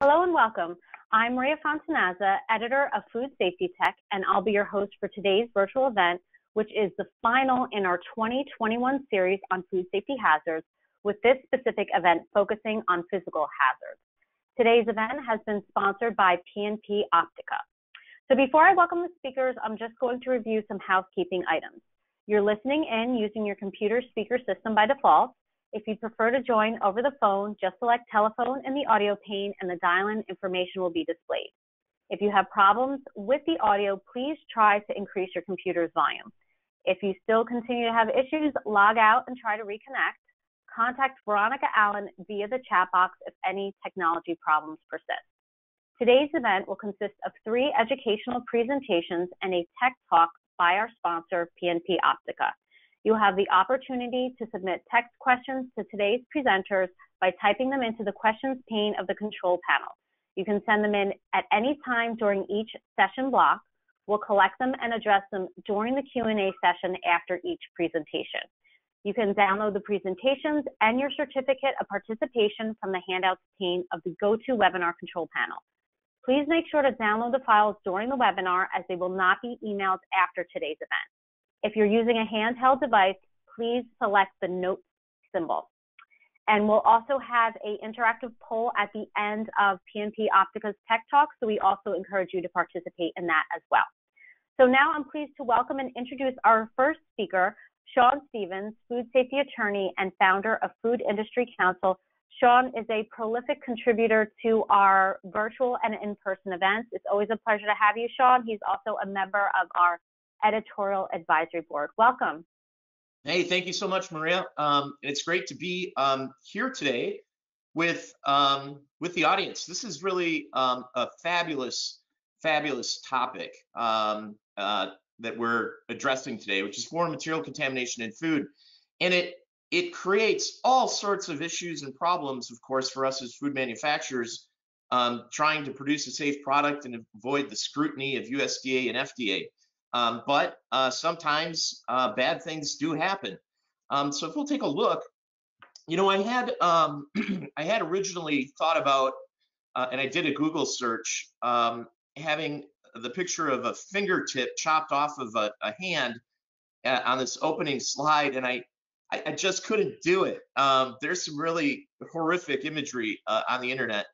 Hello and welcome. I'm Maria Fontanazza, editor of Food Safety Tech, and I'll be your host for today's virtual event, which is the final in our 2021 series on food safety hazards, with this specific event focusing on physical hazards. Today's event has been sponsored by P&P Optica. So before I welcome the speakers, I'm just going to review some housekeeping items. You're listening in using your computer speaker system by default. If you prefer to join over the phone, just select telephone in the audio pane and the dial-in information will be displayed. If you have problems with the audio, please try to increase your computer's volume. If you still continue to have issues, log out and try to reconnect. Contact Veronica Allen via the chat box if any technology problems persist. Today's event will consist of three educational presentations and a tech talk by our sponsor, P&P Optica. You'll have the opportunity to submit text questions to today's presenters by typing them into the questions pane of the control panel. You can send them in at any time during each session block. We'll collect them and address them during the Q&A session after each presentation. You can download the presentations and your certificate of participation from the handouts pane of the GoToWebinar control panel. Please make sure to download the files during the webinar as they will not be emailed after today's event. If you're using a handheld device, please select the note symbol. And we'll also have a interactive poll at the end of P&P Optica's Tech Talk, so we also encourage you to participate in that as well. So now I'm pleased to welcome and introduce our first speaker, Shawn Stevens, food safety attorney and founder of Food Industry Counsel. Shawn is a prolific contributor to our virtual and in-person events. It's always a pleasure to have you, Shawn. He's also a member of our editorial advisory board. Welcome. Hey, thank you so much, Maria. Um, it's great to be um, here today with um, with the audience. This is really um, a fabulous, fabulous topic um, uh, that we're addressing today, which is foreign material contamination in food, and it it creates all sorts of issues and problems, of course, for us as food manufacturers, um, trying to produce a safe product and avoid the scrutiny of USDA and FDA. Um, but uh, sometimes uh, bad things do happen. Um, so if we'll take a look, you know, I had um, I had originally thought about, uh, and I did a Google search, um, having the picture of a fingertip chopped off of a, a hand uh, on this opening slide, and I I, just couldn't do it. Um, there's some really horrific imagery uh, on the internet,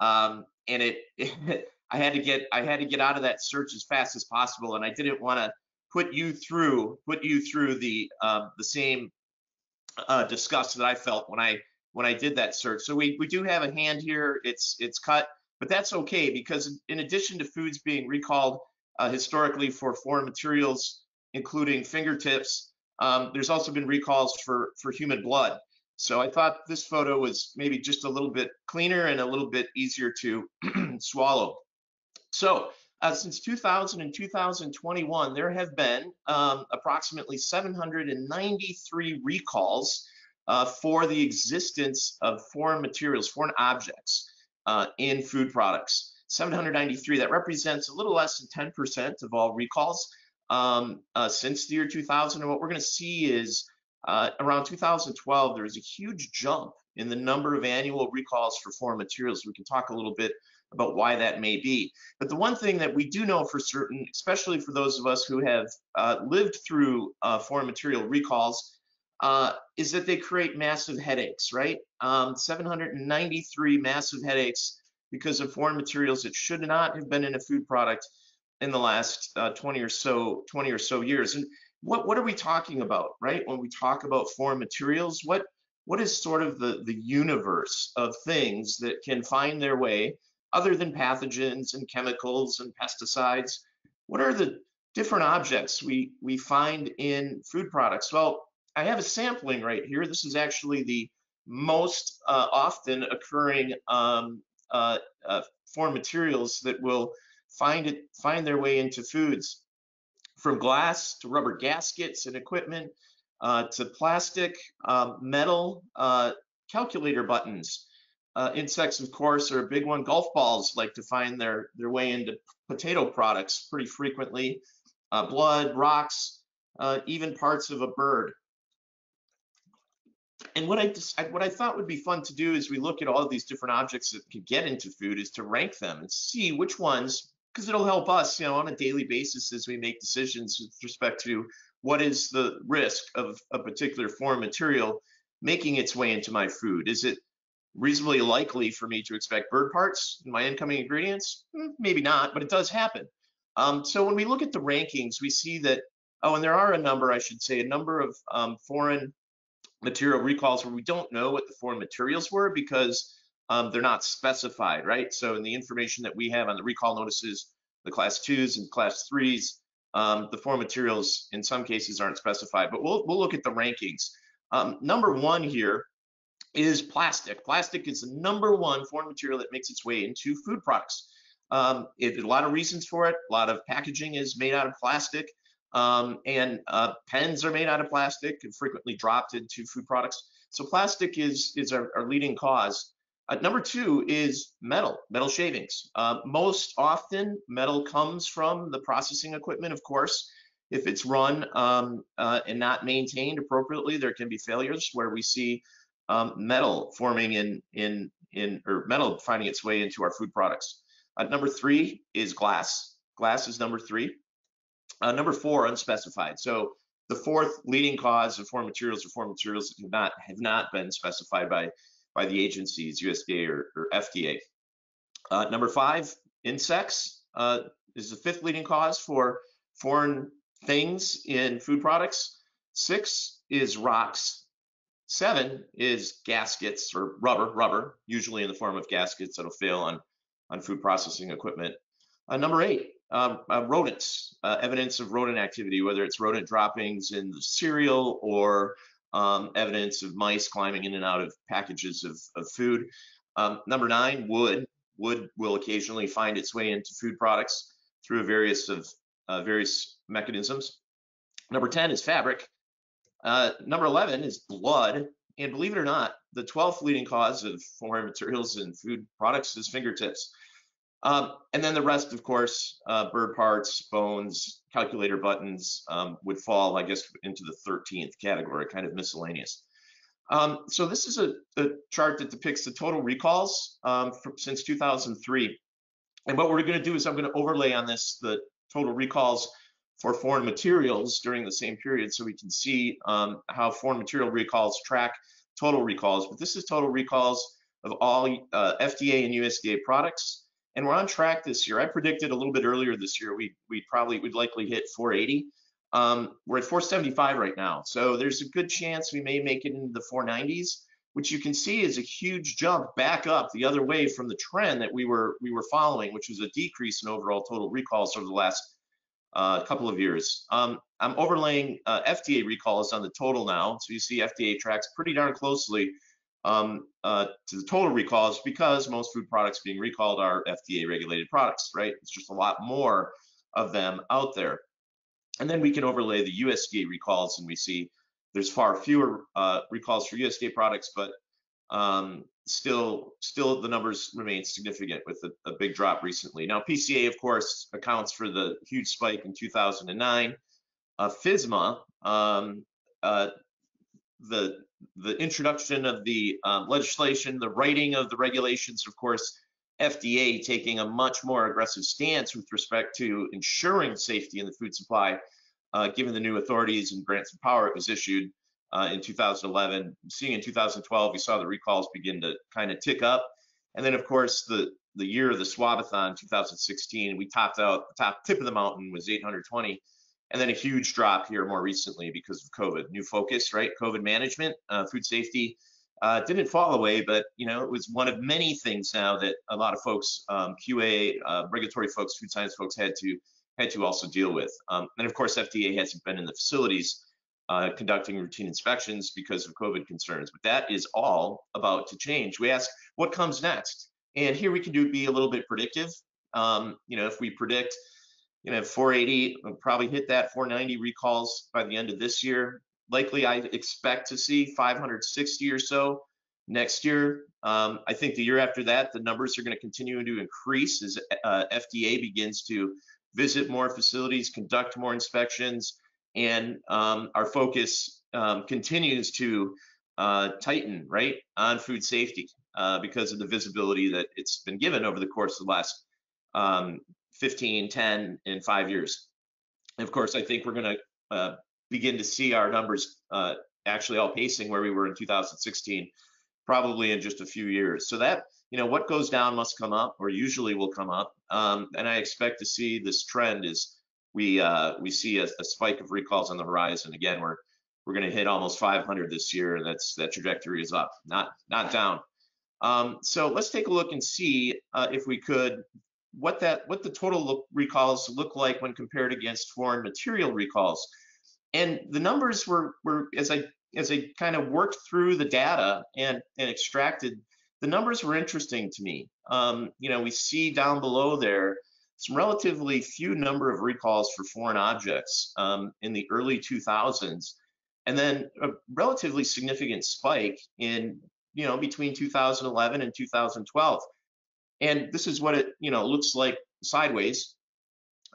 um, and it, it I had to get I had to get out of that search as fast as possible, and I didn't want to put you through put you through the um, the same uh, disgust that I felt when I when I did that search. So we we do have a hand here. It's it's cut, but that's okay because in addition to foods being recalled uh, historically for foreign materials, including fingertips, um, there's also been recalls for for human blood. So I thought this photo was maybe just a little bit cleaner and a little bit easier to swallow. So uh, since 2000 and 2021, there have been um, approximately 793 recalls uh, for the existence of foreign materials, foreign objects uh, in food products. 793, that represents a little less than 10% of all recalls um, uh, since the year 2000. And what we're going to see is uh, around 2012, there was a huge jump in the number of annual recalls for foreign materials. We can talk a little bit about why that may be. But the one thing that we do know for certain, especially for those of us who have uh, lived through uh, foreign material recalls, uh, is that they create massive headaches, right? Um, 793 massive headaches because of foreign materials that should not have been in a food product in the last uh, 20 or so 20 or so years. And what what are we talking about, right? When we talk about foreign materials, what what is sort of the the universe of things that can find their way other than pathogens and chemicals and pesticides? What are the different objects we, we find in food products? Well, I have a sampling right here. This is actually the most uh, often occurring um, uh, uh, foreign materials that will find it find their way into foods, from glass to rubber gaskets and equipment uh, to plastic, um, metal, uh, calculator buttons, uh, insects, of course, are a big one. Golf balls like to find their, their way into potato products pretty frequently. Uh, blood, rocks, uh, even parts of a bird. and what I just, what I thought would be fun to do is we look at all these different objects that can get into food is to rank them and see which ones because it'll help us, you know, on a daily basis as we make decisions with respect to what is the risk of a particular foreign material making its way into my food. Is it reasonably likely for me to expect bird parts in my incoming ingredients? Hmm, maybe not, but it does happen. Um, so when we look at the rankings, we see that, oh, and there are a number, I should say, a number of um, foreign material recalls where we don't know what the foreign materials were because um, they're not specified, right? So in the information that we have on the recall notices, the class twos and class threes, um, the foreign materials in some cases aren't specified, but we'll, we'll look at the rankings. Um, number one here is plastic. Plastic is the number one foreign material that makes its way into food products. Um, it, a lot of reasons for it. A lot of packaging is made out of plastic, um, and uh, pens are made out of plastic and frequently dropped into food products. So plastic is is our, our leading cause. Uh, number two is metal, metal shavings. Uh, most often, metal comes from the processing equipment, of course. If it's run um, uh, and not maintained appropriately, there can be failures where we see um, metal forming in in in or metal finding its way into our food products. Uh, number three is glass. Glass is number three. Uh, number four, unspecified. So the fourth leading cause of foreign materials or foreign materials that have not have not been specified by by the agencies, USDA or, or FDA. Uh, number five, insects uh, is the fifth leading cause for foreign things in food products. Six is rocks. Seven is gaskets or rubber, rubber, usually in the form of gaskets that'll fail on, on food processing equipment. Uh, number eight, um, uh, rodents, uh, evidence of rodent activity, whether it's rodent droppings in the cereal or um, evidence of mice climbing in and out of packages of, of food. Um, number nine, wood. Wood will occasionally find its way into food products through various of uh, various mechanisms. Number 10 is fabric. Uh, number 11 is blood. And believe it or not, the 12th leading cause of foreign materials in food products is fingertips. Um, and then the rest, of course, uh, bird parts, bones, calculator buttons um, would fall, I guess, into the 13th category, kind of miscellaneous. Um, so this is a, a, chart that depicts the total recalls um, from, since 2003. And what we're going to do is I'm going to overlay on this the total recalls for foreign materials during the same period so we can see um, how foreign material recalls track total recalls. But this is total recalls of all uh, FDA and USDA products and we're on track this year. I predicted a little bit earlier this year we we probably we'd likely hit 480. Um, we're at 475 right now, so there's a good chance we may make it into the 490s, which you can see is a huge jump back up the other way from the trend that we were we were following, which was a decrease in overall total recalls over the last uh, couple of years. Um, I'm overlaying uh, FDA recalls on the total now, so you see FDA tracks pretty darn closely um, uh, to the total recalls because most food products being recalled are FDA regulated products, right? It's just a lot more of them out there. And then we can overlay the USDA recalls and we see there's far fewer uh, recalls for USDA products, but um, still, still the numbers remain significant with a, a, big drop recently. Now, PCA, of course, accounts for the huge spike in 2009. Uh, FSMA, um, uh, the the introduction of the um, legislation, the writing of the regulations, of course, FDA taking a much more aggressive stance with respect to ensuring safety in the food supply, uh, given the new authorities and grants of power it was issued uh, in 2011. Seeing in 2012, we saw the recalls begin to kind of tick up. And then, of course, the, the year of the Swabathon, 2016, we topped out, the top tip of the mountain was 820 and then a huge drop here more recently because of COVID. New focus, right? COVID management, uh, food safety uh, didn't fall away, but you know it was one of many things now that a lot of folks, um, QA, uh, regulatory folks, food science folks had to had to also deal with. Um, and of course, FDA hasn't been in the facilities uh, conducting routine inspections because of COVID concerns. But that is all about to change. We ask what comes next, and here we can do be a little bit predictive. Um, you know, if we predict you know 480 we'll probably hit that 490 recalls by the end of this year likely i expect to see 560 or so next year um, i think the year after that the numbers are going to continue to increase as uh, fda begins to visit more facilities conduct more inspections and um, our focus um, continues to uh, tighten, right, on food safety uh, because of the visibility that it's been given over the course of the last um, 15, 10, and five years. And of course, I think we're going to uh, begin to see our numbers uh, actually outpacing where we were in 2016, probably in just a few years. So that, you know, what goes down must come up, or usually will come up. Um, and I expect to see this trend is we uh, we see a, a, spike of recalls on the horizon. Again, we're we're going to hit almost 500 this year. And that's that trajectory is up, not not down. Um, so let's take a look and see uh, if we could what that what the total look, recalls look like when compared against foreign material recalls. And the numbers were were as I as I kind of worked through the data and and extracted the numbers were interesting to me. Um, you know, we see down below there some relatively few number of recalls for foreign objects um, in the early 2000s, and then a relatively significant spike in you know between 2011 and 2012. And this is what it, you know, looks like sideways.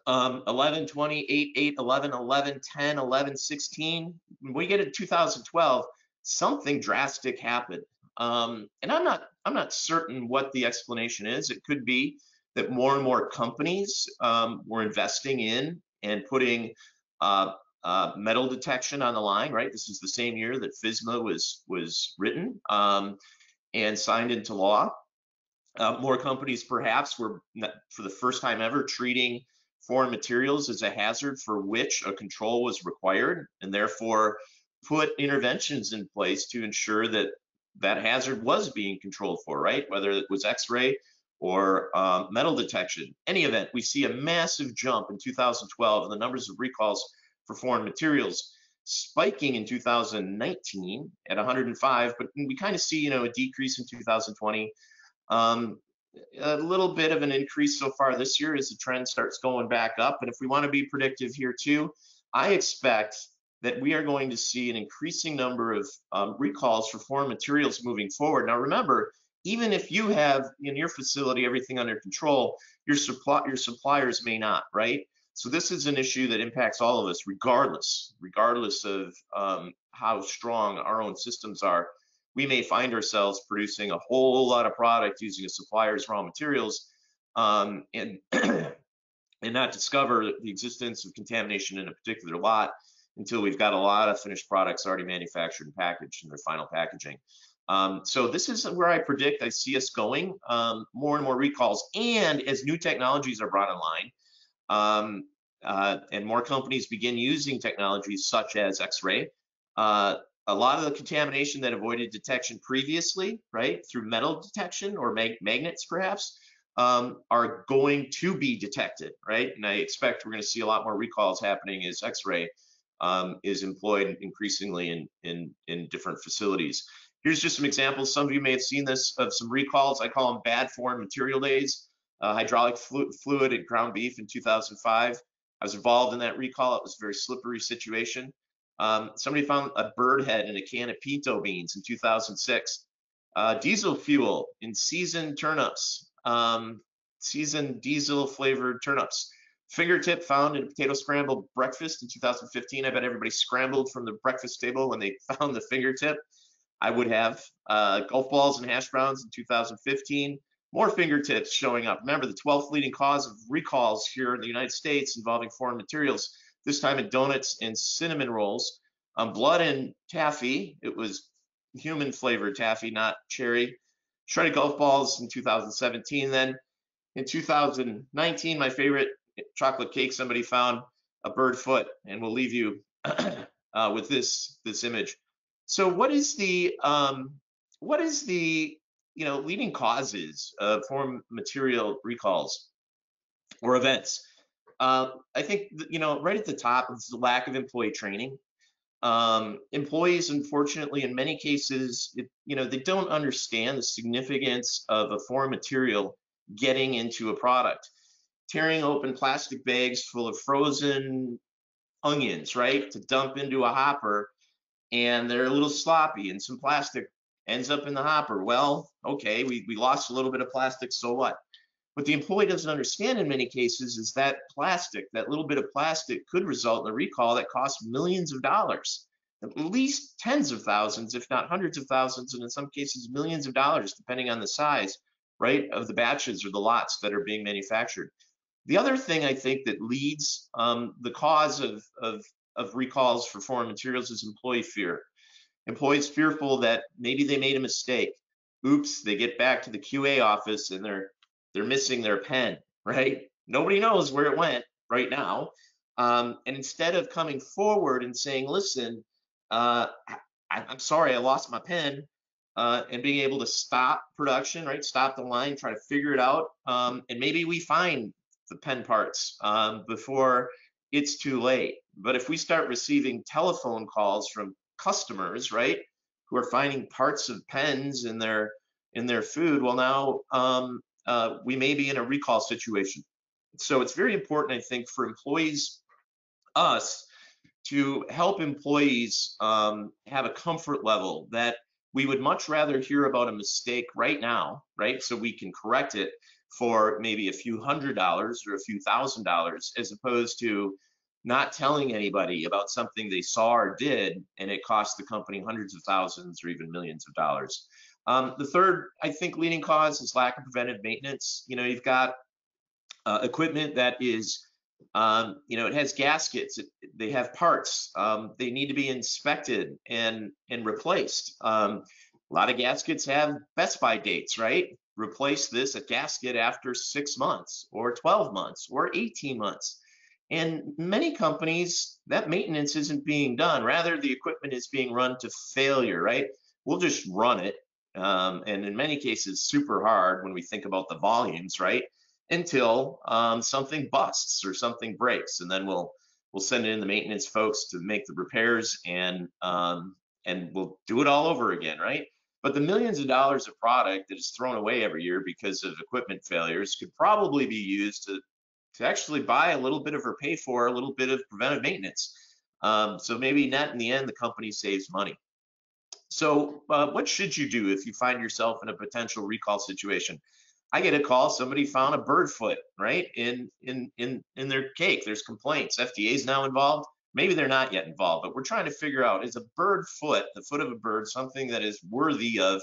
Um, 11, 20, 8, 8, 11, 11, 10, 11, 16. When we get to 2012, something drastic happened. Um, and I'm not, I'm not certain what the explanation is. It could be that more and more companies um, were investing in and putting uh, uh, metal detection on the line, right? This is the same year that FSMA was was written um, and signed into law. Uh, more companies perhaps were, for the first time ever, treating foreign materials as a hazard for which a control was required, and therefore put interventions in place to ensure that that hazard was being controlled for, right? Whether it was X-ray or um, metal detection. Any event, we see a massive jump in 2012 in the numbers of recalls for foreign materials spiking in 2019 at 105, but we kind of see, you know, a decrease in 2020 um, a little bit of an increase so far this year as the trend starts going back up. And if we want to be predictive here too, I expect that we are going to see an increasing number of um, recalls for foreign materials moving forward. Now, remember, even if you have in your facility everything under control, your supply your suppliers may not, right? So this is an issue that impacts all of us, regardless, regardless of um, how strong our own systems are we may find ourselves producing a whole lot of product using a supplier's raw materials um, and and not discover the existence of contamination in a particular lot until we've got a lot of finished products already manufactured and packaged in their final packaging. Um, so this is where I predict I see us going, um, more and more recalls. And as new technologies are brought online, um, uh, and more companies begin using technologies such as X-ray, uh, a lot of the contamination that avoided detection previously, right, through metal detection or mag magnets perhaps, um, are going to be detected, right? And I expect we're going to see a lot more recalls happening as X-ray um, is employed increasingly in, in, in different facilities. Here's just some examples. Some of you may have seen this of some recalls. I call them bad foreign material days. Uh, hydraulic flu fluid and ground beef in 2005. I was involved in that recall. It was a very slippery situation. Um, somebody found a bird head in a can of pinto beans in 2006. Uh, diesel fuel in seasoned turnips, um, seasoned diesel flavored turnips. Fingertip found in a potato scrambled breakfast in 2015. I bet everybody scrambled from the breakfast table when they found the fingertip. I would have uh, golf balls and hash browns in 2015. More fingertips showing up. Remember, the 12th leading cause of recalls here in the United States involving foreign materials this time in donuts and cinnamon rolls. Um, blood and taffy, it was human flavored taffy, not cherry. Shredded golf balls in 2017. Then in 2019, my favorite chocolate cake, somebody found a bird foot, and we'll leave you uh, with this this image. So, what is the um, what is the you know leading causes of material recalls or events? Uh, I think you know right at the top is the lack of employee training. Um, employees, unfortunately, in many cases, it, you know, they don't understand the significance of a foreign material getting into a product. Tearing open plastic bags full of frozen onions, right, to dump into a hopper, and they're a little sloppy, and some plastic ends up in the hopper. Well, okay, we, we lost a little bit of plastic, so what? What the employee doesn't understand in many cases is that plastic, that little bit of plastic could result in a recall that costs millions of dollars. at least tens of thousands, if not hundreds of thousands, and in some cases millions of dollars, depending on the size, right, of the batches or the lots that are being manufactured. The other thing I think that leads um, the cause of, of, of recalls for foreign materials is employee fear. Employees fearful that maybe they made a mistake. Oops, they get back to the QA office and they're they're missing their pen, right? Nobody knows where it went right now. Um, and instead of coming forward and saying, listen, uh, I, am sorry, I lost my pen, uh, and being able to stop production, right? Stop the line, try to figure it out, um, and maybe we find the pen parts um, before it's too late. But if we start receiving telephone calls from customers, right, who are finding parts of pens in their in their food, well, now um, uh, we may be in a recall situation. So it's very important, I think, for employees, us, to help employees um, have a comfort level that we would much rather hear about a mistake right now, right? So we can correct it for maybe a few hundred dollars or a few thousand dollars, as opposed to not telling anybody about something they saw or did, and it cost the company hundreds of thousands or even millions of dollars. Um, the third, I think, leading cause is lack of preventive maintenance. You know, you've got uh, equipment that is um, you know, it has gaskets. It, they have parts. Um, they need to be inspected and and replaced. Um, a lot of gaskets have best by dates, right? Replace this a gasket after six months, or 12 months, or 18 months. And many companies, that maintenance isn't being done. Rather, the equipment is being run to failure, right? We'll just run it. Um, and in many cases, super hard when we think about the volumes, right? until um, something busts or something breaks, and then we'll we'll send in the maintenance folks to make the repairs and um, and we'll do it all over again, right? But the millions of dollars of product that is thrown away every year because of equipment failures could probably be used to to actually buy a little bit of or pay for a little bit of preventive maintenance. Um, so maybe net in the end, the company saves money. So uh, what should you do if you find yourself in a potential recall situation? I get a call, somebody found a bird foot, right? In in in in their cake. There's complaints. FDA is now involved. Maybe they're not yet involved, but we're trying to figure out is a bird foot, the foot of a bird, something that is worthy of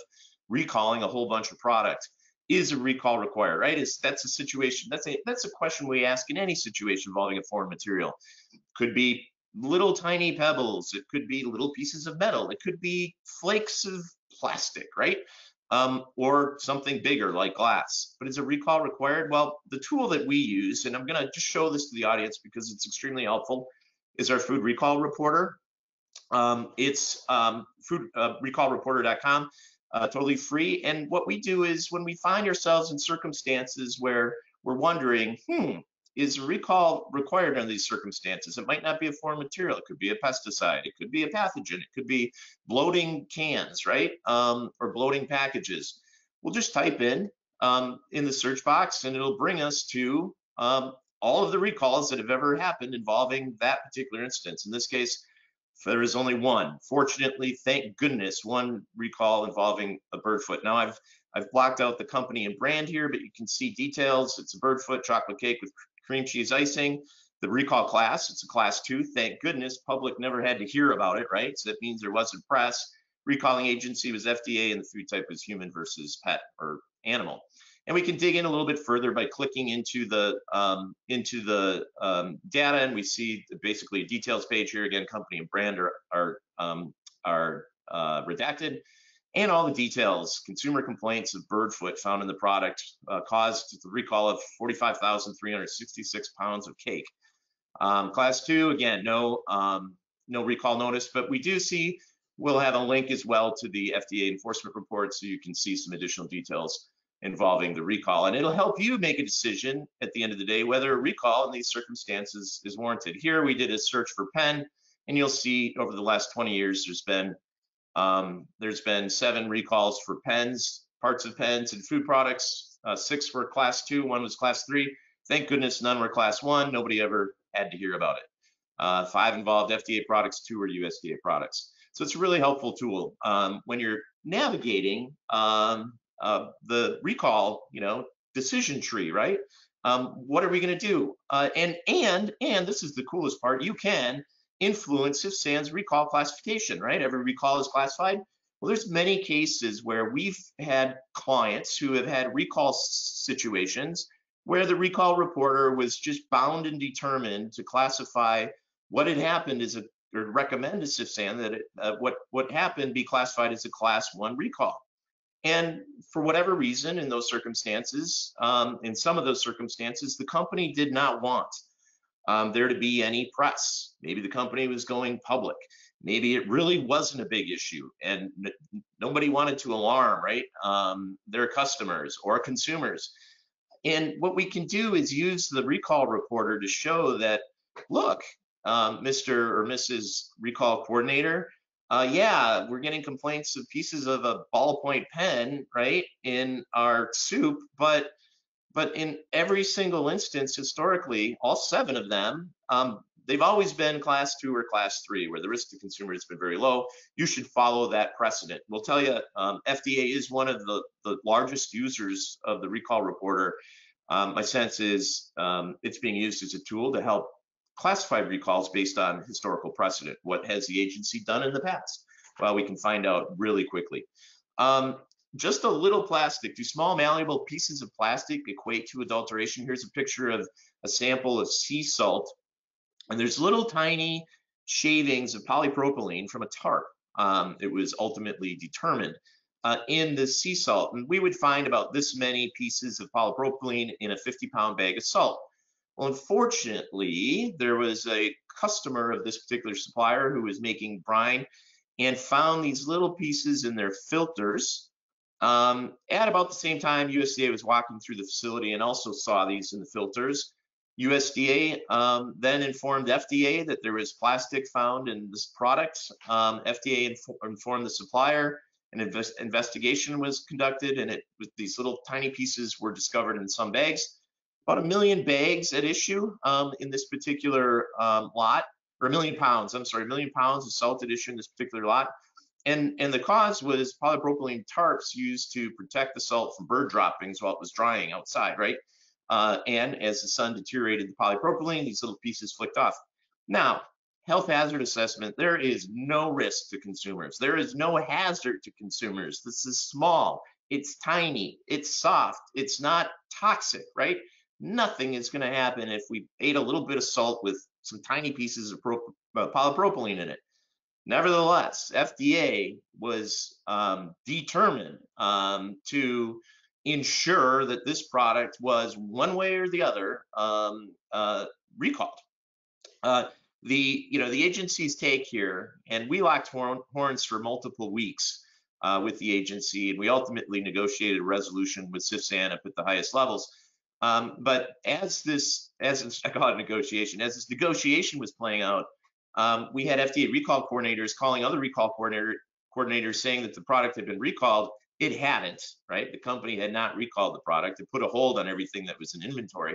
recalling a whole bunch of product? Is a recall required, right? Is that's a situation, that's a that's a question we ask in any situation involving a foreign material. Could be little tiny pebbles, it could be little pieces of metal, it could be flakes of plastic, right? um, or something bigger like glass. But is a recall required? Well, the tool that we use, and I'm going to just show this to the audience because it's extremely helpful, is our food recall reporter. Um, it's um, food uh, uh, totally free. And what we do is when we find ourselves in circumstances where we're wondering, hmm, is a recall required under these circumstances? It might not be a foreign material. It could be a pesticide. It could be a pathogen. It could be bloating cans, right? Um, or bloating packages. We'll just type in um, in the search box and it'll bring us to um, all of the recalls that have ever happened involving that particular instance. In this case, there is only one. Fortunately, thank goodness, one recall involving a bird foot. Now I've I've blocked out the company and brand here, but you can see details. It's a bird foot chocolate cake with cream cheese icing. The recall class, it's a class two. Thank goodness public never had to hear about it, right? So that means there wasn't press. Recalling agency was FDA and the food type was human versus pet or animal. And we can dig in a little bit further by clicking into the um, into the um, data, and we see basically a details page here. Again, company and brand are are um, are uh, redacted and all the details. Consumer complaints of bird foot found in the product uh, caused the recall of 45,366 pounds of cake. Um, class two, again, no um, no recall notice, but we do see we'll have a link as well to the FDA enforcement report so you can see some additional details involving the recall. And it'll help you make a decision at the end of the day whether a recall in these circumstances is warranted. Here we did a search for pen, and you'll see over the last 20 years there's been um, there's been seven recalls for pens, parts of pens and food products. Uh, six were class two, one was class three. Thank goodness none were class one. Nobody ever had to hear about it. Uh, five involved FDA products, two were USDA products. So it's a really helpful tool um, when you're navigating um, uh, the recall, you know, decision tree, right? Um, what are we going to do? Uh, and and and this is the coolest part. You can influence CFSAN's recall classification, right? Every recall is classified. Well, there's many cases where we've had clients who have had recall situations where the recall reporter was just bound and determined to classify what had happened as a or recommend to CFSAN that it, uh, what what happened be classified as a class one recall. And for whatever reason, in those circumstances, um, in some of those circumstances, the company did not want um, there to be any press. Maybe the company was going public. Maybe it really wasn't a big issue and nobody wanted to alarm, right, um, their customers or consumers. And what we can do is use the recall reporter to show that, look, um, Mr. or Mrs. Recall Coordinator, uh, yeah, we're getting complaints of pieces of a ballpoint pen, right, in our soup, but but in every single instance historically, all seven of them, um, they've always been class two or class three, where the risk to consumer has been very low. You should follow that precedent. We'll tell you, um, FDA is one of the, the largest users of the recall reporter. Um, my sense is um, it's being used as a tool to help classify recalls based on historical precedent. What has the agency done in the past? Well, we can find out really quickly. Um, just a little plastic. Do small malleable pieces of plastic equate to adulteration? Here's a picture of a sample of sea salt. And there's little tiny shavings of polypropylene from a tarp. Um, it was ultimately determined uh, in the sea salt. And we would find about this many pieces of polypropylene in a 50 pound bag of salt. Unfortunately, there was a customer of this particular supplier who was making brine and found these little pieces in their filters um, at about the same time, USDA was walking through the facility and also saw these in the filters. USDA um, then informed FDA that there was plastic found in this product. Um, FDA inf informed the supplier. An invest investigation was conducted, and it these little tiny pieces were discovered in some bags. About a million bags at issue um, in this particular um, lot, or a million pounds. I'm sorry, a million pounds of salted issue in this particular lot. And, and the cause was polypropylene tarps used to protect the salt from bird droppings while it was drying outside, right? Uh, and as the sun deteriorated the polypropylene, these little pieces flicked off. Now, health hazard assessment, there is no risk to consumers. There is no hazard to consumers. This is small, it's tiny, it's soft, it's not toxic, right? Nothing is going to happen if we ate a little bit of salt with some tiny pieces of uh, polypropylene in it. Nevertheless, FDA was um, determined um, to ensure that this product was one way or the other um, uh, recalled. Uh, the you know the agency's take here, and we locked horns for multiple weeks uh, with the agency, and we ultimately negotiated a resolution with CFSAN up at the highest levels. Um, but as this, as I call it negotiation, as this negotiation was playing out, um, we had FDA recall coordinators calling other recall coordinator, coordinators saying that the product had been recalled. It hadn't, right? The company had not recalled the product. It put a hold on everything that was in inventory.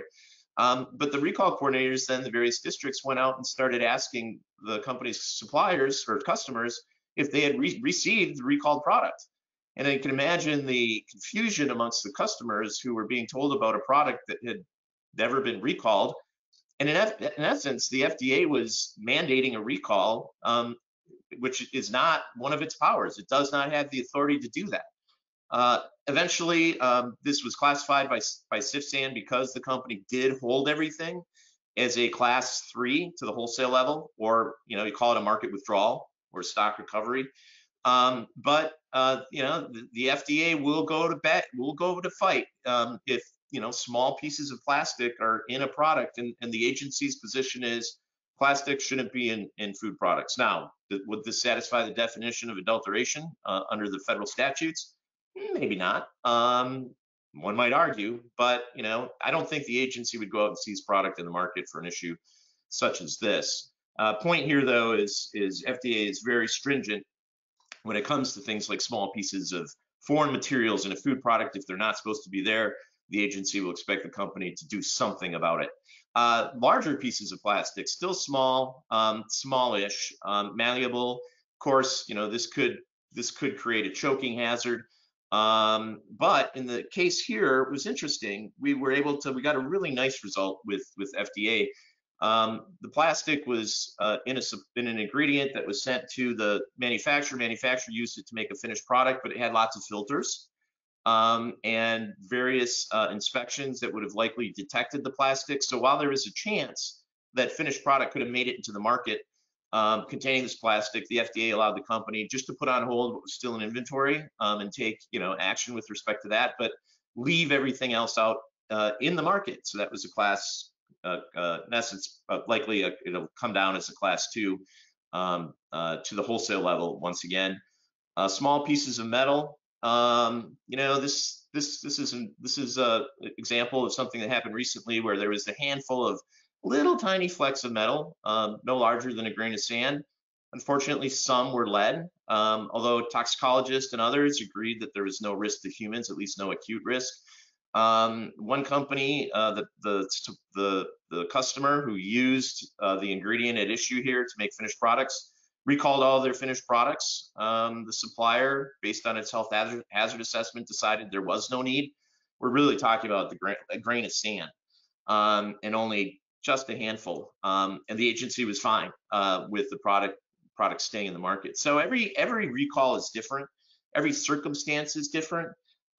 Um, but the recall coordinators, then the various districts went out and started asking the company's suppliers or customers if they had re received the recalled product. And I can imagine the confusion amongst the customers who were being told about a product that had never been recalled and in, in essence, the FDA was mandating a recall, um, which is not one of its powers. It does not have the authority to do that. Uh, eventually, um, this was classified by, by CFSAN because the company did hold everything as a class three to the wholesale level, or you know, you call it a market withdrawal or stock recovery. Um, but uh, you know, the, the, FDA will go to bet, will go to fight um, if you know small pieces of plastic are in a product and, and the agency's position is plastic shouldn't be in, in food products. Now would this satisfy the definition of adulteration uh, under the federal statutes? Maybe not. Um, one might argue but you know i don't think the agency would go out and seize product in the market for an issue such as this. Uh, point here though is is fda is very stringent when it comes to things like small pieces of foreign materials in a food product if they're not supposed to be there the agency will expect the company to do something about it. Uh, larger pieces of plastic, still small, um, smallish, um, malleable. Of course, you know this could this could create a choking hazard. Um, but in the case here, it was interesting. We were able to we got a really nice result with with FDA. Um, the plastic was uh, in, a, in an ingredient that was sent to the manufacturer. Manufacturer used it to make a finished product, but it had lots of filters um, and various uh, inspections that would have likely detected the plastic. So while there is a chance that finished product could have made it into the market um, containing this plastic, the FDA allowed the company just to put on hold what was still in inventory um, and take you know action with respect to that, but leave everything else out uh, in the market. So that was a class, in essence, uh, likely a, uh, it'll come down as a class two um, to the wholesale level once again. small pieces of metal, um, you know, this this this is an, this is a example of something that happened recently where there was a handful of little tiny flecks of metal, um, no larger than a grain of sand. Unfortunately, some were lead, um, although toxicologists and others agreed that there was no risk to humans, at least no acute risk. Um, one company, uh, the, the, the, the, customer who used uh, the ingredient at issue here to make finished products recalled all their finished products. Um, the supplier, based on its health hazard, hazard, assessment, decided there was no need. We're really talking about the gra a grain of sand um, and only just a handful. Um, and the agency was fine uh, with the product product staying in the market. So every every recall is different. Every circumstance is different,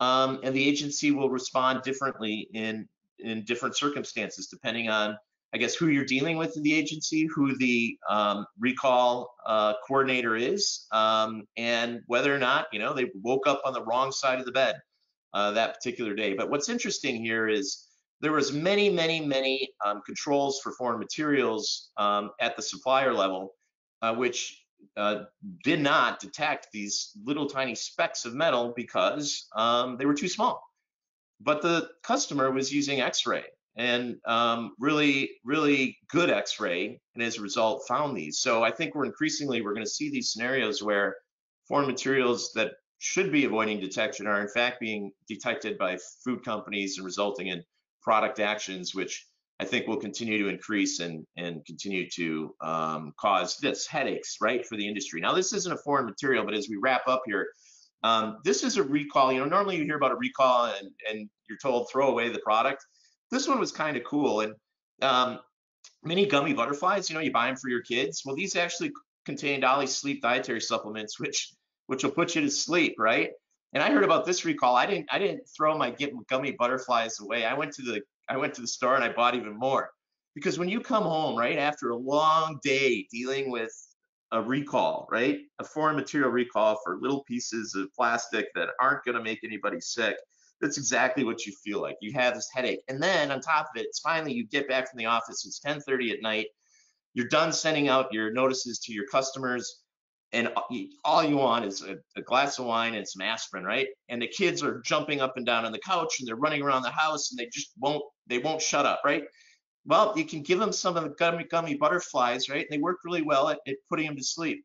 um, and the agency will respond differently in in different circumstances depending on I guess who you're dealing with in the agency, who the um, recall uh, coordinator is, um, and whether or not you know they woke up on the wrong side of the bed uh, that particular day. But what's interesting here is there was many, many, many um, controls for foreign materials um, at the supplier level, uh, which uh, did not detect these little tiny specks of metal because um, they were too small. But the customer was using X-ray and um, really, really good X-ray, and as a result, found these. So I think we're increasingly we're going to see these scenarios where foreign materials that should be avoiding detection are in fact being detected by food companies and resulting in product actions, which I think will continue to increase and and continue to um, cause this headaches, right, for the industry. Now, this isn't a foreign material, but as we wrap up here, um, this is a recall. You know, normally you hear about a recall and and you're told throw away the product this one was kind of cool. And um, mini gummy butterflies, you know, you buy them for your kids. Well, these actually contain OLLY Sleep dietary supplements, which which will put you to sleep, right? And I heard about this recall. I didn't I didn't throw my get gummy butterflies away. I went to the I went to the store and I bought even more. Because when you come home, right, after a long day dealing with a recall, right? A foreign material recall for little pieces of plastic that aren't going to make anybody sick that's exactly what you feel like. You have this headache. And then on top of it, it's finally you get back from the office, it's 10:30 at night. You're done sending out your notices to your customers and all you want is a, a, glass of wine and some aspirin, right? And the kids are jumping up and down on the couch and they're running around the house and they just won't they won't shut up, right? Well, you can give them some of the gummy gummy butterflies, right? And they work really well at, at putting them to sleep.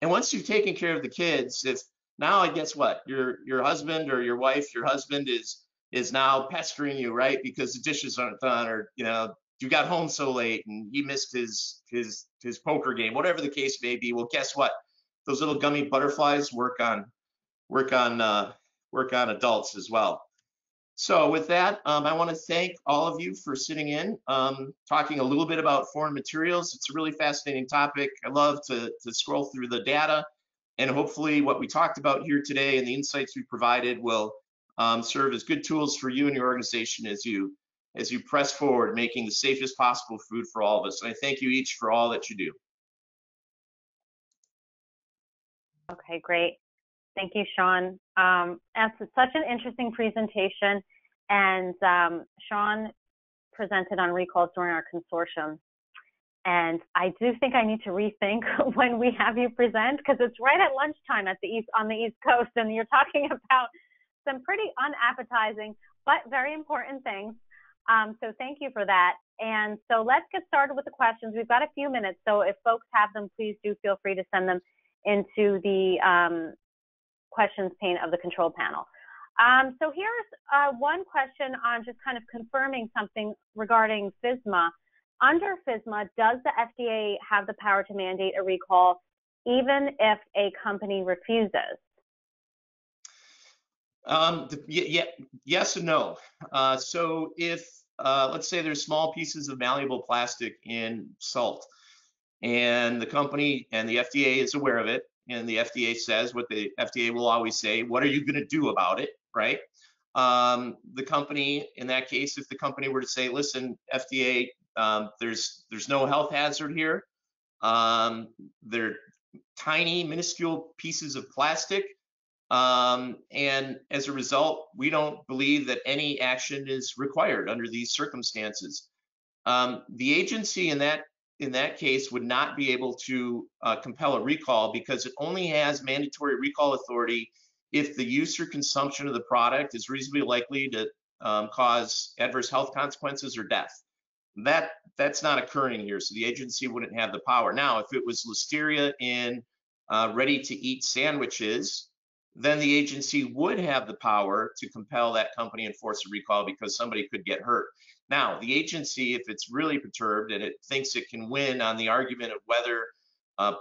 And once you've taken care of the kids, if now I guess what your your husband or your wife, your husband is is now pestering you, right? Because the dishes aren't done, or you know you got home so late and he missed his his his poker game, whatever the case may be. Well, guess what? Those little gummy butterflies work on work on uh, work on adults as well. So with that, um, I want to thank all of you for sitting in, um, talking a little bit about foreign materials. It's a really fascinating topic. I love to, to scroll through the data and hopefully what we talked about here today and the insights we provided will um, serve as good tools for you and your organization as you as you press forward making the safest possible food for all of us. And I thank you each for all that you do. Okay, great. Thank you, Shawn. Um, it's such an interesting presentation. And um, Shawn presented on recalls during our consortium and I do think I need to rethink when we have you present because it's right at lunchtime at the east on the East Coast, and you're talking about some pretty unappetizing but very important things. Um, so thank you for that. And so let's get started with the questions. We've got a few minutes, so if folks have them, please do feel free to send them into the um, questions pane of the control panel. Um, so here's uh, one question on just kind of confirming something regarding FSMA. Under FSMA, does the FDA have the power to mandate a recall even if a company refuses? Um, yeah, yes and no. Uh, so if uh, let's say there's small pieces of malleable plastic in salt, and the company and the FDA is aware of it, and the FDA says what the FDA will always say, what are you going to do about it, right? Um, the company, in that case, if the company were to say, listen, FDA, um, there's there's no health hazard here. Um, they're tiny, minuscule pieces of plastic. Um, and as a result, we don't believe that any action is required under these circumstances. Um, the agency in that in that case would not be able to uh, compel a recall because it only has mandatory recall authority if the use or consumption of the product is reasonably likely to um, cause adverse health consequences or death. That that's not occurring here, so the agency wouldn't have the power. Now, if it was listeria in uh, ready-to-eat sandwiches, then the agency would have the power to compel that company and force a recall because somebody could get hurt. Now, the agency, if it's really perturbed and it thinks it can win on the argument of whether uh,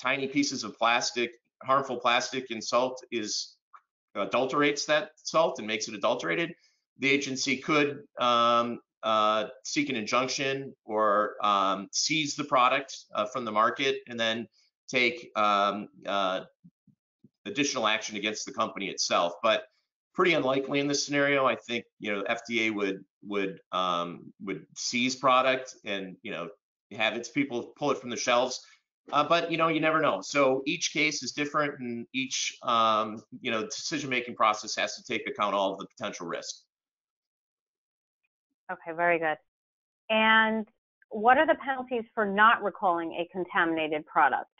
tiny pieces of plastic, harmful plastic in salt is adulterates that salt and makes it adulterated, the agency could um, uh, seek an injunction or um, seize the product uh, from the market and then take um, uh, additional action against the company itself. But pretty unlikely in this scenario. I think you know FDA would would um, would seize product and you know have its people pull it from the shelves. Uh, but you know you never know. So each case is different, and each um, you know decision making process has to take account all of the potential risk. Okay, very good. And what are the penalties for not recalling a contaminated product?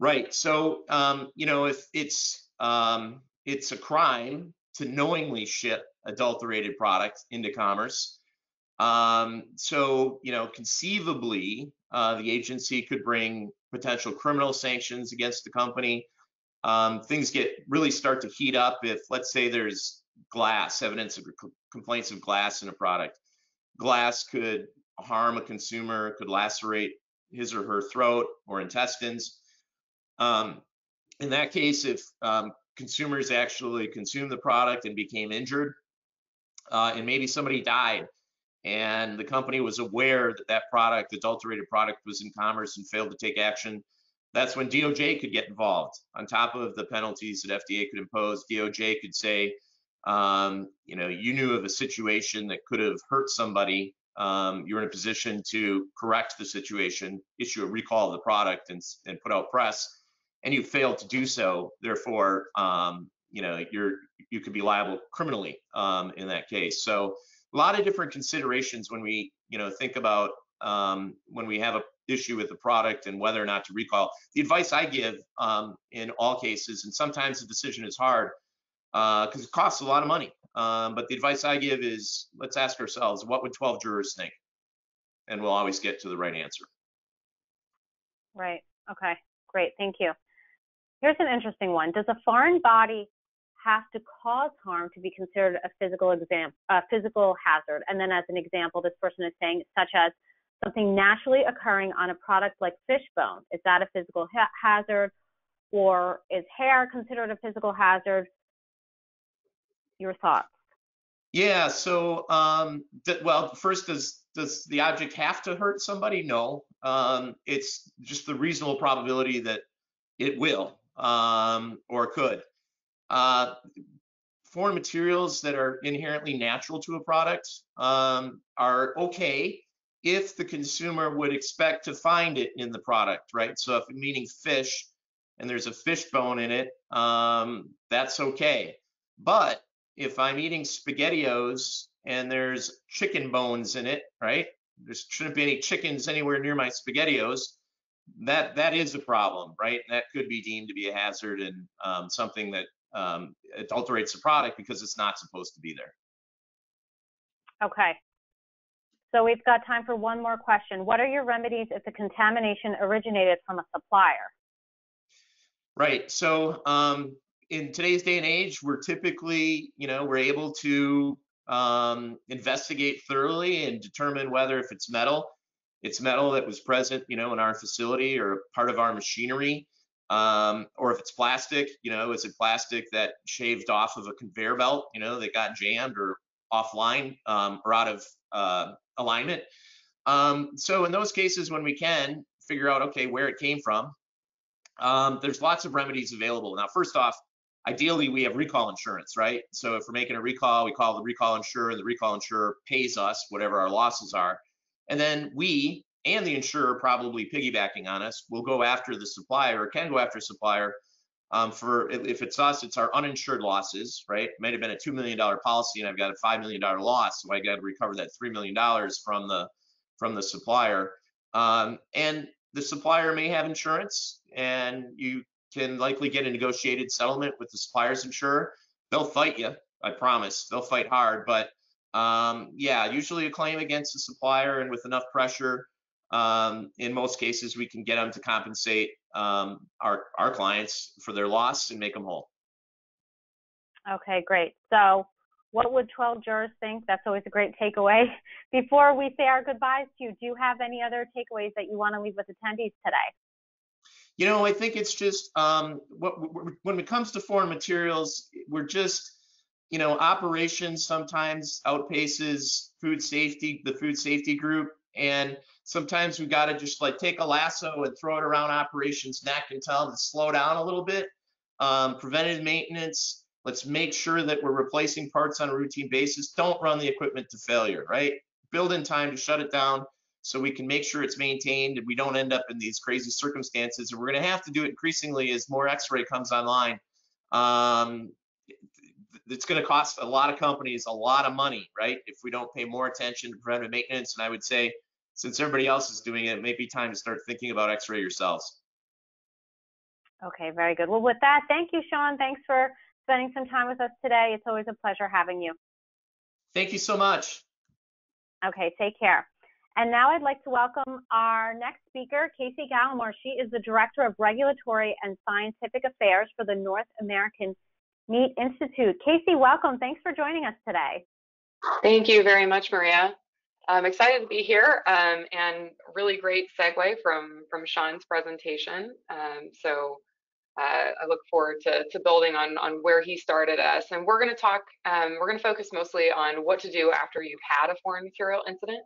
Right. So, um, you know, if it's um, it's a crime to knowingly ship adulterated products into commerce. Um, so, you know, conceivably, uh, the agency could bring potential criminal sanctions against the company. Um, things get really start to heat up if, let's say, there's glass evidence of complaints of glass in a product. Glass could harm a consumer, could lacerate his or her throat or intestines. Um, in that case, if um, consumers actually consumed the product and became injured, uh, and maybe somebody died, and the company was aware that that product, adulterated product, was in commerce and failed to take action, that's when DOJ could get involved. On top of the penalties that FDA could impose, DOJ could say, um, you know, you knew of a situation that could have hurt somebody. Um, you're in a position to correct the situation, issue a recall of the product, and, and put out press and you failed to do so, therefore, um, you know, you're you could be liable criminally um, in that case. So a lot of different considerations when we, you know, think about um, when we have a issue with the product and whether or not to recall. The advice I give um, in all cases, and sometimes the decision is hard because uh, it costs a lot of money. Um, but the advice I give is let's ask ourselves, what would 12 jurors think? And we'll always get to the right answer. Right. Okay. Great. Thank you. Here's an interesting one. Does a foreign body have to cause harm to be considered a physical exam, a physical hazard? And then as an example, this person is saying such as something naturally occurring on a product like fish bone. Is that a physical ha- hazard? Or is hair considered a physical hazard? Your thoughts? Yeah. So, um, th- well, first, does does the object have to hurt somebody? No. Um, it's just the reasonable probability that it will um, or could. Uh, foreign materials that are inherently natural to a product um, are okay if the consumer would expect to find it in the product, right? So if I'm eating fish and there's a fish bone in it, um, that's okay. But if I'm eating SpaghettiOs and there's chicken bones in it, right? There shouldn't be any chickens anywhere near my SpaghettiOs that that is a problem, right? That could be deemed to be a hazard and um, something that um, adulterates the product because it's not supposed to be there. Okay. So we've got time for one more question. What are your remedies if the contamination originated from a supplier? Right. So um, in today's day and age, we're typically, you know, we're able to um, investigate thoroughly and determine whether if it's metal it's metal that was present, you know, in our facility or part of our machinery. Um, or if it's plastic, you know, is it plastic that shaved off of a conveyor belt, you know, that got jammed or offline um, or out of uh, alignment. Um, so in those cases, when we can figure out, okay, where it came from, um, there's lots of remedies available. Now, first off, ideally we have recall insurance, right? So if we're making a recall, we call the recall insurer, and the recall insurer pays us whatever our losses are. And then we and the insurer probably piggybacking on us will go after the supplier or can go after supplier um, for if it's us, it's our uninsured losses, right? It might have been a $2 million policy and I've got a $5 million loss. So I got to recover that $3 million from the from the supplier. Um, and the supplier may have insurance and you can likely get a negotiated settlement with the supplier's insurer. They'll fight you, I promise. They'll fight hard, but um, yeah, usually a claim against the supplier and with enough pressure, um, in most cases, we can get them to compensate um, our, our clients for their loss and make them whole. Okay, great. So what would 12 jurors think? That's always a great takeaway. Before we say our goodbyes to you, do you have any other takeaways that you want to leave with attendees today? You know, I think it's just um, what, when it comes to foreign materials, we're just, you know, operations sometimes outpaces food safety, the food safety group, and sometimes we got to just like take a lasso and throw it around operations neck and tell them to slow down a little bit. Um, preventative maintenance. Let's make sure that we're replacing parts on a routine basis. Don't run the equipment to failure, right? Build in time to shut it down so we can make sure it's maintained and we don't end up in these crazy circumstances. And we're going to have to do it increasingly as more X-ray comes online. Um, it's going to cost a lot of companies a lot of money, right? If we don't pay more attention to preventive maintenance. And I would say, since everybody else is doing it, it may be time to start thinking about X-ray yourselves. Okay, very good. Well, with that, thank you, Shawn. Thanks for spending some time with us today. It's always a pleasure having you. Thank you so much. Okay, take care. And now I'd like to welcome our next speaker, Casey Gallimore. She is the Director of Regulatory and Scientific Affairs for the North American Meat Institute. Casey, welcome. Thanks for joining us today. Thank you very much, Maria. I'm excited to be here um, and really great segue from, from Shawn's presentation. Um, so uh, I look forward to, to building on, on where he started us. And we're going to talk, um, we're going to focus mostly on what to do after you've had a foreign material incident.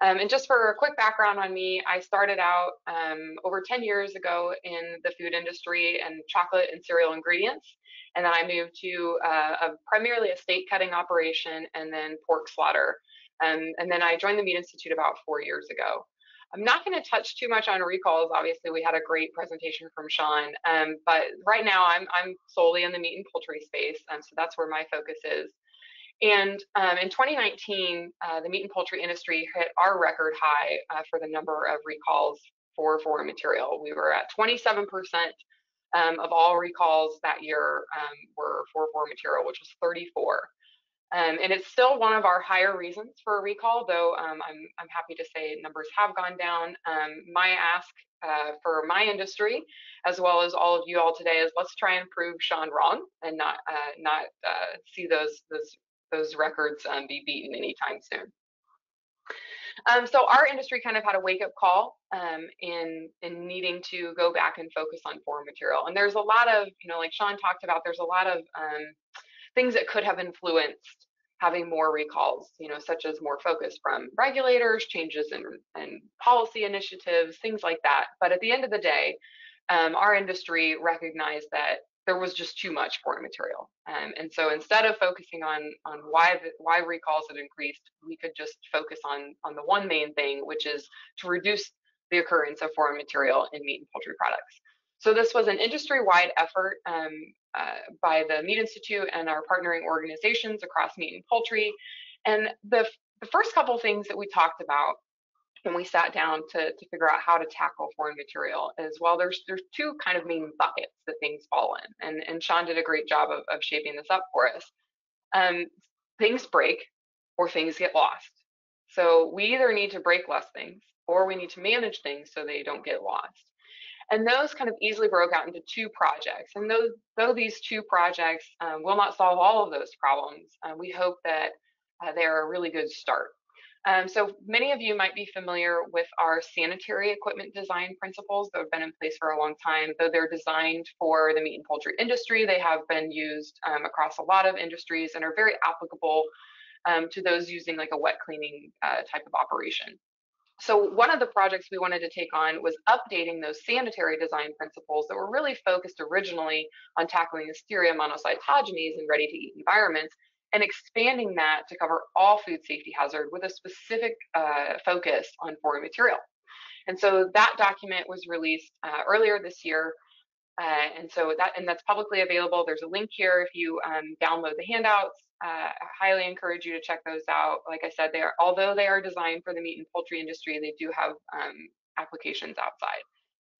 Um, and just for a quick background on me, I started out um, over 10 years ago in the food industry and chocolate and cereal ingredients. And then I moved to uh, a, primarily a steak cutting operation and then pork slaughter. Um, and then I joined the Meat Institute about four years ago. I'm not going to touch too much on recalls. Obviously, we had a great presentation from Shawn, um, but right now I'm, I'm solely in the meat and poultry space, and so that's where my focus is. And um, in 2019, uh, the meat and poultry industry hit our record high uh, for the number of recalls for foreign material. We were at 27% um, of all recalls that year um, were for foreign material, which was 34. Um, and it's still one of our higher reasons for a recall, though um, I'm, I'm happy to say numbers have gone down. Um, my ask uh, for my industry, as well as all of you all today, is let's try and prove Shawn wrong and not uh, not uh, see those those those records um, be beaten anytime soon. Um, so our industry kind of had a wake up call um, in in needing to go back and focus on foreign material. And there's a lot of, you know, like Shawn talked about, there's a lot of um, things that could have influenced having more recalls, you know, such as more focus from regulators, changes in, in policy initiatives, things like that. But at the end of the day, um, our industry recognized that there was just too much foreign material. Um, and so instead of focusing on on why the, why recalls had increased, we could just focus on on the one main thing, which is to reduce the occurrence of foreign material in meat and poultry products. So this was an industry-wide effort um, uh, by the Meat Institute and our partnering organizations across meat and poultry. And the, the first couple things that we talked about when we sat down to, to figure out how to tackle foreign material is well there's there's two kind of main buckets that things fall in and and Shawn did a great job of, of shaping this up for us. Um, things break or things get lost. So we either need to break less things or we need to manage things so they don't get lost. And those kind of easily broke out into two projects. And those though these two projects um, will not solve all of those problems uh, we hope that uh, they're a really good start um, so many of you might be familiar with our sanitary equipment design principles that have been in place for a long time. Though they're designed for the meat and poultry industry, they have been used um, across a lot of industries and are very applicable um, to those using like a wet cleaning uh, type of operation. So one of the projects we wanted to take on was updating those sanitary design principles that were really focused originally on tackling Listeria monocytogenes in ready-to-eat environments and expanding that to cover all food safety hazard with a specific uh, focus on foreign material. And so that document was released uh, earlier this year. Uh, and so that and that's publicly available. There's a link here if you um, download the handouts. Uh, I highly encourage you to check those out. Like I said, they are although they are designed for the meat and poultry industry, they do have um, applications outside.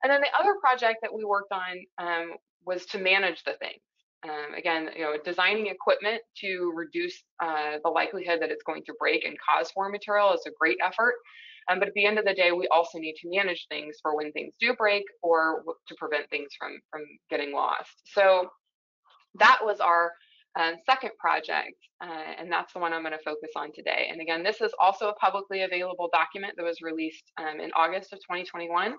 And then the other project that we worked on um, was to manage the things. Um, again, you know, designing equipment to reduce uh, the likelihood that it's going to break and cause foreign material is a great effort. Um, but at the end of the day, we also need to manage things for when things do break or to prevent things from, from getting lost. So that was our uh, second project, uh, and that's the one I'm going to focus on today. And again, this is also a publicly available document that was released um, in August of 2021.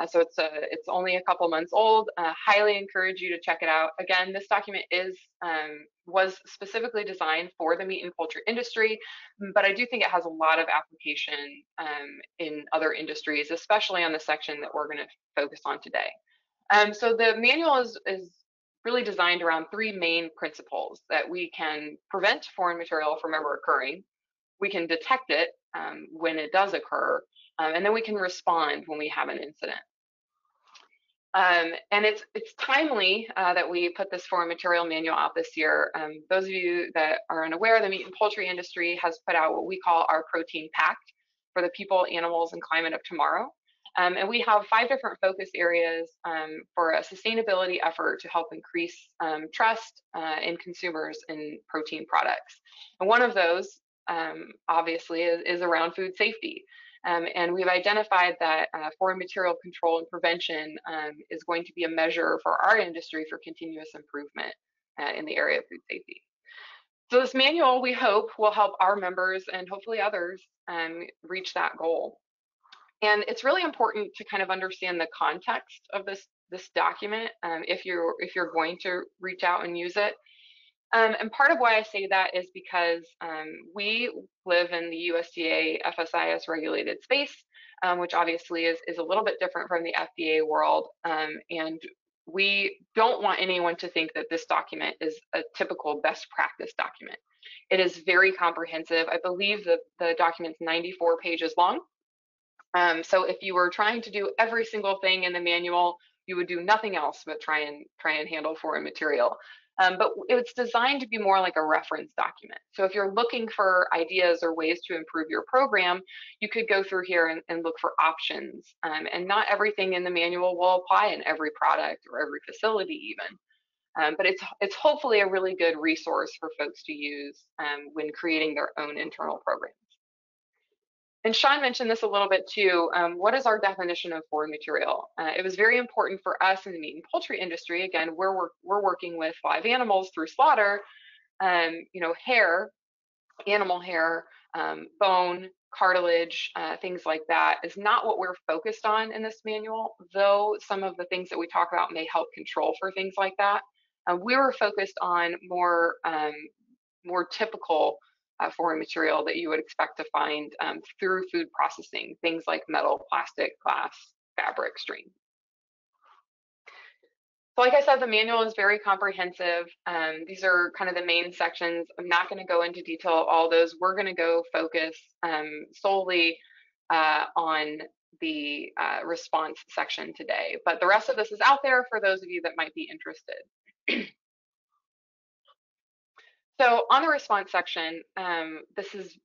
Uh, so it's a, uh, it's only a couple months old. Uh, highly encourage you to check it out. Again, this document is um, was specifically designed for the meat and poultry industry, but I do think it has a lot of application um, in other industries, especially on the section that we're going to focus on today. Um, so the manual is, is really designed around three main principles that we can prevent foreign material from ever occurring, we can detect it um, when it does occur, um, and then we can respond when we have an incident. Um, and it's it's timely uh, that we put this foreign material manual out this year. Um, those of you that are unaware, the meat and poultry industry has put out what we call our protein pact for the people, animals, and climate of tomorrow. Um, and we have five different focus areas um, for a sustainability effort to help increase um, trust uh, in consumers in protein products. And one of those, um, obviously, is, is around food safety. Um, and we've identified that uh, foreign material control and prevention um, is going to be a measure for our industry for continuous improvement uh, in the area of food safety. So this manual, we hope, will help our members and hopefully others um, reach that goal. And it's really important to kind of understand the context of this this document um, if you're if you're going to reach out and use it. Um, and part of why I say that is because um, we live in the USDA FSIS regulated space, um, which obviously is, is a little bit different from the FDA world. Um, and we don't want anyone to think that this document is a typical best practice document. It is very comprehensive. I believe that the document's 94 pages long. Um, so if you were trying to do every single thing in the manual, you would do nothing else but try and try and handle foreign material. Um, but it's designed to be more like a reference document. So if you're looking for ideas or ways to improve your program, you could go through here and, and look for options. Um, and not everything in the manual will apply in every product or every facility even. Um, but it's it's hopefully a really good resource for folks to use um, when creating their own internal programs and Shawn mentioned this a little bit too. Um, what is our definition of foreign material? Uh, it was very important for us in the meat and poultry industry. Again, we're we're working with live animals through slaughter. Um, you know, hair, animal hair, um, bone, cartilage, uh, things like that is not what we're focused on in this manual. Though some of the things that we talk about may help control for things like that. Uh, we were focused on more um, more typical uh, foreign material that you would expect to find um, through food processing, things like metal, plastic, glass, fabric, string. So like I said, the manual is very comprehensive. Um, these are kind of the main sections. I'm not going to go into detail all those. We're going to go focus um, solely uh, on the uh, response section today. But the rest of this is out there for those of you that might be interested. So on the response section, um, this is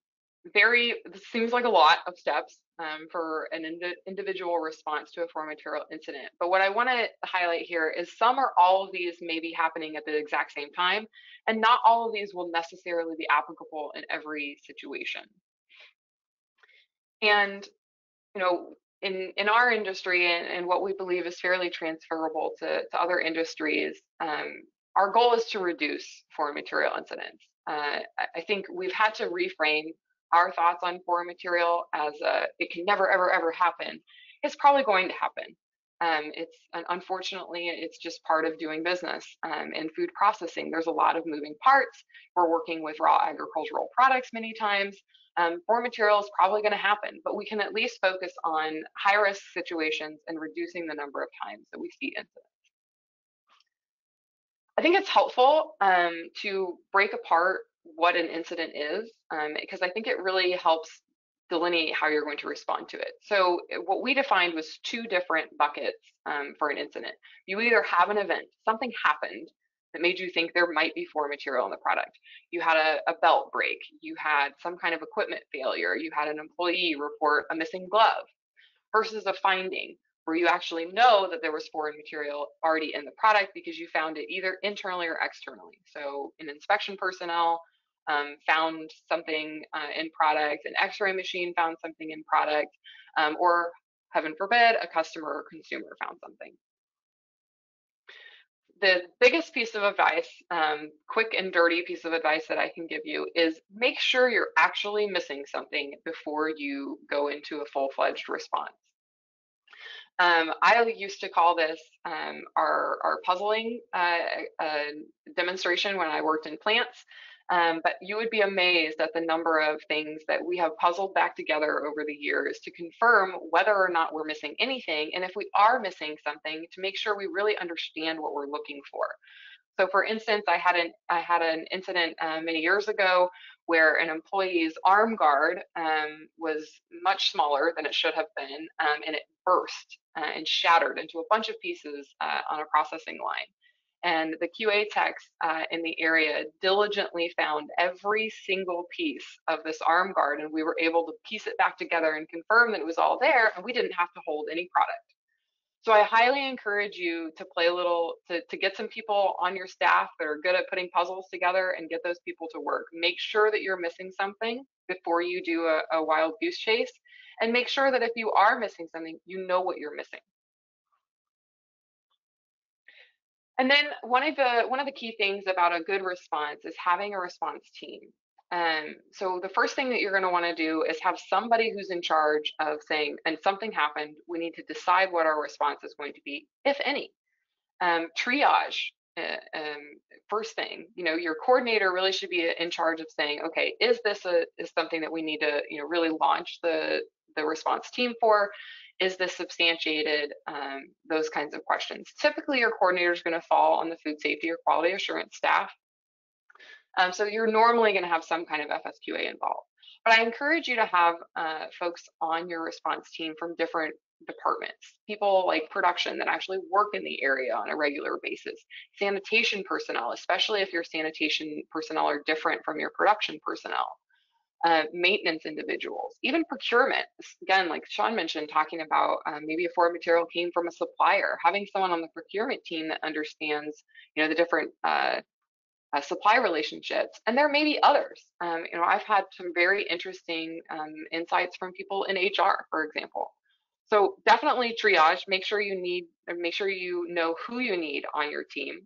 very, this seems like a lot of steps um, for an ind individual response to a foreign material incident. But what I want to highlight here is some or all of these may be happening at the exact same time, and not all of these will necessarily be applicable in every situation. And, you know, in, in our industry and, and what we believe is fairly transferable to, to other industries, um, our goal is to reduce foreign material incidents. Uh, I think we've had to reframe our thoughts on foreign material as a, it can never, ever, ever happen. It's probably going to happen. Um, it's unfortunately it's just part of doing business um, in food processing. There's a lot of moving parts. We're working with raw agricultural products many times. Um, foreign material is probably going to happen, but we can at least focus on high risk situations and reducing the number of times that we see incidents. I think it's helpful um, to break apart what an incident is because um, I think it really helps delineate how you're going to respond to it. So eh, what we defined was two different buckets um, for an incident. You either have an event, something happened that made you think there might be foreign material in the product. You had a, a belt break, you had some kind of equipment failure, you had an employee report a missing glove versus a finding where you actually know that there was foreign material already in the product because you found it either internally or externally. So an inspection personnel um, found something uh, in product, an x-ray machine found something in product, um, or heaven forbid, a customer or consumer found something. The biggest piece of advice, um, quick and dirty piece of advice that I can give you is make sure you're actually missing something before you go into a full-fledged response. Um, I used to call this um, our, our puzzling uh, uh, demonstration when I worked in plants. Um, but you would be amazed at the number of things that we have puzzled back together over the years to confirm whether or not we're missing anything. And if we are missing something, to make sure we really understand what we're looking for. So for instance, I had an I had an incident uh, many years ago where an employee's arm guard um, was much smaller than it should have been, um, and it burst uh, and shattered into a bunch of pieces uh, on a processing line. And the QA techs uh, in the area diligently found every single piece of this arm guard, and we were able to piece it back together and confirm that it was all there, and we didn't have to hold any product. So I highly encourage you to play a little, to, to get some people on your staff that are good at putting puzzles together and get those people to work. Make sure that you're missing something before you do a, a wild goose chase, and make sure that if you are missing something, you know what you're missing. And then one of the one of the key things about a good response is having a response team. Um, so the first thing that you're going to want to do is have somebody who's in charge of saying, and something happened, we need to decide what our response is going to be, if any. Um, triage, uh, um, first thing, you know, your coordinator really should be in charge of saying, okay, is this a is something that we need to, you know, really launch the the response team for? Is this substantiated? Um, those kinds of questions. Typically, your coordinator is going to fall on the food safety or quality assurance staff. Um, so you're normally going to have some kind of FSQA involved. But I encourage you to have uh, folks on your response team from different departments, people like production that actually work in the area on a regular basis, sanitation personnel, especially if your sanitation personnel are different from your production personnel uh, maintenance individuals, even procurement. Again, like Shawn mentioned, talking about um, maybe a foreign material came from a supplier, having someone on the procurement team that understands, you know, the different uh, uh, supply relationships. And there may be others. Um, you know, I've had some very interesting um, insights from people in HR, for example. So definitely triage. Make sure you need, make sure you know who you need on your team.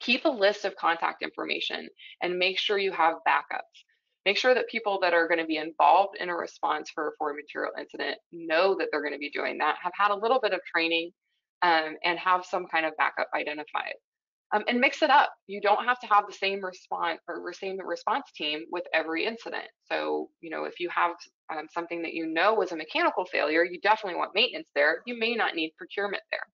Keep a list of contact information and make sure you have backups make sure that people that are going to be involved in a response for a foreign material incident know that they're going to be doing that, have had a little bit of training, um, and have some kind of backup identified. Um, and mix it up. You don't have to have the same response or same response team with every incident. So, you know, if you have um, something that you know was a mechanical failure, you definitely want maintenance there. You may not need procurement there.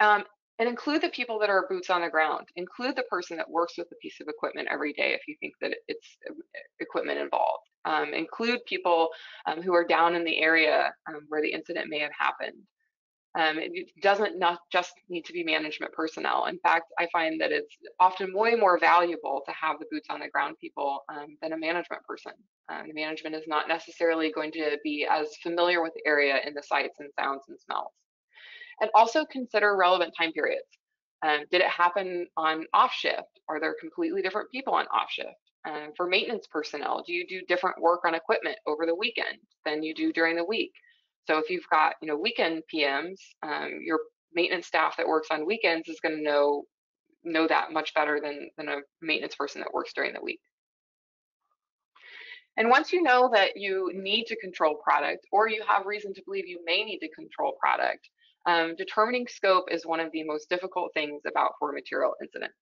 Um, and include the people that are boots on the ground. Include the person that works with the piece of equipment every day if you think that it's um, equipment involved. Um, include people um, who are down in the area where the incident may have happened. Um, it doesn't not just need to be management personnel. In fact, I find that it's often way more valuable to have the boots on the ground people um, than a management person. the management is not necessarily going to be as familiar with the area in the sights and sounds and smells and also consider relevant time periods. Um, did it happen on off shift? Are there completely different people on off shift? Um, for maintenance personnel, do you do different work on equipment over the weekend than you do during the week? So if you've got you know weekend PMs, um, your maintenance staff that works on weekends is going to know know that much better than than a maintenance person that works during the week. And once you know that you need to control product or you have reason to believe you may need to control product, um, determining scope is one of the most difficult things about foreign material incidents.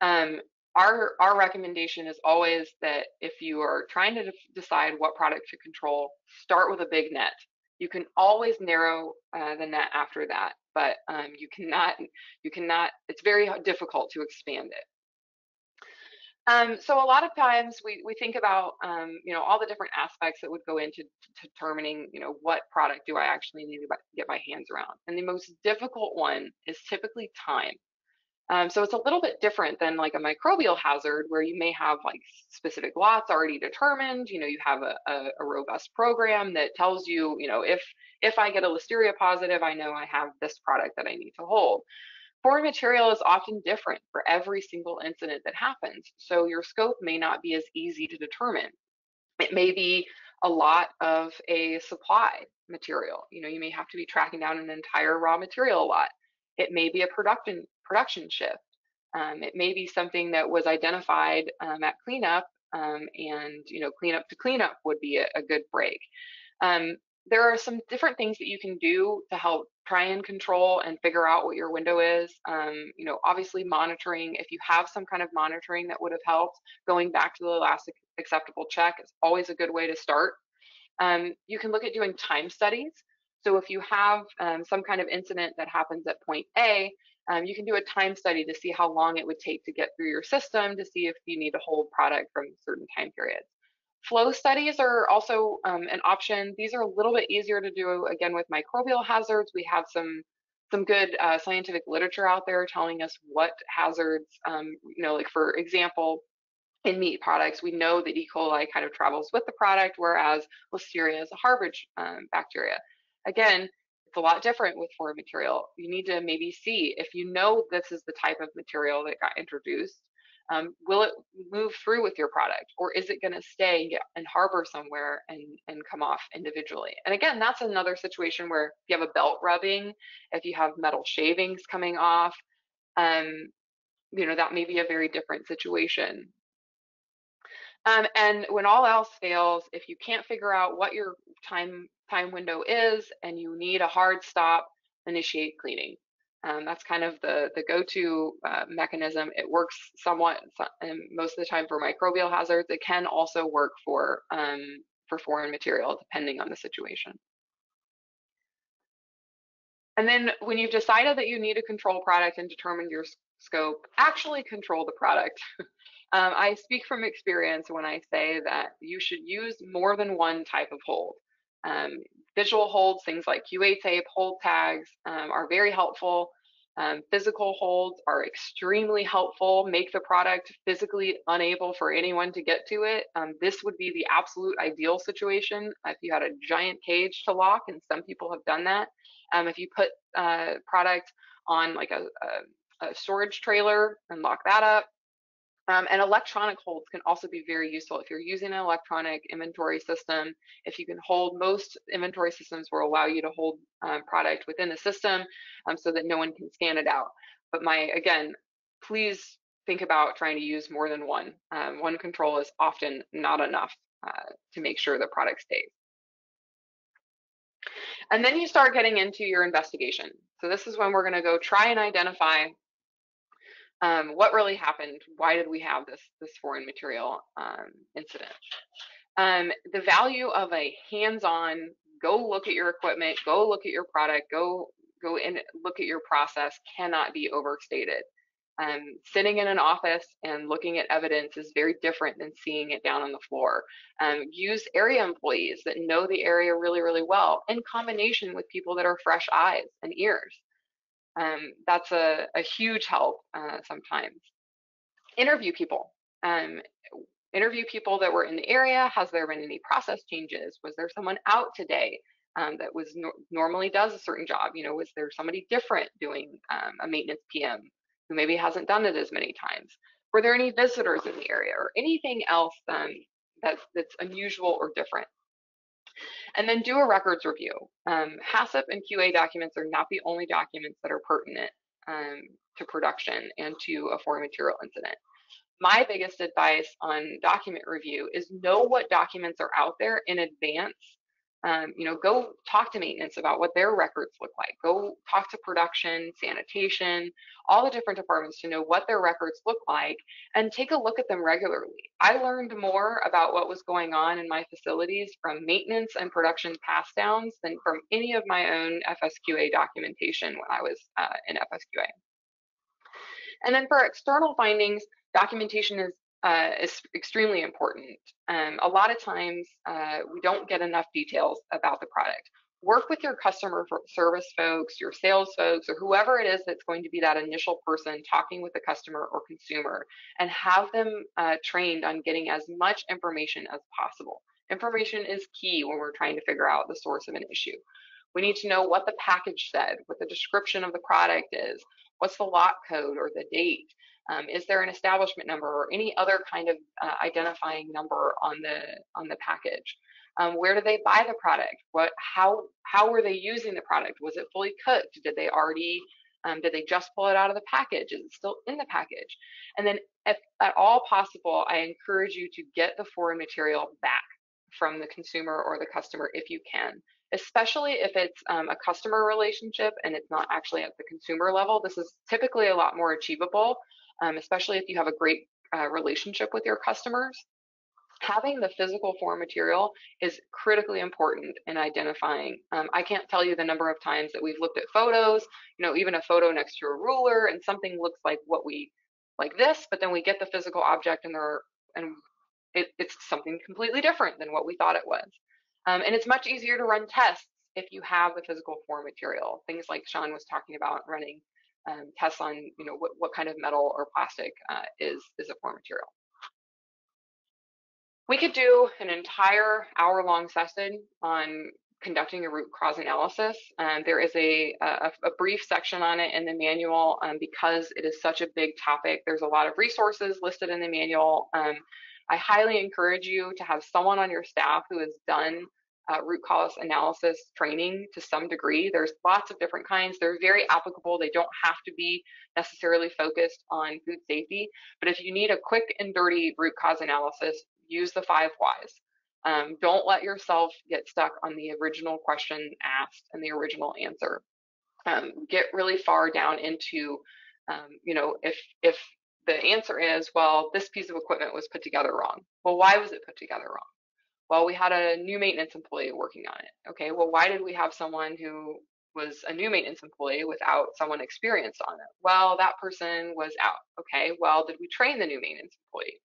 Um, our, our recommendation is always that if you are trying to decide what product to control, start with a big net. You can always narrow uh, the net after that, but um, you cannot, you cannot, it's very difficult to expand it. Um, so a lot of times we, we think about, um, you know, all the different aspects that would go into determining, you know, what product do I actually need to get my hands around. And the most difficult one is typically time. Um, so it's a little bit different than like a microbial hazard where you may have like specific lots already determined. You know, you have a, a, a, robust program that tells you, you know, if if I get a listeria positive, I know I have this product that I need to hold. Foreign material is often different for every single incident that happens. So your scope may not be as easy to determine. It may be a lot of a supply material. You know, you may have to be tracking down an entire raw material lot. It may be a production production shift. Um, it may be something that was identified um, at cleanup, um, and you know, cleanup to cleanup would be a, a good break. Um, there are some different things that you can do to help try and control and figure out what your window is. Um, you know, obviously monitoring, if you have some kind of monitoring that would have helped, going back to the last acceptable check is always a good way to start. Um, you can look at doing time studies. So if you have um, some kind of incident that happens at point A, um, you can do a time study to see how long it would take to get through your system to see if you need to hold product from certain time periods. Flow studies are also um, an option. These are a little bit easier to do again with microbial hazards. We have some some good uh, scientific literature out there telling us what hazards, um, you know, like for example, in meat products, we know that E. coli kind of travels with the product, whereas Listeria is a harborage um, bacteria. Again, it's a lot different with foreign material. You need to maybe see if you know this is the type of material that got introduced, um, will it move through with your product or is it going to stay and, harbor somewhere and, and come off individually? And again, that's another situation where if you have a belt rubbing, if you have metal shavings coming off, um, you know, that may be a very different situation. Um, and when all else fails, if you can't figure out what your time time window is and you need a hard stop, initiate cleaning. Um, that's kind of the, the go-to uh, mechanism. It works somewhat most of the time for microbial hazards. It can also work for, um, for foreign material, depending on the situation. And then when you've decided that you need a control product and determined your scope, actually control the product. um, I speak from experience when I say that you should use more than one type of hold. Um, visual holds, things like QA tape, hold tags um, are very helpful. Um, physical holds are extremely helpful, make the product physically unable for anyone to get to it. Um, this would be the absolute ideal situation if you had a giant cage to lock, and some people have done that. Um, if you put uh, product on like a, a, a storage trailer and lock that up, um, and electronic holds can also be very useful if you're using an electronic inventory system. If you can hold, most inventory systems will allow you to hold um, product within the system um, so that no one can scan it out. But my, again, please think about trying to use more than one. Um, one control is often not enough uh, to make sure the product stays. And then you start getting into your investigation. So this is when we're gonna go try and identify um, what really happened? Why did we have this this foreign material um, incident? Um, the value of a hands-on, go look at your equipment, go look at your product, go go and look at your process cannot be overstated. Um, sitting in an office and looking at evidence is very different than seeing it down on the floor. Um, use area employees that know the area really, really well in combination with people that are fresh eyes and ears. Um, that's a, a, huge help uh, sometimes. Interview people. Um, interview people that were in the area. Has there been any process changes? Was there someone out today um, that was no normally does a certain job? You know, was there somebody different doing um, a maintenance PM who maybe hasn't done it as many times? Were there any visitors in the area or anything else um, that's, that's unusual or different? And then do a records review. Um, HACCP and QA documents are not the only documents that are pertinent um, to production and to a foreign material incident. my biggest advice on document review is know what documents are out there in advance um, you know, go talk to maintenance about what their records look like. Go talk to production, sanitation, all the different departments to know what their records look like and take a look at them regularly. I learned more about what was going on in my facilities from maintenance and production pass downs than from any of my own FSQA documentation when I was uh, in FSQA. And then for external findings, documentation is uh, is extremely important. Um, a lot of times uh, we don't get enough details about the product. Work with your customer service folks, your sales folks, or whoever it is that's going to be that initial person talking with the customer or consumer, and have them uh, trained on getting as much information as possible. Information is key when we're trying to figure out the source of an issue. We need to know what the package said, what the description of the product is, what's the lot code or the date, um, is there an establishment number or any other kind of uh, identifying number on the on the package? Um, where do they buy the product? What how how were they using the product? Was it fully cooked? Did they already um, did they just pull it out of the package? Is it still in the package? And then, if at all possible, I encourage you to get the foreign material back from the consumer or the customer if you can, especially if it's um, a customer relationship and it's not actually at the consumer level. This is typically a lot more achievable um, especially if you have a great uh, relationship with your customers. Having the physical form material is critically important in identifying. Um, I can't tell you the number of times that we've looked at photos, you know, even a photo next to a ruler and something looks like what we like this, but then we get the physical object and there and it, it's something completely different than what we thought it was. Um, and it's much easier to run tests if you have the physical form material. Things like Shawn was talking about running um, tests on you know what, what kind of metal or plastic uh, is is a foreign material. We could do an entire hour long session on conducting a root cause analysis. Um, there is a, a, a, brief section on it in the manual um, because it is such a big topic. There's a lot of resources listed in the manual. Um, I highly encourage you to have someone on your staff who has done uh, root cause analysis training to some degree. There's lots of different kinds. They're very applicable. They don't have to be necessarily focused on food safety. But if you need a quick and dirty root cause analysis, use the five whys. Um, don't let yourself get stuck on the original question asked and the original answer. Um, get really far down into, um, you know, if if the answer is, well, this piece of equipment was put together wrong. Well, why was it put together wrong? Well, we had a new maintenance employee working on it. Okay, well, why did we have someone who was a new maintenance employee without someone experienced on it? Well, that person was out. Okay, well, did we train the new maintenance employee?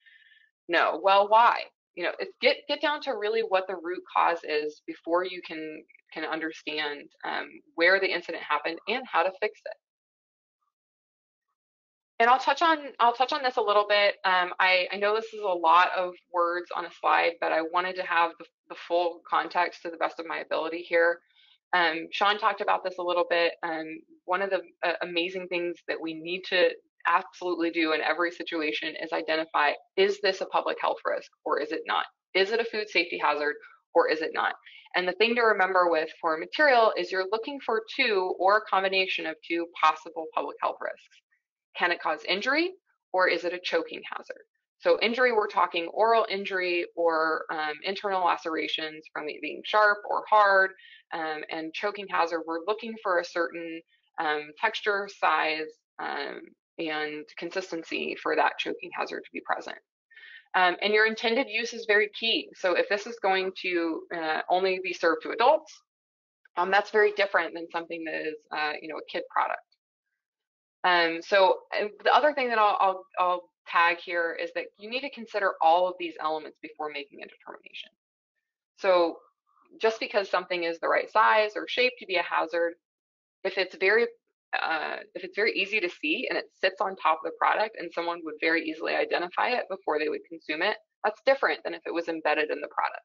No. Well, why? You know, get get down to really what the root cause is before you can can understand um, where the incident happened and how to fix it and I'll touch on I'll touch on this a little bit. Um, I, I know this is a lot of words on a slide, but I wanted to have the, the full context to the best of my ability here. Um, Shawn talked about this a little bit. Um, one of the uh, amazing things that we need to absolutely do in every situation is identify, is this a public health risk or is it not? Is it a food safety hazard or is it not? And the thing to remember with foreign material is you're looking for two or a combination of two possible public health risks. Can it cause injury or is it a choking hazard? So injury, we're talking oral injury or um, internal lacerations from it being sharp or hard. Um, and choking hazard, we're looking for a certain um, texture, size, um, and consistency for that choking hazard to be present. Um, and your intended use is very key. So if this is going to uh, only be served to adults, um, that's very different than something that is, uh, you know, a kid product. Um, so the other thing that I'll, I'll, I'll tag here is that you need to consider all of these elements before making a determination. So just because something is the right size or shape to be a hazard, if it's very uh, if it's very easy to see and it sits on top of the product and someone would very easily identify it before they would consume it, that's different than if it was embedded in the product.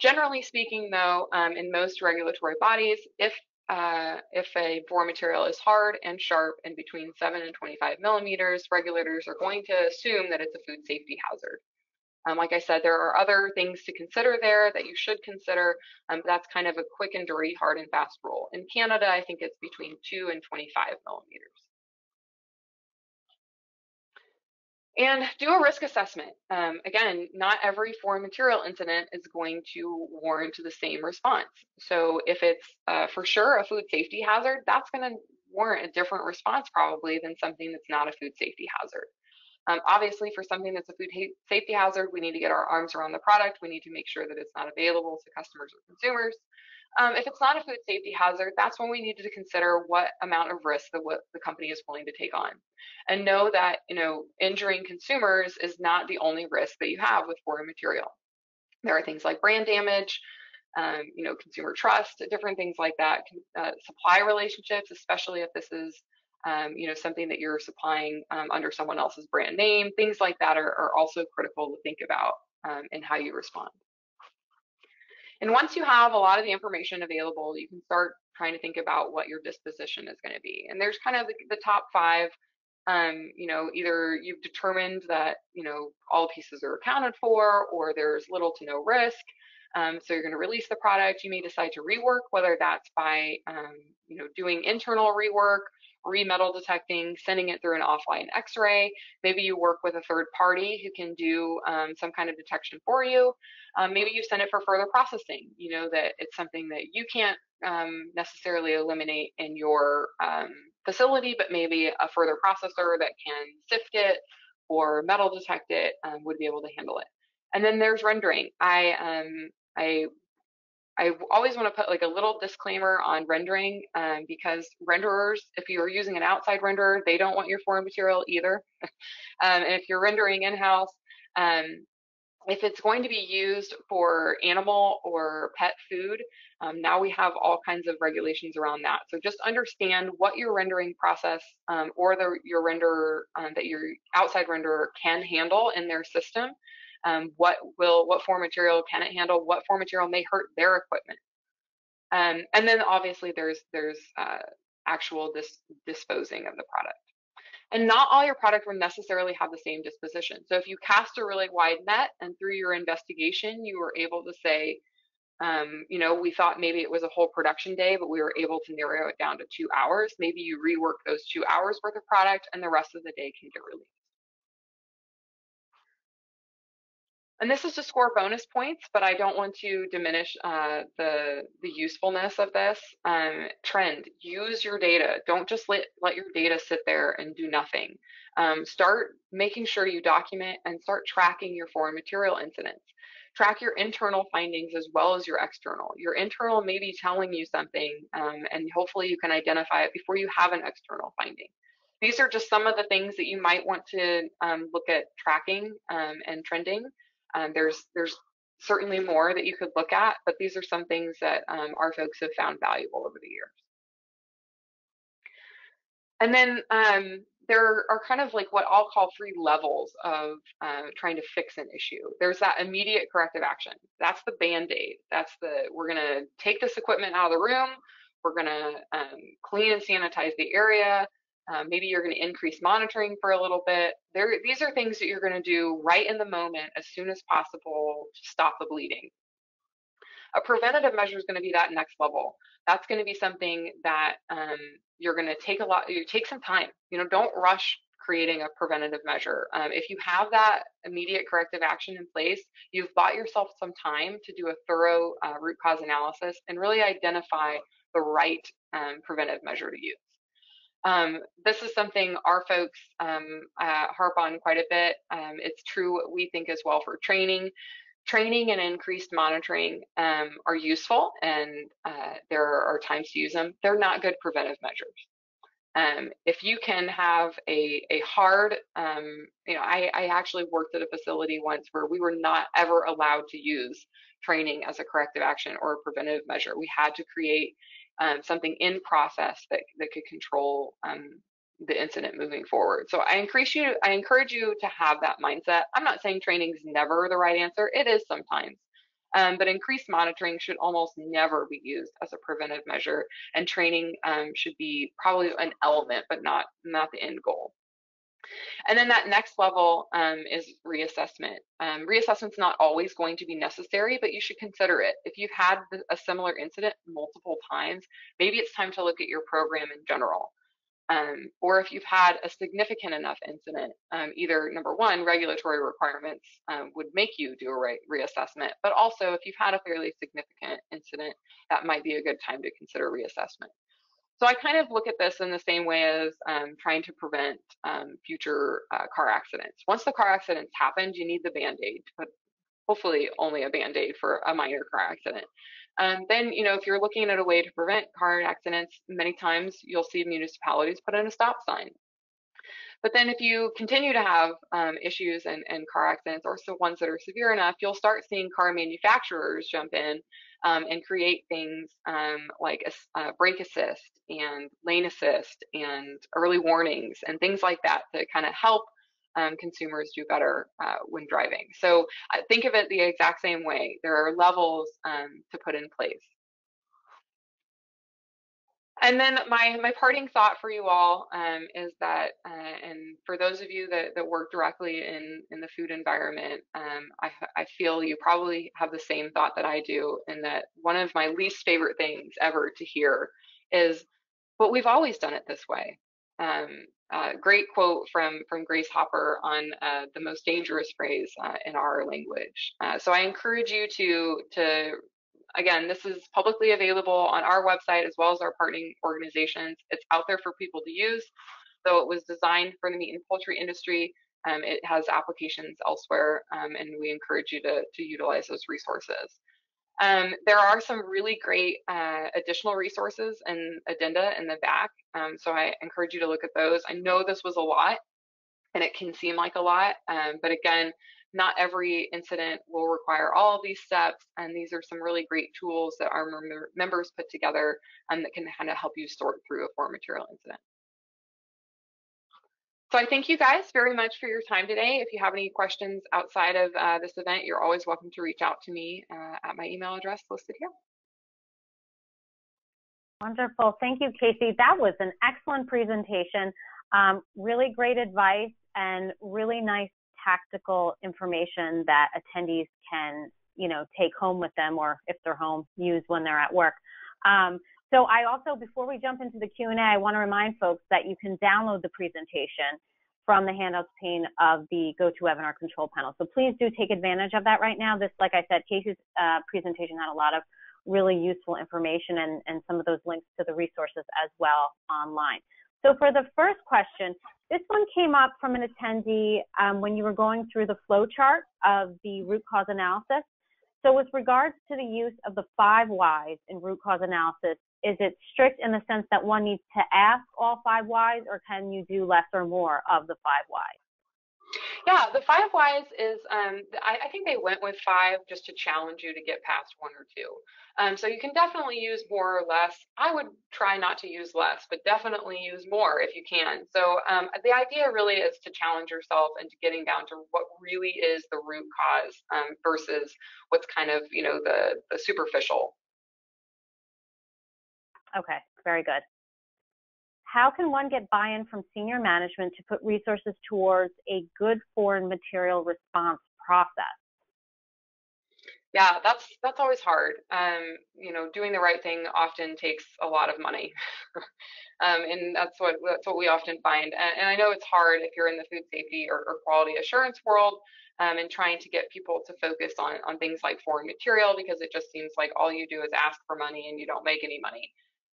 Generally speaking, though, um, in most regulatory bodies, if uh, if a bore material is hard and sharp and between 7 and 25 millimeters, regulators are going to assume that it's a food safety hazard. Um, like I said, there are other things to consider there that you should consider, um, that's kind of a quick and dirty, hard and fast rule. In Canada, I think it's between 2 and 25 millimeters. And do a risk assessment. Um, again, not every foreign material incident is going to warrant the same response. So if it's uh, for sure a food safety hazard, that's going to warrant a different response probably than something that's not a food safety hazard. Um, obviously, for something that's a food safety hazard, we need to get our arms around the product. We need to make sure that it's not available to customers or consumers. Um, if it's not a food safety hazard, that's when we need to consider what amount of risk the, what the company is willing to take on. And know that, you know, injuring consumers is not the only risk that you have with foreign material. There are things like brand damage, um, you know, consumer trust, different things like that, uh, supply relationships, especially if this is, um, you know, something that you're supplying um, under someone else's brand name, things like that are, are also critical to think about um, in how you respond. And once you have a lot of the information available, you can start trying to think about what your disposition is going to be. And there's kind of the, the top five. Um, you know, either you've determined that you know all pieces are accounted for, or there's little to no risk. Um, so you're going to release the product. You may decide to rework, whether that's by um, you know doing internal rework re-metal detecting, sending it through an offline x-ray. Maybe you work with a third party who can do um, some kind of detection for you. Um, maybe you send it for further processing. You know that it's something that you can't um, necessarily eliminate in your um, facility, but maybe a further processor that can sift it or metal detect it um, would be able to handle it. And then there's rendering. I um, I I always want to put like a little disclaimer on rendering um, because renderers, if you're using an outside renderer, they don't want your foreign material either. um, and if you're rendering in-house, um, if it's going to be used for animal or pet food, um, now we have all kinds of regulations around that. So just understand what your rendering process um, or the, your renderer um, that your outside renderer can handle in their system um, what will what foreign material can it handle what form material may hurt their equipment um, and then obviously there's there's uh, actual dis disposing of the product and not all your product will necessarily have the same disposition so if you cast a really wide net and through your investigation you were able to say um, you know, we thought maybe it was a whole production day, but we were able to narrow it down to two hours. Maybe you rework those two hours worth of product and the rest of the day can get released. And this is to score bonus points, but I don't want to diminish uh, the, the usefulness of this. Um, trend, use your data. Don't just let, let your data sit there and do nothing. Um, start making sure you document and start tracking your foreign material incidents. Track your internal findings as well as your external. Your internal may be telling you something, um, and hopefully you can identify it before you have an external finding these are just some of the things that you might want to um, look at tracking um, and trending. Um, there's there's certainly more that you could look at, but these are some things that um, our folks have found valuable over the years. And then um, there are kind of like what I'll call three levels of uh, trying to fix an issue. There's that immediate corrective action. That's the band-aid. That's the, we're gonna take this equipment out of the room, we're gonna um, clean and sanitize the area, um, maybe you're going to increase monitoring for a little bit. There, these are things that you're going to do right in the moment as soon as possible to stop the bleeding. A preventative measure is going to be that next level. That's going to be something that um, you're going to take a lot, you take some time. You know, don't rush creating a preventative measure. Um, if you have that immediate corrective action in place, you've bought yourself some time to do a thorough uh, root cause analysis and really identify the right um, preventive measure to use. Um, this is something our folks um, uh, harp on quite a bit. Um, it's true, what we think, as well for training. Training and increased monitoring um, are useful, and uh, there are times to use them. They're not good preventive measures. Um, if you can have a, a hard, um, you know, I, I actually worked at a facility once where we were not ever allowed to use training as a corrective action or a preventative measure. We had to create um, something in process that, that could control um, the incident moving forward. So I encourage you, I encourage you to have that mindset. I'm not saying training is never the right answer. It is sometimes. Um, but increased monitoring should almost never be used as a preventive measure, and training um, should be probably an element, but not not the end goal. And then that next level um, is reassessment. Um, reassessment's not always going to be necessary, but you should consider it. If you've had a similar incident multiple times, maybe it's time to look at your program in general. um, or if you've had a significant enough incident, um, either number one, regulatory requirements um, would make you do a re reassessment, but also if you've had a fairly significant incident, that might be a good time to consider reassessment. So I kind of look at this in the same way as um, trying to prevent um, future uh, car accidents. Once the car accident's happened, you need the band-aid, but hopefully only a band-aid for a minor car accident. Um, then, you know, if you're looking at a way to prevent car accidents, many times you'll see municipalities put in a stop sign. But then if you continue to have um, issues and, and car accidents or so ones that are severe enough, you'll start seeing car manufacturers jump in um, and create things um, like a, uh, brake assist and lane assist and early warnings and things like that to kind of help um, consumers do better uh, when driving. So think of it the exact same way. There are levels um, to put in place. And then my my parting thought for you all um, is that, uh, and for those of you that, that work directly in in the food environment, um, I I feel you probably have the same thought that I do, and that one of my least favorite things ever to hear is, "But we've always done it this way." Um, uh, great quote from from Grace Hopper on uh, the most dangerous phrase uh, in our language. Uh, so I encourage you to to again, this is publicly available on our website as well as our partnering organizations. It's out there for people to use. Though it was designed for the meat and poultry industry, um, it has applications elsewhere, um, and we encourage you to to utilize those resources. Um, there are some really great uh, additional resources and addenda in the back. Um, so I encourage you to look at those. I know this was a lot and it can seem like a lot, um, but again, not every incident will require all of these steps. And these are some really great tools that our members put together and that can kind of help you sort through a foreign material incident. So I thank you guys very much for your time today. If you have any questions outside of uh, this event, you're always welcome to reach out to me uh, at my email address listed here. Wonderful. Thank you, Casey. That was an excellent presentation. Um, really great advice and really nice tactical information that attendees can, you know, take home with them or if they're home, use when they're at work. Um, so I also, before we jump into the Q&A, I want to remind folks that you can download the presentation from the handouts pane of the GoToWebinar control panel. So please do take advantage of that right now. This, like I said, Casey's uh, presentation had a lot of really useful information and, and some of those links to the resources as well online. So for the first question, this one came up from an attendee um, when you were going through the flow chart of the root cause analysis. So with regards to the use of the five whys in root cause analysis, is it strict in the sense that one needs to ask all five whys or can you do less or more of the five whys? Yeah, the five whys is, um, I, I, think they went with five just to challenge you to get past one or two. Um, so you can definitely use more or less. I would try not to use less, but definitely use more if you can. So um, the idea really is to challenge yourself into getting down to what really is the root cause um, versus what's kind of, you know, the, the superficial. Okay, very good how can one get buy-in from senior management to put resources towards a good foreign material response process? Yeah, that's that's always hard. Um, you know, doing the right thing often takes a lot of money, um, and that's what that's what we often find. And, and, I know it's hard if you're in the food safety or, or quality assurance world, um, and trying to get people to focus on on things like foreign material because it just seems like all you do is ask for money and you don't make any money.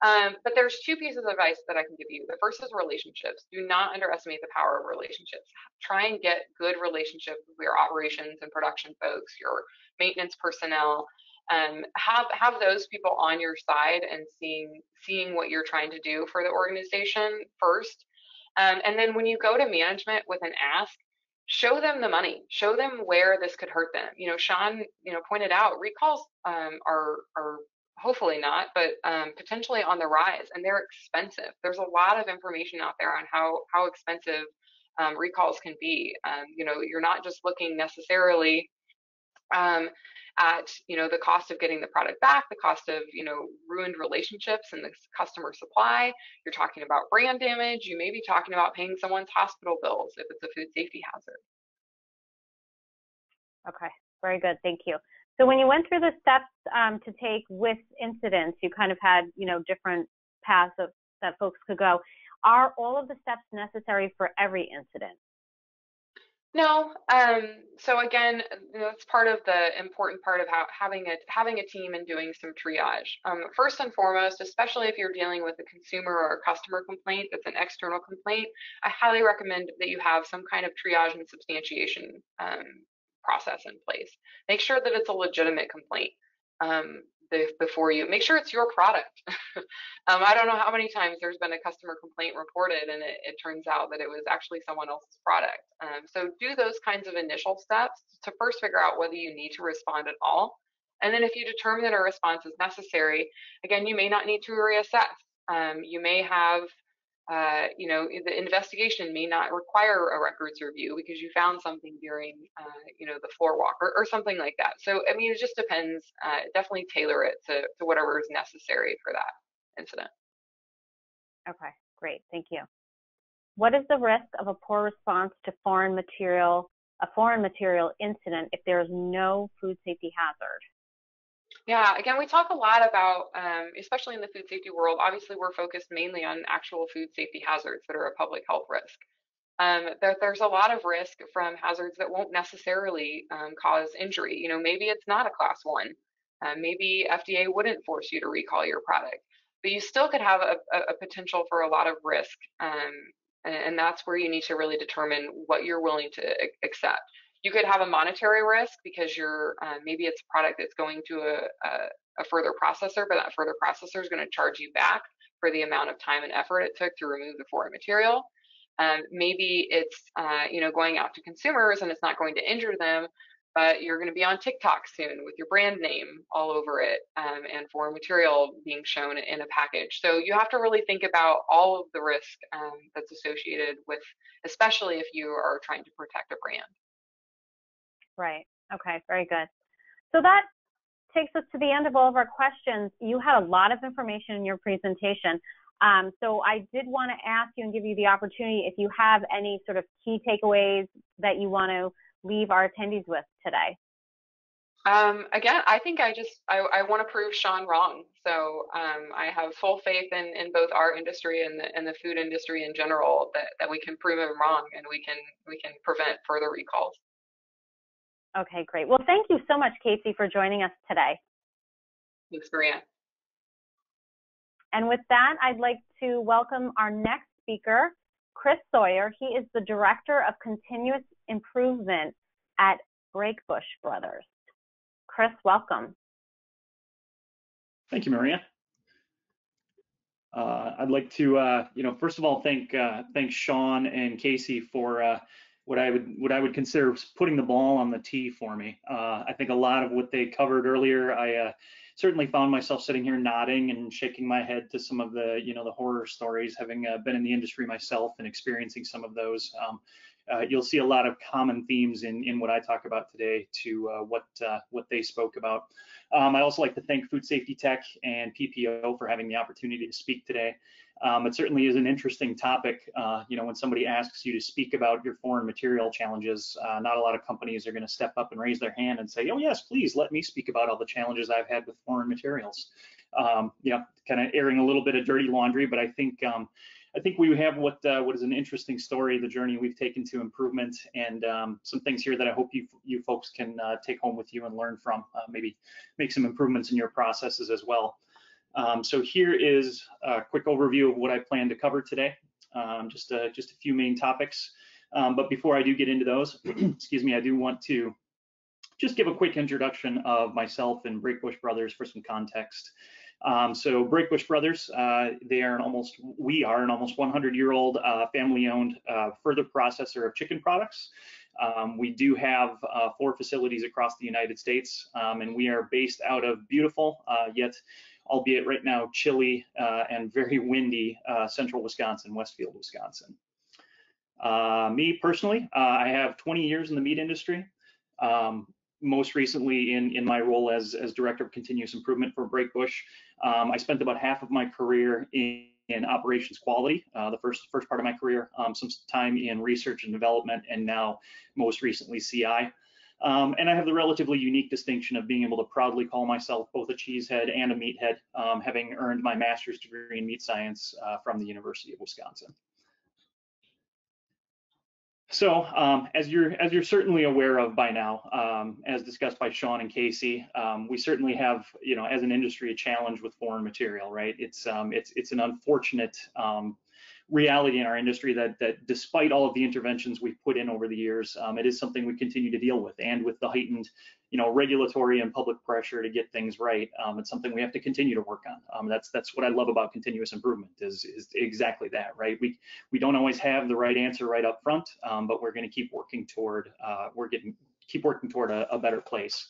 Um, but there's two pieces of advice that I can give you. The first is relationships. Do not underestimate the power of relationships. Try and get good relationships with your operations and production folks, your maintenance personnel. Um, have have those people on your side and seeing seeing what you're trying to do for the organization first. Um, and then when you go to management with an ask, show them the money show them where this could hurt them you know Shawn you know pointed out recalls um, are are hopefully not, but um, potentially on the rise, and they're expensive. There's a lot of information out there on how how expensive um, recalls can be. Um, you know, you're not just looking necessarily um, at you know the cost of getting the product back, the cost of you know ruined relationships and the customer supply. You're talking about brand damage. You may be talking about paying someone's hospital bills if it's a food safety hazard. Okay, very good. Thank you. So when you went through the steps um, to take with incidents, you kind of had, you know, different paths of, that folks could go. Are all of the steps necessary for every incident? No. Um, so again, that's part of the important part of how, having a having a team and doing some triage. Um, first and foremost, especially if you're dealing with a consumer or a customer complaint that's an external complaint, I highly recommend that you have some kind of triage and substantiation um, process in place. Make sure that it's a legitimate complaint. Um, before you make sure it's your product um, i don't know how many times there's been a customer complaint reported and it, it turns out that it was actually someone else's product um, so do those kinds of initial steps to first figure out whether you need to respond at all and then if you determine that a response is necessary again you may not need to reassess um, you may have uh, you know, the investigation may not require a records review because you found something during, uh, you know, the floor walk or, or, something like that. So, I mean, it just depends. Uh, definitely tailor it to, to whatever is necessary for that incident. Okay, great. Thank you. What is the risk of a poor response to foreign material, a foreign material incident if there is no food safety hazard? Yeah, again, we talk a lot about, um, especially in the food safety world, obviously we're focused mainly on actual food safety hazards that are a public health risk. Um, there, there's a lot of risk from hazards that won't necessarily um, cause injury. You know, maybe it's not a class one. Uh, maybe FDA wouldn't force you to recall your product, but you still could have a, a potential for a lot of risk. Um, and, and that's where you need to really determine what you're willing to accept. You could have a monetary risk because you're uh, maybe it's a product that's going to a, a, a further processor, but that further processor is going to charge you back for the amount of time and effort it took to remove the foreign material. Um, maybe it's uh, you know going out to consumers and it's not going to injure them, but you're going to be on TikTok soon with your brand name all over it um, and foreign material being shown in a package. So you have to really think about all of the risk um, that's associated with, especially if you are trying to protect a brand. Right. Okay. Very good. So that takes us to the end of all of our questions. You had a lot of information in your presentation. Um, so I did want to ask you and give you the opportunity if you have any sort of key takeaways that you want to leave our attendees with today. Um, again, I think I just I, I want to prove Shawn wrong. So um, I have full faith in, in both our industry and the, and the food industry in general that, that we can prove him wrong and we can we can prevent further recalls. Okay, great. Well, thank you so much, Casey, for joining us today. Thanks, Maria. And with that, I'd like to welcome our next speaker, Chris Sawyer. He is the Director of Continuous Improvement at Brakebush Brothers. Chris, welcome. Thank you, Maria. Uh, I'd like to, uh, you know, first of all, thank uh, thank Shawn and Casey for uh, what I would what I would consider putting the ball on the tee for me. Uh, I think a lot of what they covered earlier, I uh, certainly found myself sitting here nodding and shaking my head to some of the you know the horror stories, having uh, been in the industry myself and experiencing some of those. Um, uh, you'll see a lot of common themes in in what I talk about today to uh, what uh, what they spoke about. Um, I also like to thank Food Safety Tech and PPO for having the opportunity to speak today. Um, it certainly is an interesting topic. Uh, you know, when somebody asks you to speak about your foreign material challenges, uh, not a lot of companies are going to step up and raise their hand and say, "Oh yes, please let me speak about all the challenges I've had with foreign materials." Um, you know, kind of airing a little bit of dirty laundry, but I think um, I think we have what uh, what is an interesting story, the journey we've taken to improvement, and um, some things here that I hope you you folks can uh, take home with you and learn from. Uh, maybe make some improvements in your processes as well. Um, so here is a quick overview of what I plan to cover today. Um, just, a, just a few main topics. Um, but before I do get into those, excuse me, I do want to just give a quick introduction of myself and Brakebush Brothers for some context. Um, so Brakebush Brothers, uh, they are an almost, we are an almost 100 year old uh, family owned uh, further processor of chicken products. Um, we do have uh, four facilities across the United States, um, and we are based out of beautiful, uh, yet albeit right now chilly uh, and very windy, central Wisconsin, Westfield, Wisconsin. Me personally, I have 20 years in the meat industry. Um, most recently in, in my role as, as Director of Continuous Improvement for Brakebush. Um, I spent about half of my career in, in operations quality, uh, the first first part of my career, um, some time in research and development, and now most recently CI. Um, and I have the relatively unique distinction of being able to proudly call myself both a cheesehead and a meathead, um, having earned my master's degree in meat science uh, from the University of Wisconsin. So um, as you're as you're certainly aware of by now, um, as discussed by Shawn and Casey, um, we certainly have you know as an industry a challenge with foreign material, right? It's um, it's it's an unfortunate um, reality in our industry that that despite all of the interventions we've put in over the years, um, it is something we continue to deal with. And with the heightened, you know, regulatory and public pressure to get things right, um, it's something we have to continue to work on. Um, that's that's what I love about continuous improvement is is exactly that, right? We we don't always have the right answer right up front, um, but we're going to keep working toward uh, we're getting keep working toward a, a better place.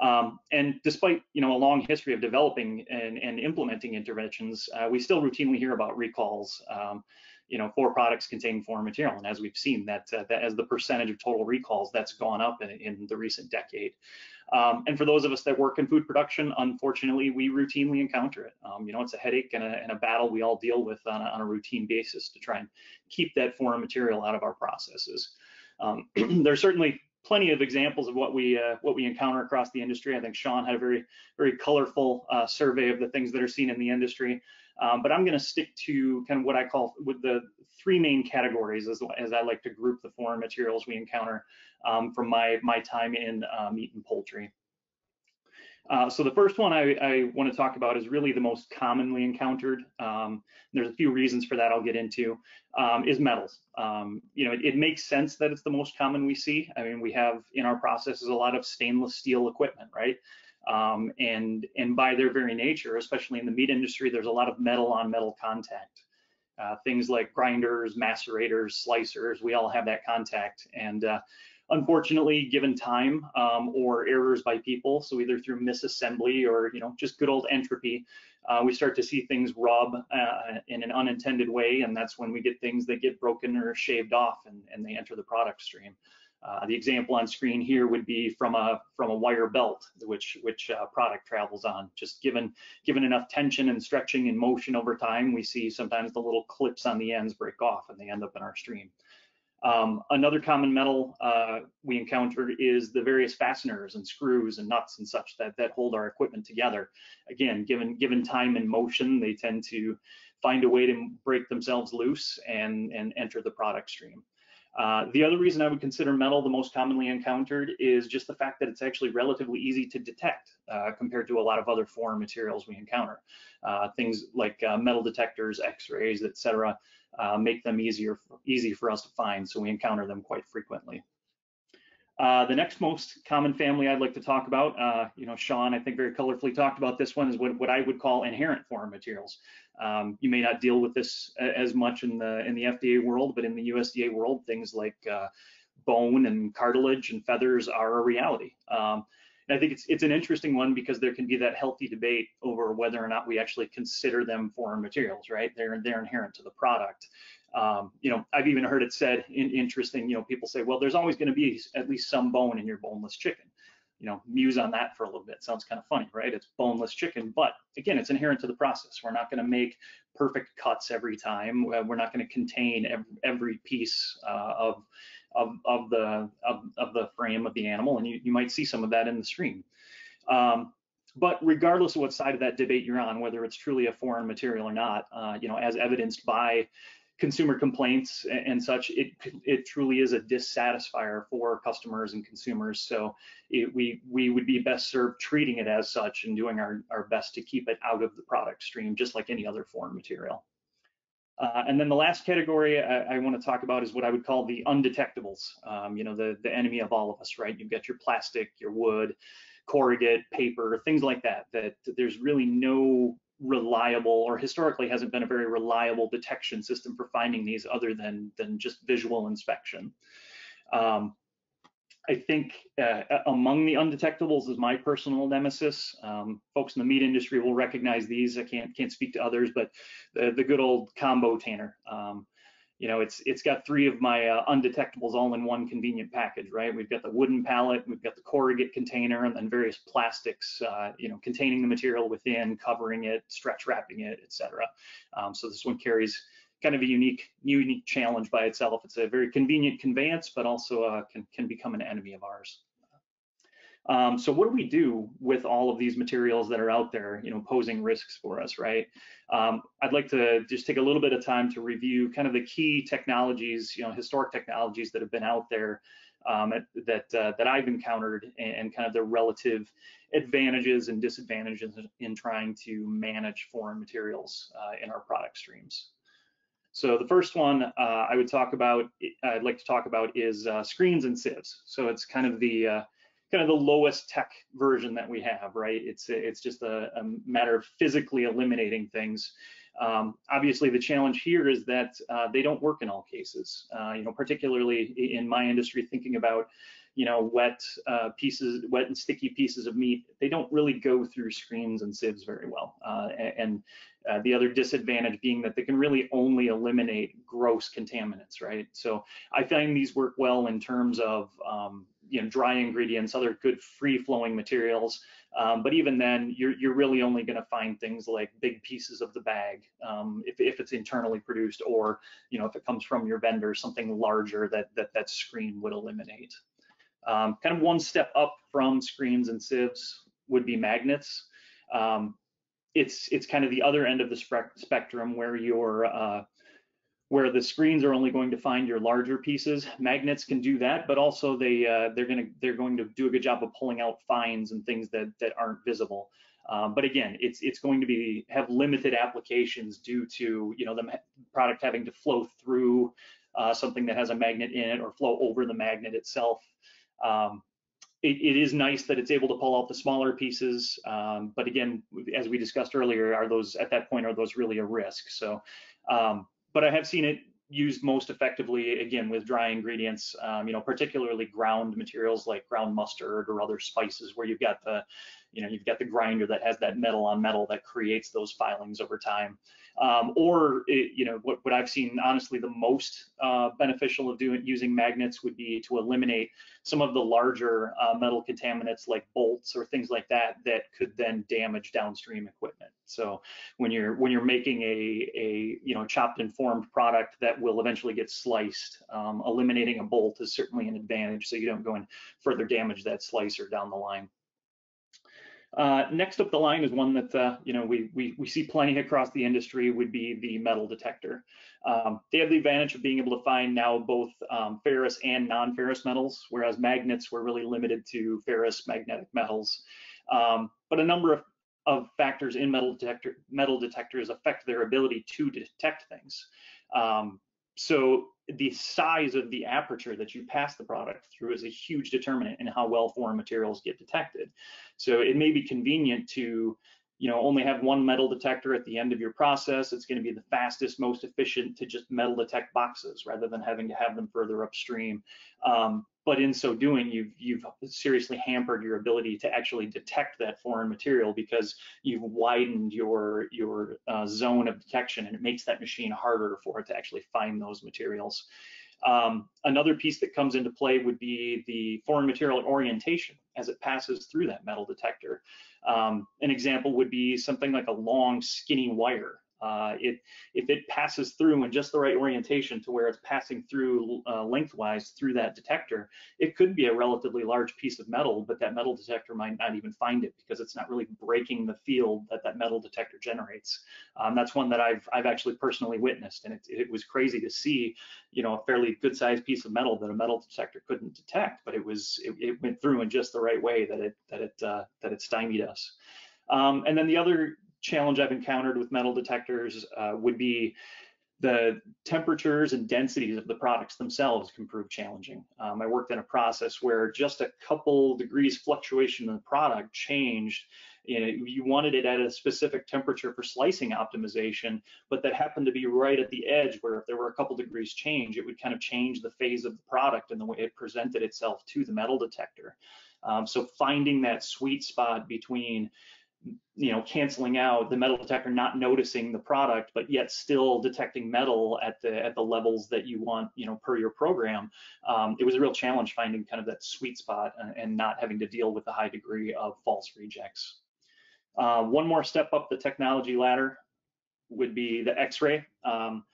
Um, and despite you know a long history of developing and, and implementing interventions, uh, we still routinely hear about recalls. You know, four products containing foreign material, and as we've seen, that, uh, that as the percentage of total recalls, that's gone up in, in the recent decade. Um, and for those of us that work in food production, unfortunately, we routinely encounter it. Um, you know, it's a headache and a, and a, battle we all deal with on a, on a, routine basis to try and keep that foreign material out of our processes. Um, there's certainly plenty of examples of what we uh, what we encounter across the industry. I think Shawn had a very very colorful uh, survey of the things that are seen in the industry. Um, but I'm going to stick to kind of what I call with the three main categories as, as I like to group the foreign materials we encounter um, from my my time in uh, meat and poultry. Uh, so the first one I, I want to talk about is really the most commonly encountered. Um, there's a few reasons for that I'll get into, um, is metals. Um, you know, it, it, makes sense that it's the most common we see. I mean, we have in our processes a lot of stainless steel equipment, right? Um, and, and by their very nature, especially in the meat industry, there's a lot of metal on metal contact. Uh, things like grinders, macerators, slicers, we all have that contact. And uh, unfortunately, given time um, or errors by people, so either through misassembly or you know just good old entropy, uh, we start to see things rub uh, in an unintended way, and that's when we get things that get broken or shaved off and, and they enter the product stream. Uh, the example on screen here would be from a from a wire belt, which which uh, product travels on. Just given given enough tension and stretching and motion over time, we see sometimes the little clips on the ends break off and they end up in our stream. Um, another common metal uh, we encounter is the various fasteners and screws and nuts and such that, that hold our equipment together. Again, given, given time and motion, they tend to find a way to break themselves loose and, and enter the product stream. Uh, the other reason I would consider metal the most commonly encountered is just the fact that it's actually relatively easy to detect uh, compared to a lot of other foreign materials we encounter. Uh, things like uh, metal detectors, x-rays, etc uh, make them easier easy for us to find, so we encounter them quite frequently. Uh, the next most common family I'd like to talk about, uh, you know, Shawn, I think very colorfully talked about this one, is what, what I would call inherent foreign materials. Um, you may not deal with this as much in the in the FDA world, but in the USDA world, things like uh, bone and cartilage and feathers are a reality. Um, and I think it's it's an interesting one because there can be that healthy debate over whether or not we actually consider them foreign materials, right? They're they're inherent to the product. Um, you know, I've even heard it said in, interesting. You know, people say, well, there's always going to be at least some bone in your boneless chicken. You know, muse on that for a little bit. Sounds kind of funny, right? It's boneless chicken, but again, it's inherent to the process. We're not going to make perfect cuts every time. We're not going to contain every, piece uh, of of, of the of, of, the frame of the animal, and you, you might see some of that in the stream. Um, but regardless of what side of that debate you're on, whether it's truly a foreign material or not, uh, you know, as evidenced by consumer complaints and, such, it it truly is a dissatisfier for customers and consumers. So it, we we would be best served treating it as such and doing our, our best to keep it out of the product stream, just like any other foreign material. Uh, and then the last category I, I want to talk about is what I would call the undetectables. Um, you know, the, the enemy of all of us, right? You've got your plastic, your wood, corrugate, paper, things like that, that there's really no reliable or historically hasn't been a very reliable detection system for finding these other than, than just visual inspection. Um, I think uh, among the undetectables is my personal nemesis. Um, folks in the meat industry will recognize these. I can't can't speak to others, but the, the good old combo tanner. Um, you know, it's it's got three of my uh, undetectables all in one convenient package, right? We've got the wooden pallet, we've got the corrugate container, and then various plastics, uh, you know, containing the material within, covering it, stretch wrapping it, etc. Um, so this one carries kind of a unique unique challenge by itself. It's a very convenient conveyance, but also uh, can can become an enemy of ours. Um, so what do we do with all of these materials that are out there, you know, posing risks for us, right? Um, I'd like to just take a little bit of time to review kind of the key technologies, you know, historic technologies that have been out there um, that uh, that I've encountered and, and, kind of the relative advantages and disadvantages in trying to manage foreign materials uh, in our product streams. So the first one uh, I would talk about, I'd like to talk about is uh, screens and sieves. So it's kind of the uh, kind of the lowest tech version that we have, right? It's it's just a, a matter of physically eliminating things. Um, obviously, the challenge here is that uh, they don't work in all cases. Uh, you know, particularly in my industry, thinking about you know wet uh, pieces, wet and sticky pieces of meat, they don't really go through screens and sieves very well. Uh, and uh, the other disadvantage being that they can really only eliminate gross contaminants, right? So I find these work well in terms of um, you know dry ingredients, other good free flowing materials. Um, but even then, you're you're really only going to find things like big pieces of the bag um, if if it's internally produced, or you know if it comes from your vendor, something larger that that that screen would eliminate. Um, kind of one step up from screens and sieves would be magnets. Um, it's it's kind of the other end of the spectrum where you're uh, where the screens are only going to find your larger pieces. Magnets can do that, but also they uh, they're going to they're going to do a good job of pulling out fines and things that that aren't visible. Um, but again, it's it's going to be have limited applications due to you know the product having to flow through uh, something that has a magnet in it or flow over the magnet itself. Um, it, it is nice that it's able to pull out the smaller pieces, um, but again, as we discussed earlier, are those at that point are those really a risk? So um, but I have seen it used most effectively again with dry ingredients um, you know particularly ground materials like ground mustard or other spices where you've got the you know you've got the grinder that has that metal on metal that creates those filings over time um, or it, you know what, what I've seen honestly the most uh, beneficial of doing using magnets would be to eliminate some of the larger uh, metal contaminants like bolts or things like that that could then damage downstream equipment. So when you're when you're making a a you know chopped and formed product that will eventually get sliced, um, eliminating a bolt is certainly an advantage so you don't go and further damage that slicer down the line. Uh, next up the line is one that uh, you know we, we we see plenty across the industry would be the metal detector. Um, they have the advantage of being able to find now both um, ferrous and non-ferrous metals, whereas magnets were really limited to ferrous magnetic metals. Um, but a number of, of factors in metal detector metal detectors affect their ability to detect things. Um, so the size of the aperture that you pass the product through is a huge determinant in how well foreign materials get detected. So it may be convenient to you know only have one metal detector at the end of your process it's going to be the fastest most efficient to just metal detect boxes rather than having to have them further upstream um, but in so doing you've you've seriously hampered your ability to actually detect that foreign material because you've widened your your uh, zone of detection and it makes that machine harder for it to actually find those materials um, another piece that comes into play would be the foreign material orientation as it passes through that metal detector. Um, an example would be something like a long skinny wire uh, it, if it passes through in just the right orientation to where it's passing through uh, lengthwise through that detector, it could be a relatively large piece of metal, but that metal detector might not even find it because it's not really breaking the field that that metal detector generates. Um, that's one that I've I've actually personally witnessed, and it, it was crazy to see, you know, a fairly good sized piece of metal that a metal detector couldn't detect, but it was it, it went through in just the right way that it that it uh, that it stymied us. Um, and then the other challenge I've encountered with metal detectors uh, would be the temperatures and densities of the products themselves can prove challenging. Um, I worked in a process where just a couple degrees fluctuation in the product changed. You, know, you wanted it at a specific temperature for slicing optimization, but that happened to be right at the edge where if there were a couple degrees change, it would kind of change the phase of the product and the way it presented itself to the metal detector. Um, so finding that sweet spot between you know, canceling out the metal detector, not noticing the product, but yet still detecting metal at the at the levels that you want, you know, per your program. Um, it was a real challenge finding kind of that sweet spot and, and not having to deal with the high degree of false rejects. Uh, one more step up the technology ladder would be the X-ray, um,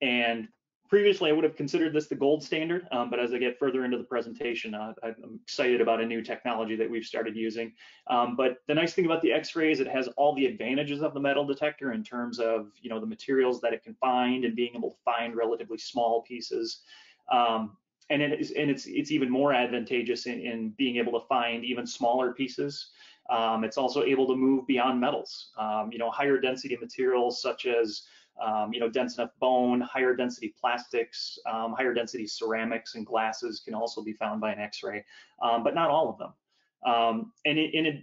and previously, I would have considered this the gold standard, um, but as I get further into the presentation, uh, I'm excited about a new technology that we've started using. Um, but the nice thing about the X-ray is it has all the advantages of the metal detector in terms of you know the materials that it can find and being able to find relatively small pieces. Um, and it is, and it's it's even more advantageous in, in being able to find even smaller pieces. Um, it's also able to move beyond metals. Um, you know, higher density materials such as um, you know, dense enough bone, higher density plastics, um, higher density ceramics and glasses can also be found by an X-ray, um, but not all of them. Um, and in, in,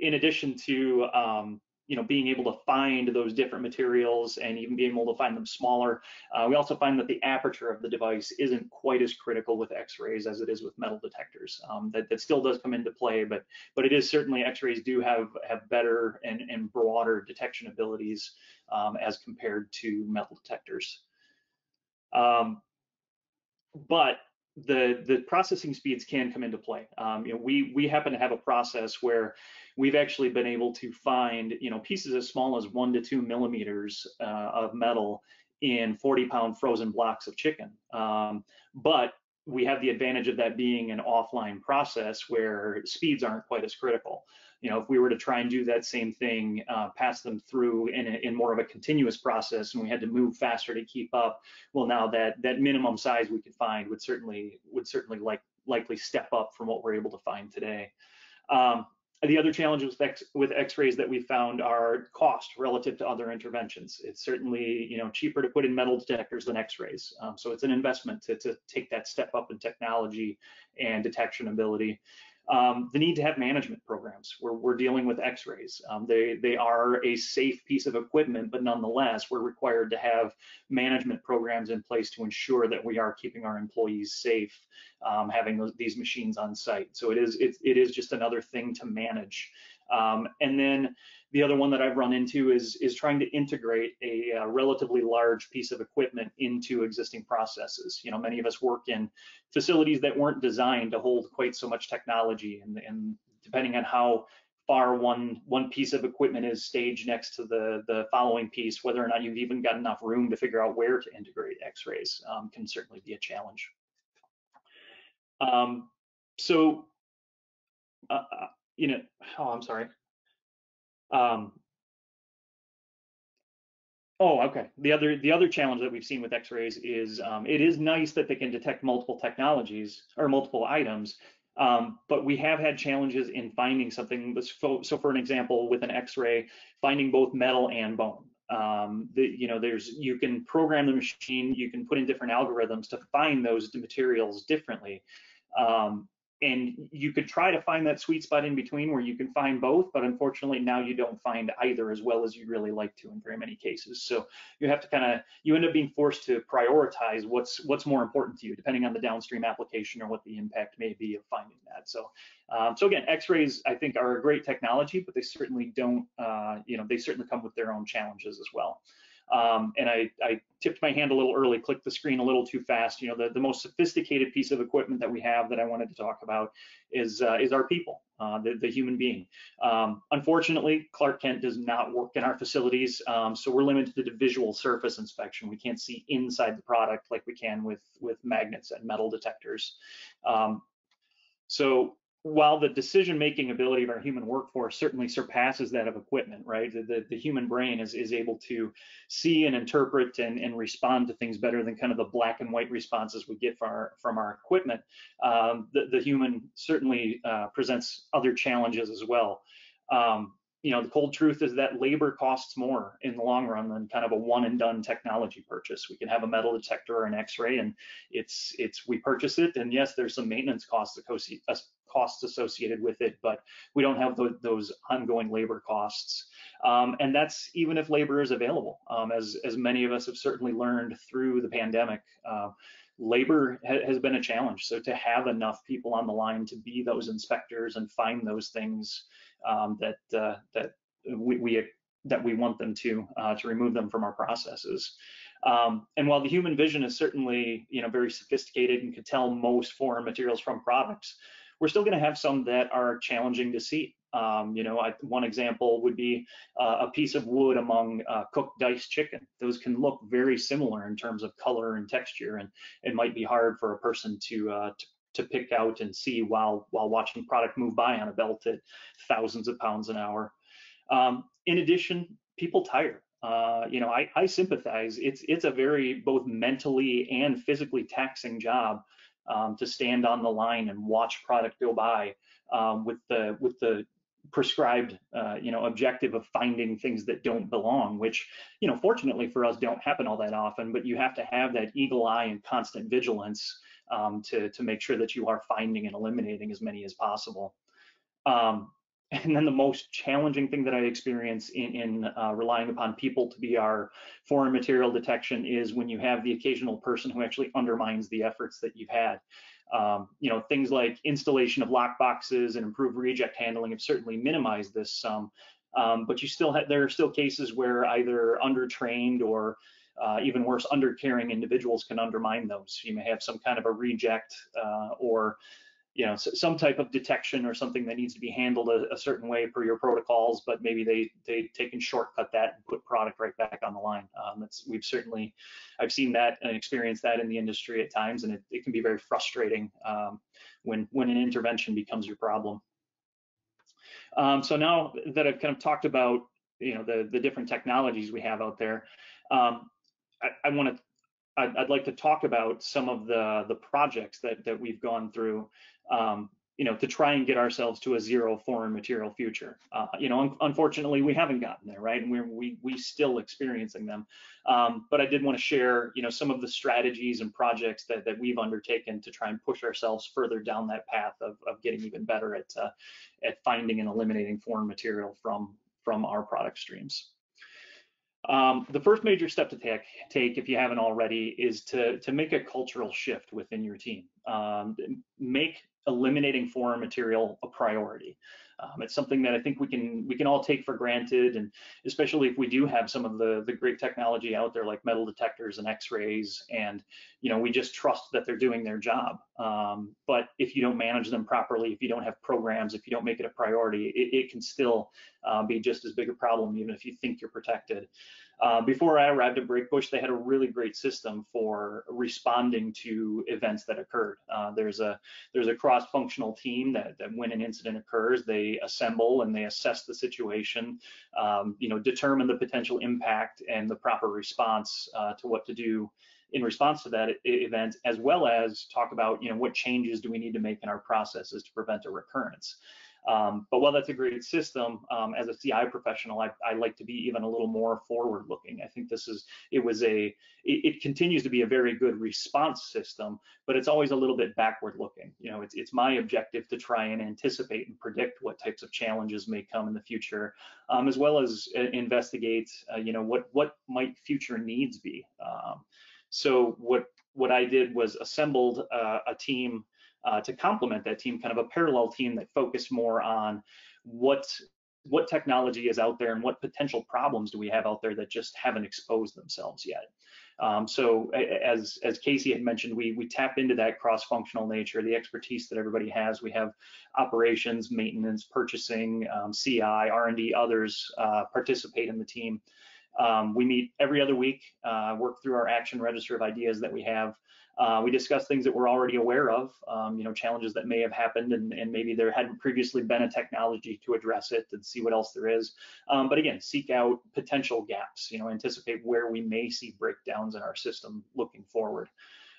in, addition to um, you know, being able to find those different materials and even being able to find them smaller. Uh, we also find that the aperture of the device isn't quite as critical with X-rays as it is with metal detectors. Um, that, that still does come into play, but but it is certainly X-rays do have have better and, and broader detection abilities um, as compared to metal detectors. Um, but the the processing speeds can come into play. Um, you know, we we happen to have a process where we've actually been able to find you know pieces as small as one to two millimeters uh, of metal in 40 pound frozen blocks of chicken. Um, but we have the advantage of that being an offline process where speeds aren't quite as critical you know, if we were to try and do that same thing, uh, pass them through in, a, in more of a continuous process, and we had to move faster to keep up, well, now that that minimum size we could find would certainly would certainly like likely step up from what we're able to find today. Um, the other challenges with, X-rays that we found are cost relative to other interventions. It's certainly you know cheaper to put in metal detectors than X-rays, um, so it's an investment to, to take that step up in technology and detection ability. Um, the need to have management programs where we're dealing with x-rays. Um, they, they are a safe piece of equipment, but nonetheless, we're required to have management programs in place to ensure that we are keeping our employees safe, um, having those, these machines on site. So it is, it, it is just another thing to manage. Um, and then the other one that I've run into is, is trying to integrate a, a, relatively large piece of equipment into existing processes. You know, many of us work in facilities that weren't designed to hold quite so much technology and, and depending on how far one one piece of equipment is staged next to the the following piece, whether or not you've even got enough room to figure out where to integrate X-rays um, can certainly be a challenge. Um, so, uh, uh you know, oh, I'm sorry. Um, oh, okay. The other the other challenge that we've seen with X-rays is um, it is nice that they can detect multiple technologies or multiple items, um, but we have had challenges in finding something. So, for an example, with an X-ray, finding both metal and bone. Um, the, you know, there's you can program the machine, you can put in different algorithms to find those materials differently. Um, and you could try to find that sweet spot in between where you can find both but unfortunately now you don't find either as well as you'd really like to in very many cases. So you have to kind of you end up being forced to prioritize what's what's more important to you depending on the downstream application or what the impact may be of finding that. So um, so again x-rays i think are a great technology but they certainly don't uh, you know they certainly come with their own challenges as well um, and I, I, tipped my hand a little early, clicked the screen a little too fast. You know, the, the most sophisticated piece of equipment that we have that I wanted to talk about is uh, is our people, uh, the, the human being. Um, unfortunately, Clark Kent does not work in our facilities, um, so we're limited to visual surface inspection. We can't see inside the product like we can with with magnets and metal detectors. Um, so while the decision-making ability of our human workforce certainly surpasses that of equipment, right? The, the, the, human brain is, is able to see and interpret and, and respond to things better than kind of the black and white responses we get from our, from our equipment. Um, the, the human certainly uh, presents other challenges as well. Um, you know, the cold truth is that labor costs more in the long run than kind of a one and done technology purchase. We can have a metal detector or an X-ray, and it's it's we purchase it, and yes, there's some maintenance costs costs associated with it, but we don't have the, those ongoing labor costs. Um, and that's even if labor is available, um, as as many of us have certainly learned through the pandemic. Uh, labor ha has been a challenge. So to have enough people on the line to be those inspectors and find those things um, that uh, that we, we, that we want them to uh, to remove them from our processes. Um, and while the human vision is certainly you know very sophisticated and could tell most foreign materials from products, we're still going to have some that are challenging to see. Um, you know, I, one example would be uh, a piece of wood among uh, cooked diced chicken. Those can look very similar in terms of color and texture, and it might be hard for a person to, uh, to to pick out and see while while watching product move by on a belt at thousands of pounds an hour. Um, in addition, people tire. Uh, you know, I, I sympathize. It's it's a very both mentally and physically taxing job um, to stand on the line and watch product go by um, with the with the prescribed uh, you know objective of finding things that don't belong which you know fortunately for us don't happen all that often but you have to have that eagle eye and constant vigilance um, to to make sure that you are finding and eliminating as many as possible. Um, and then the most challenging thing that I experience in, in uh, relying upon people to be our foreign material detection is when you have the occasional person who actually undermines the efforts that you've had. Um, you know, things like installation of lock boxes and improved reject handling have certainly minimized this some, um, but you still have, there are still cases where either undertrained or uh, even worse, undercaring individuals can undermine those. You may have some kind of a reject uh, or you know some type of detection or something that needs to be handled a, a, certain way per your protocols but maybe they they take and shortcut that and put product right back on the line. Um, that's we've certainly i've seen that and experienced that in the industry at times and it, it can be very frustrating um, when when an intervention becomes your problem. Um, so now that i've kind of talked about you know the the different technologies we have out there um, i, I want to I'd, I'd, like to talk about some of the the projects that that we've gone through um, you know, to try and get ourselves to a zero foreign material future. Uh, you know, un unfortunately, we haven't gotten there, right? And we're we we still experiencing them. Um, but I did want to share, you know, some of the strategies and projects that that we've undertaken to try and push ourselves further down that path of of getting even better at uh, at finding and eliminating foreign material from from our product streams. Um, the first major step to take, take, if you haven't already, is to to make a cultural shift within your team. Um, make eliminating foreign material a priority. Um, it's something that I think we can we can all take for granted, and especially if we do have some of the the great technology out there like metal detectors and X-rays, and you know we just trust that they're doing their job. Um, but if you don't manage them properly, if you don't have programs, if you don't make it a priority, it, it can still uh, be just as big a problem, even if you think you're protected. Uh, before I arrived at Brakebush, they had a really great system for responding to events that occurred. Uh, there's a there's a cross-functional team that, that when an incident occurs, they assemble and they assess the situation, um, you know, determine the potential impact and the proper response uh, to what to do in response to that event, as well as talk about, you know, what changes do we need to make in our processes to prevent a recurrence. Um, but while that's a great system, um, as a CI professional, I, I, like to be even a little more forward looking. I think this is, it was a, it, it, continues to be a very good response system, but it's always a little bit backward looking. You know, it's, it's my objective to try and anticipate and predict what types of challenges may come in the future, um, as well as uh, investigate, uh, you know, what, what might future needs be. Um, so what, what I did was assembled uh, a team uh, to complement that team, kind of a parallel team that focused more on what what technology is out there and what potential problems do we have out there that just haven't exposed themselves yet. Um, so as as Casey had mentioned, we we tap into that cross-functional nature, the expertise that everybody has. We have operations, maintenance, purchasing, um, CI, R&D, others uh, participate in the team. Um, we meet every other week, uh, work through our action register of ideas that we have. Uh, we discuss things that we're already aware of, um, you know, challenges that may have happened and, and, maybe there hadn't previously been a technology to address it and see what else there is. Um, but again, seek out potential gaps, you know, anticipate where we may see breakdowns in our system looking forward.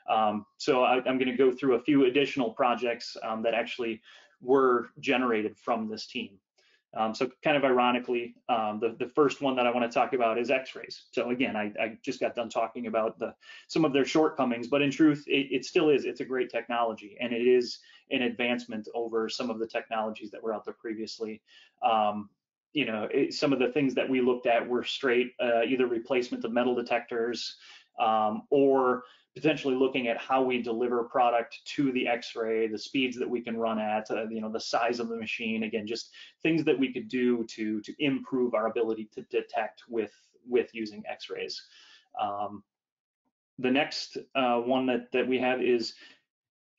Um, so I, am going to go through a few additional projects um, that actually were generated from this team. Um, so kind of ironically, um, the, the first one that I want to talk about is x-rays. So again, I, I, just got done talking about the, some of their shortcomings, but in truth, it, it, still is, it's a great technology and it is an advancement over some of the technologies that were out there previously. Um, you know, it, some of the things that we looked at were straight uh, either replacement of metal detectors um, or potentially looking at how we deliver product to the x-ray the speeds that we can run at uh, you know the size of the machine again just things that we could do to to improve our ability to detect with with using x-rays um, the next uh, one that that we have is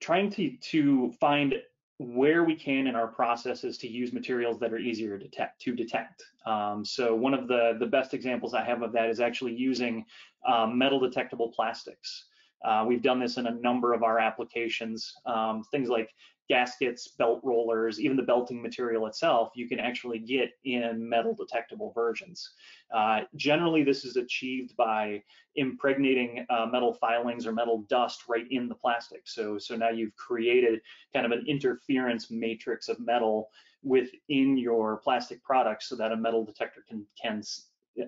trying to to find where we can in our processes to use materials that are easier to detect. To detect. Um, so one of the, the best examples I have of that is actually using um, metal detectable plastics. Uh, we've done this in a number of our applications, um, things like gaskets, belt rollers, even the belting material itself, you can actually get in metal detectable versions. Uh, generally, this is achieved by impregnating uh, metal filings or metal dust right in the plastic. So, so now you've created kind of an interference matrix of metal within your plastic product so that a metal detector can, can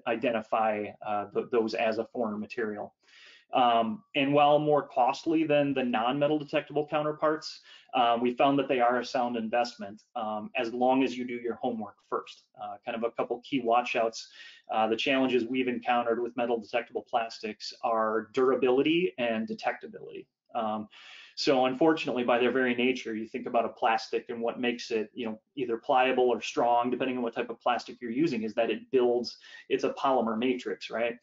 identify uh, th those as a foreign material. Um, and while more costly than the non-metal detectable counterparts, uh, we found that they are a sound investment um, as long as you do your homework first. Uh, kind of a couple key watchouts. Uh, the challenges we've encountered with metal detectable plastics are durability and detectability. Um, so unfortunately, by their very nature, you think about a plastic and what makes it, you know, either pliable or strong, depending on what type of plastic you're using, is that it builds, it's a polymer matrix, right?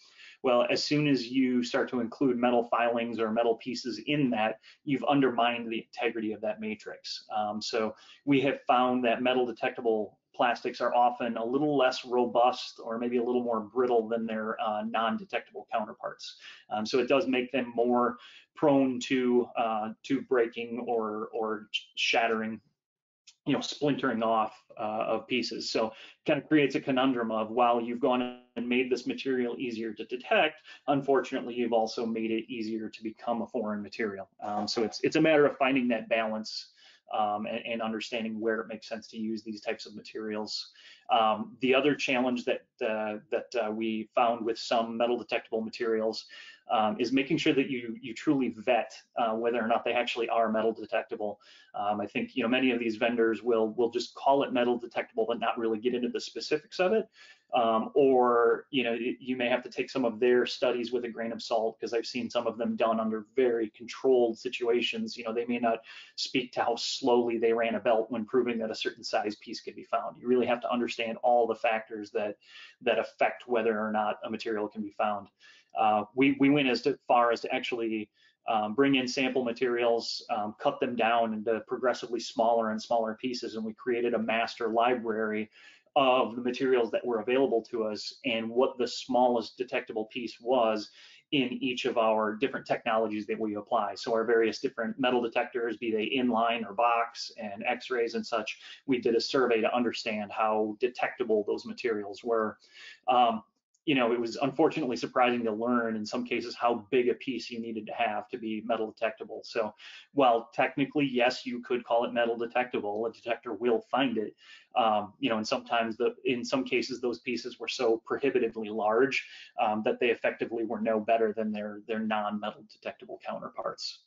Well, as soon as you start to include metal filings or metal pieces in that, you've undermined the integrity of that matrix. Um, so we have found that metal detectable plastics are often a little less robust or maybe a little more brittle than their uh, non-detectable counterparts. Um, so it does make them more prone to uh, to breaking or or shattering you know splintering off uh, of pieces so kind of creates a conundrum of while you've gone and made this material easier to detect unfortunately you've also made it easier to become a foreign material um, so it's it's a matter of finding that balance um, and, and, understanding where it makes sense to use these types of materials. Um, the other challenge that uh, that uh, we found with some metal detectable materials um, is making sure that you you truly vet uh, whether or not they actually are metal detectable. Um, I think you know many of these vendors will will just call it metal detectable but not really get into the specifics of it. Um, or you know you may have to take some of their studies with a grain of salt because I've seen some of them done under very controlled situations. You know they may not speak to how slowly they ran a belt when proving that a certain size piece could be found. You really have to understand all the factors that that affect whether or not a material can be found. Uh, we, we went as far as to actually um, bring in sample materials, um, cut them down into progressively smaller and smaller pieces, and we created a master library of the materials that were available to us and what the smallest detectable piece was in each of our different technologies that we apply. So our various different metal detectors, be they inline or box and x-rays and such, we did a survey to understand how detectable those materials were. Um, you know, it was unfortunately surprising to learn in some cases how big a piece you needed to have to be metal detectable. So while technically, yes, you could call it metal detectable, a detector will find it. Um, you know, and sometimes the, in some cases, those pieces were so prohibitively large um, that they effectively were no better than their, their non-metal detectable counterparts.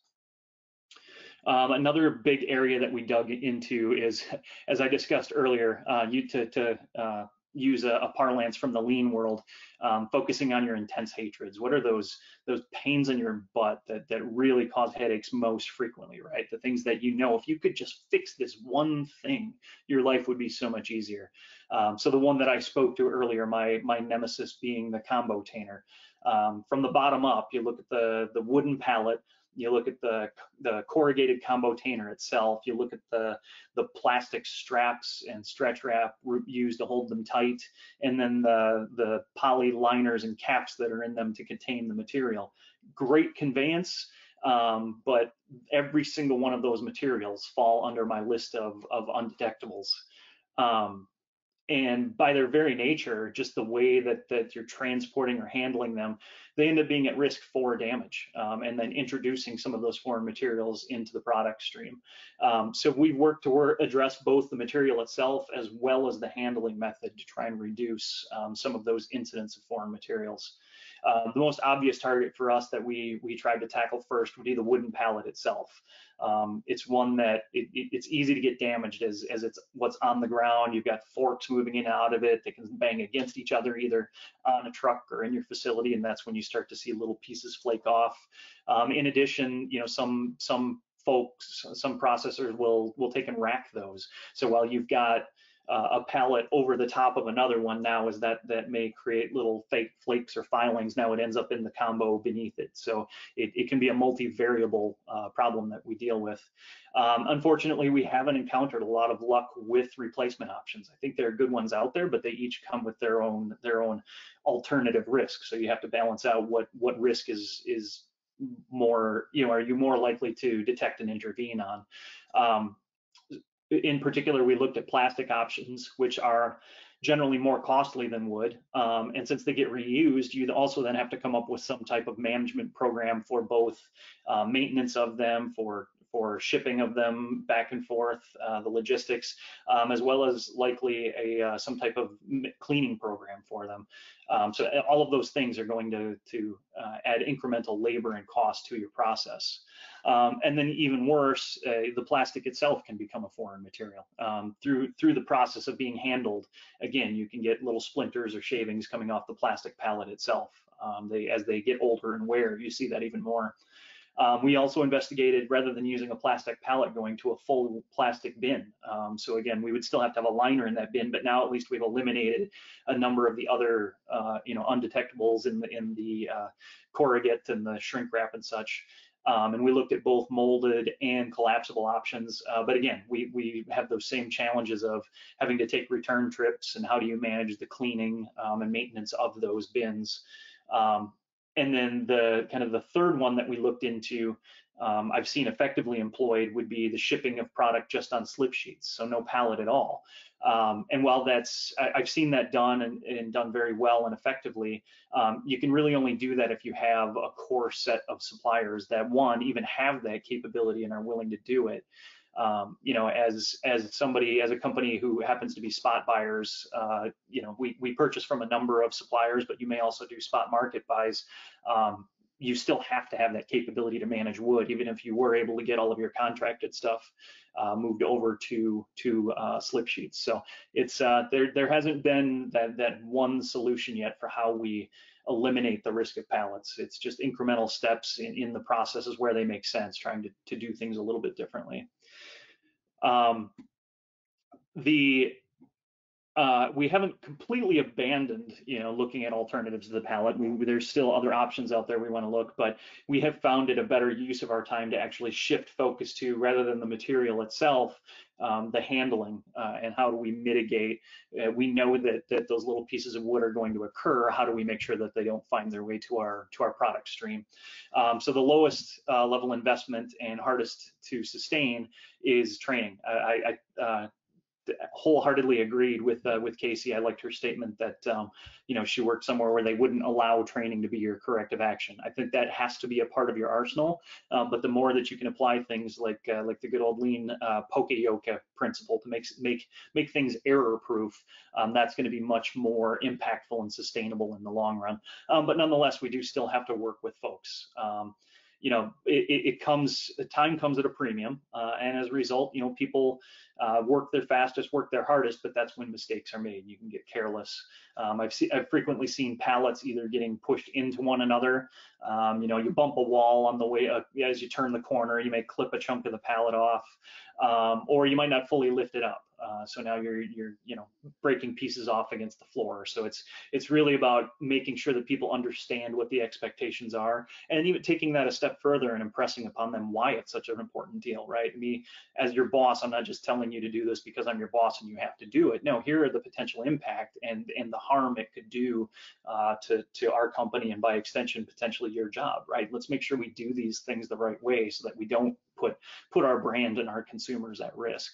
Um, another big area that we dug into is, as I discussed earlier, uh, you to, to uh, use a, a, parlance from the lean world, um, focusing on your intense hatreds. What are those those pains in your butt that that really cause headaches most frequently, right? The things that you know, if you could just fix this one thing, your life would be so much easier. Um, so the one that I spoke to earlier, my my nemesis being the combotainer. Um, from the bottom up, you look at the the wooden pallet you look at the, the corrugated combotainer itself, you look at the, the plastic straps and stretch wrap used to hold them tight, and then the, the poly liners and caps that are in them to contain the material. Great conveyance, um, but every single one of those materials fall under my list of, of undetectables. Um, and by their very nature, just the way that, that you're transporting or handling them, they end up being at risk for damage um, and then introducing some of those foreign materials into the product stream. Um, so we've worked to work, address both the material itself as well as the handling method to try and reduce um, some of those incidents of foreign materials. Uh, the most obvious target for us that we we tried to tackle first would be the wooden pallet itself. Um, it's one that it, it, it's easy to get damaged as, as it's what's on the ground. You've got forks moving in and out of it. They can bang against each other either on a truck or in your facility, and that's when you start to see little pieces flake off. Um, in addition, you know some some folks, some processors will will take and rack those. So while you've got uh, a pallet over the top of another one now is that that may create little fake flakes or filings. Now it ends up in the combo beneath it. So it, it can be a multivariable uh, problem that we deal with. Um, unfortunately, we haven't encountered a lot of luck with replacement options. I think there are good ones out there, but they each come with their own their own alternative risk. So you have to balance out what what risk is is more you know are you more likely to detect and intervene on. Um, in particular, we looked at plastic options, which are generally more costly than wood. Um, and since they get reused, you also then have to come up with some type of management program for both uh, maintenance of them, for for shipping of them back and forth, uh, the logistics, um, as well as likely a uh, some type of cleaning program for them. Um, so all of those things are going to to uh, add incremental labor and cost to your process. Um, and then even worse, uh, the plastic itself can become a foreign material um, through through the process of being handled. Again, you can get little splinters or shavings coming off the plastic pallet itself. Um, they as they get older and wear, you see that even more. Um, we also investigated rather than using a plastic pallet going to a full plastic bin. Um, so again, we would still have to have a liner in that bin, but now at least we've eliminated a number of the other, uh, you know, undetectables in the in the uh, corrugate and the shrink wrap and such. Um, and we looked at both molded and collapsible options. Uh, but again, we, we have those same challenges of having to take return trips and how do you manage the cleaning um, and maintenance of those bins. Um, and then the kind of the third one that we looked into, um, I've seen effectively employed would be the shipping of product just on slip sheets, so no pallet at all. Um, and while that's, I, have seen that done and, and, done very well and effectively, um, you can really only do that if you have a core set of suppliers that one, even have that capability and are willing to do it um, you know, as as somebody as a company who happens to be spot buyers, uh, you know, we we purchase from a number of suppliers, but you may also do spot market buys. Um, you still have to have that capability to manage wood, even if you were able to get all of your contracted stuff uh, moved over to to uh, slip sheets. So it's uh, there there hasn't been that that one solution yet for how we eliminate the risk of pallets. It's just incremental steps in, in the processes where they make sense, trying to, to do things a little bit differently. Um, the uh, we haven't completely abandoned, you know, looking at alternatives to the pallet. We, there's still other options out there we want to look, but we have found it a better use of our time to actually shift focus to, rather than the material itself, um, the handling uh, and how do we mitigate. Uh, we know that that those little pieces of wood are going to occur. How do we make sure that they don't find their way to our to our product stream? Um, so the lowest uh, level investment and hardest to sustain is training. I, I uh, wholeheartedly agreed with uh, with Casey. I liked her statement that um, you know she worked somewhere where they wouldn't allow training to be your corrective action. I think that has to be a part of your arsenal. Um, but the more that you can apply things like uh, like the good old lean uh, poka-yoke principle to make make make things error proof, um, that's going to be much more impactful and sustainable in the long run. Um, but nonetheless, we do still have to work with folks. You know, it, it comes, time comes at a premium. Uh, and as a result, you know, people uh, work their fastest, work their hardest, but that's when mistakes are made. You can get careless. Um, I've, see, I've frequently seen pallets either getting pushed into one another. Um, you know, you bump a wall on the way uh, as you turn the corner, you may clip a chunk of the pallet off, um, or you might not fully lift it up. Uh, so now you're you're you know breaking pieces off against the floor. So it's it's really about making sure that people understand what the expectations are, and even taking that a step further and impressing upon them why it's such an important deal, right? Me as your boss, I'm not just telling you to do this because I'm your boss and you have to do it. No, here are the potential impact and and the harm it could do uh, to to our company and by extension potentially your job, right? Let's make sure we do these things the right way so that we don't put put our brand and our consumers at risk.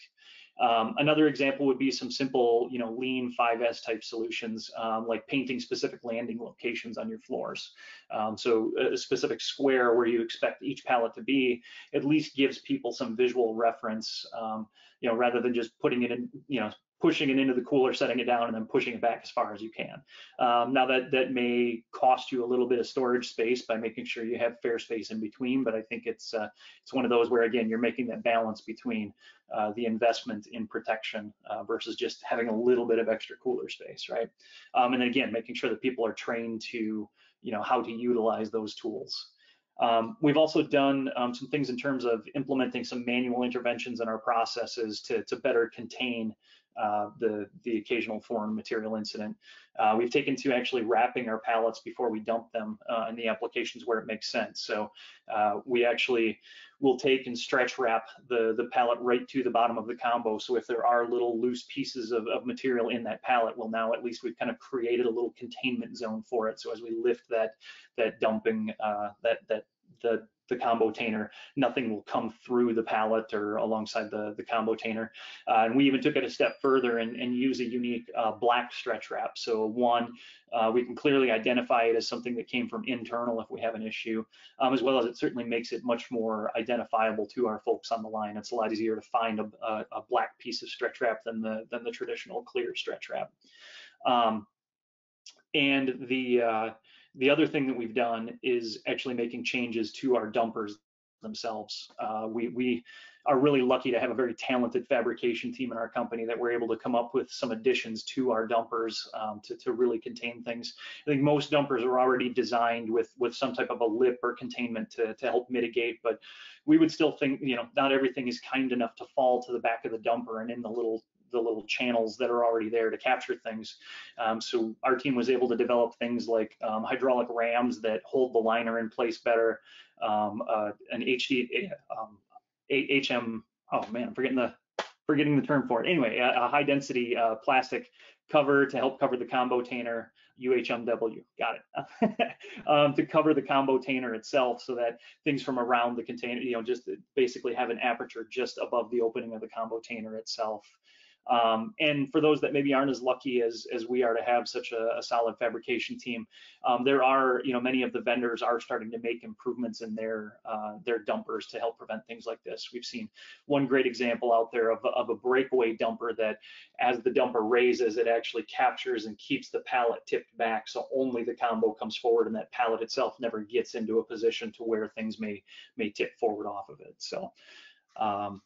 Um, another example would be some simple, you know, lean 5S type solutions, um, like painting specific landing locations on your floors. Um, so a specific square where you expect each pallet to be at least gives people some visual reference, um, you know, rather than just putting it in, you know, pushing it into the cooler, setting it down, and then pushing it back as far as you can. Um, now that that may cost you a little bit of storage space by making sure you have fair space in between, but I think it's uh, it's one of those where again you're making that balance between uh, the investment in protection uh, versus just having a little bit of extra cooler space, right? Um, and again making sure that people are trained to you know how to utilize those tools. Um, we've also done um, some things in terms of implementing some manual interventions in our processes to, to better contain uh, the the occasional foreign material incident. Uh, we've taken to actually wrapping our pallets before we dump them uh, in the applications where it makes sense. So uh, we actually will take and stretch wrap the the pallet right to the bottom of the combo. So if there are little loose pieces of, of material in that pallet, well now at least we've kind of created a little containment zone for it. So as we lift that that dumping uh, that that the the combotainer, nothing will come through the pallet or alongside the, the combotainer. Uh, and we even took it a step further and, and use a unique uh, black stretch wrap. So one, uh, we can clearly identify it as something that came from internal if we have an issue, um, as well as it certainly makes it much more identifiable to our folks on the line. It's a lot easier to find a, a, a black piece of stretch wrap than the, than the traditional clear stretch wrap. Um, and the uh, the other thing that we've done is actually making changes to our dumpers themselves. Uh, we, we are really lucky to have a very talented fabrication team in our company that we're able to come up with some additions to our dumpers um, to, to really contain things. I think most dumpers are already designed with, with some type of a lip or containment to, to help mitigate, but we would still think, you know, not everything is kind enough to fall to the back of the dumper and in the little the little channels that are already there to capture things. Um, so our team was able to develop things like um, hydraulic rams that hold the liner in place better, um, uh, an HD, um, HM, oh man, I'm forgetting the forgetting the term for it. Anyway, a, a high density uh, plastic cover to help cover the combotainer, UHMW, got it, um, to cover the combotainer itself so that things from around the container, you know, just basically have an aperture just above the opening of the combotainer itself. Um, and for those that maybe aren't as lucky as, as we are to have such a, a solid fabrication team, um, there are, you know, many of the vendors are starting to make improvements in their uh, their dumpers to help prevent things like this. We've seen one great example out there of, of a breakaway dumper that as the dumper raises, it actually captures and keeps the pallet tipped back. So only the combo comes forward and that pallet itself never gets into a position to where things may, may tip forward off of it. So um,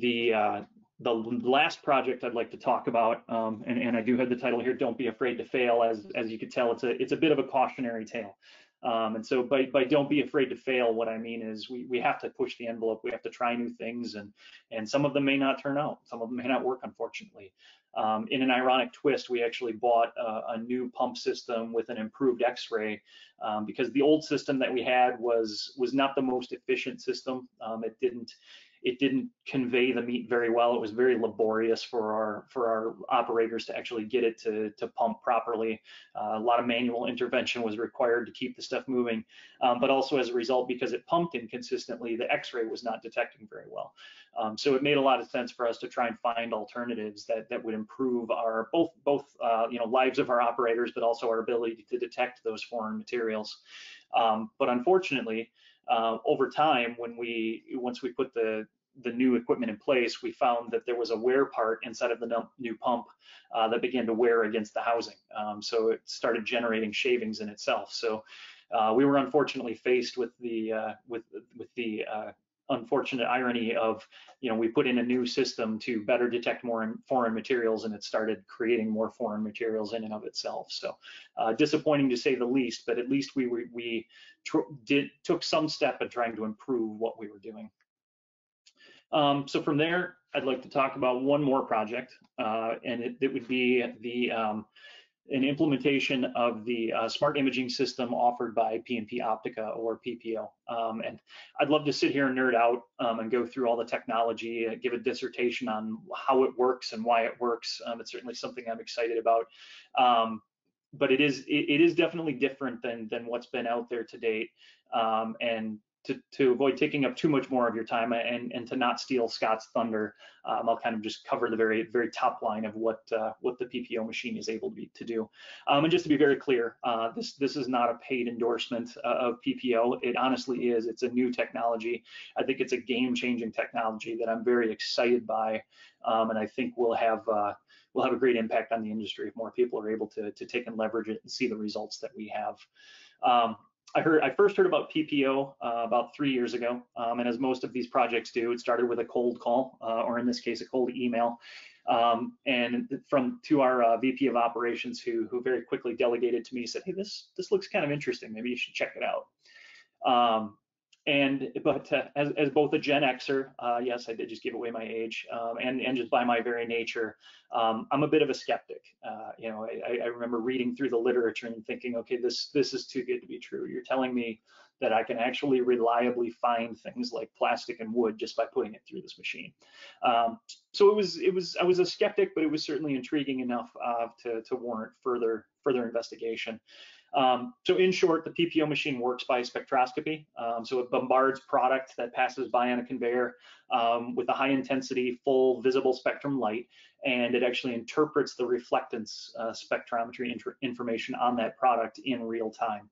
the uh, the last project I'd like to talk about, um, and, and I do have the title here, "Don't Be Afraid to Fail." As as you can tell, it's a it's a bit of a cautionary tale. Um, and so by, by don't be afraid to fail, what I mean is we, we have to push the envelope. We have to try new things and, and some of them may not turn out. Some of them may not work, unfortunately. Um, in an ironic twist, we actually bought a, a new pump system with an improved x-ray um, because the old system that we had was, was not the most efficient system. Um, it didn't, it didn't convey the meat very well. It was very laborious for our for our operators to actually get it to to pump properly. Uh, a lot of manual intervention was required to keep the stuff moving, um, but also as a result, because it pumped inconsistently, the X-ray was not detecting very well. Um, so it made a lot of sense for us to try and find alternatives that that would improve our both both uh, you know lives of our operators, but also our ability to detect those foreign materials. Um, but unfortunately, uh, over time, when we once we put the the new equipment in place, we found that there was a wear part inside of the new pump uh, that began to wear against the housing. Um, so it started generating shavings in itself. So uh, we were unfortunately faced with the uh, with with the uh, unfortunate irony of, you know, we put in a new system to better detect more foreign materials and it started creating more foreign materials in and of itself. So uh, disappointing to say the least, but at least we, we, we did took some step in trying to improve what we were doing. Um, so from there, I'd like to talk about one more project, uh, and it, it, would be the um, an implementation of the uh, smart imaging system offered by P&P Optica or PPO. Um, and I'd love to sit here and nerd out um, and go through all the technology, uh, give a dissertation on how it works and why it works. Um, it's certainly something I'm excited about. Um, but it is it, it is definitely different than than what's been out there to date. Um, and to, to avoid taking up too much more of your time and, and to not steal Scott's thunder, um, I'll kind of just cover the very very top line of what uh, what the PPO machine is able to, be, to do. Um, and just to be very clear, uh, this this is not a paid endorsement uh, of PPO. It honestly is. It's a new technology. I think it's a game-changing technology that I'm very excited by, um, and I think we'll have uh, will have a great impact on the industry if more people are able to to take and leverage it and see the results that we have. Um, I heard I first heard about PPO uh, about three years ago, um, and as most of these projects do, it started with a cold call, uh, or in this case, a cold email, um, and from to our uh, VP of operations, who who very quickly delegated to me, said, "Hey, this this looks kind of interesting. Maybe you should check it out." Um, and but uh, as, as both a Gen Xer, uh, yes, I did just give away my age, um, and and just by my very nature, um, I'm a bit of a skeptic. Uh, you know, I, I, remember reading through the literature and thinking, okay, this this is too good to be true. You're telling me that I can actually reliably find things like plastic and wood just by putting it through this machine. Um, so it was it was I was a skeptic, but it was certainly intriguing enough uh, to to warrant further further investigation. Um, so in short, the PPO machine works by spectroscopy. Um, so it bombards product that passes by on a conveyor um, with a high intensity, full visible spectrum light, and it actually interprets the reflectance uh, spectrometry information on that product in real time.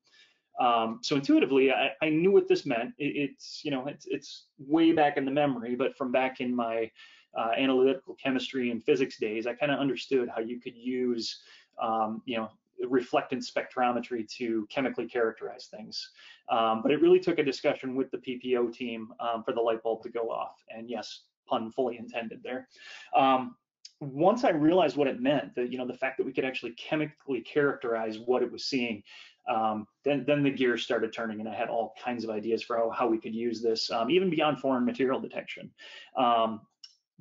Um, so intuitively, I, I, knew what this meant. It, it's, you know, it's, it's way back in the memory, but from back in my uh, analytical chemistry and physics days, I kind of understood how you could use, um, you know, reflectance spectrometry to chemically characterize things. Um, but it really took a discussion with the PPO team um, for the light bulb to go off. And yes, pun fully intended there. Um, once I realized what it meant, that you know the fact that we could actually chemically characterize what it was seeing, um, then then the gears started turning, and I had all kinds of ideas for how, how we could use this, um, even beyond foreign material detection. Um,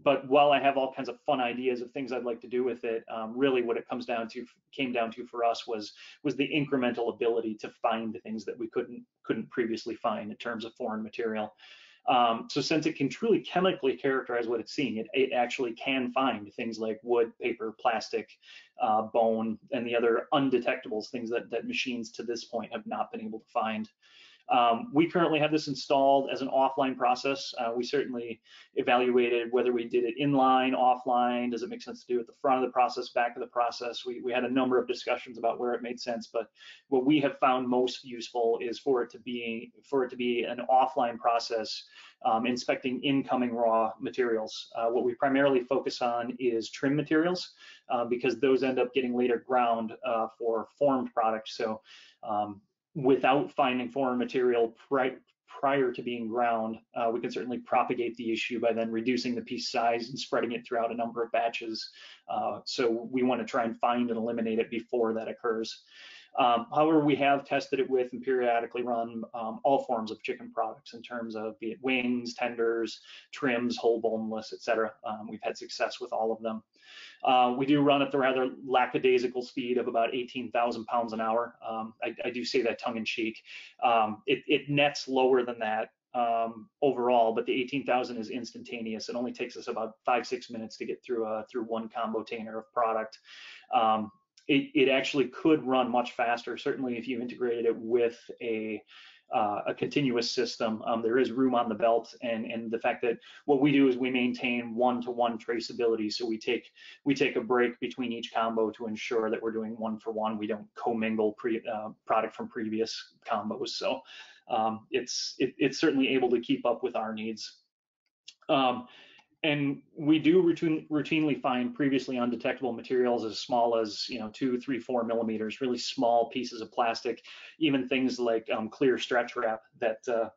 but while I have all kinds of fun ideas of things I'd like to do with it, um, really what it comes down to came down to for us was was the incremental ability to find things that we couldn't couldn't previously find in terms of foreign material. Um, so since it can truly chemically characterize what it's seeing, it, it actually can find things like wood, paper, plastic, uh, bone, and the other undetectables, things that, that machines to this point have not been able to find. Um, we currently have this installed as an offline process. Uh, we certainly evaluated whether we did it inline, offline, does it make sense to do it at the front of the process, back of the process. We, we had a number of discussions about where it made sense, but what we have found most useful is for it to be for it to be an offline process um, inspecting incoming raw materials. Uh, what we primarily focus on is trim materials uh, because those end up getting later ground uh, for formed products. So um, without finding foreign material pri prior to being ground, uh, we can certainly propagate the issue by then reducing the piece size and spreading it throughout a number of batches. Uh, so we want to try and find and eliminate it before that occurs. Um, however, we have tested it with and periodically run um, all forms of chicken products in terms of be it wings, tenders, trims, whole boneless, etc. Um, we've had success with all of them. Uh, we do run at the rather lackadaisical speed of about 18,000 pounds an hour. Um, I, I, do say that tongue in cheek. Um, it, it, nets lower than that um, overall, but the 18,000 is instantaneous. It only takes us about five, six minutes to get through a, through one combo combotainer of product. Um, it, it actually could run much faster, certainly if you integrated it with a uh, a continuous system. Um, there is room on the belt, and and the fact that what we do is we maintain one-to-one traceability. So we take we take a break between each combo to ensure that we're doing one for one. We don't commingle pre, uh, product from previous combos. So um, it's it, it's certainly able to keep up with our needs. Um, and we do routine, routinely find previously undetectable materials as small as you know two three four millimeters really small pieces of plastic even things like um, clear stretch wrap that uh,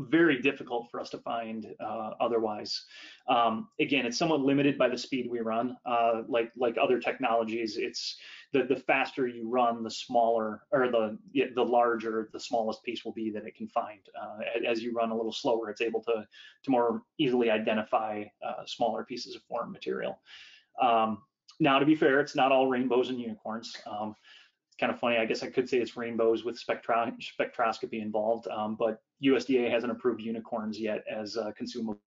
very difficult for us to find uh, otherwise. Um, again, it's somewhat limited by the speed we run. Uh, like like other technologies, it's the the faster you run, the smaller or the the larger the smallest piece will be that it can find. Uh, as you run a little slower, it's able to to more easily identify uh, smaller pieces of foreign material. Um, now, to be fair, it's not all rainbows and unicorns. Um, kind of funny. I guess I could say it's rainbows with spectro spectroscopy involved, um, but USDA hasn't approved unicorns yet as uh, consumable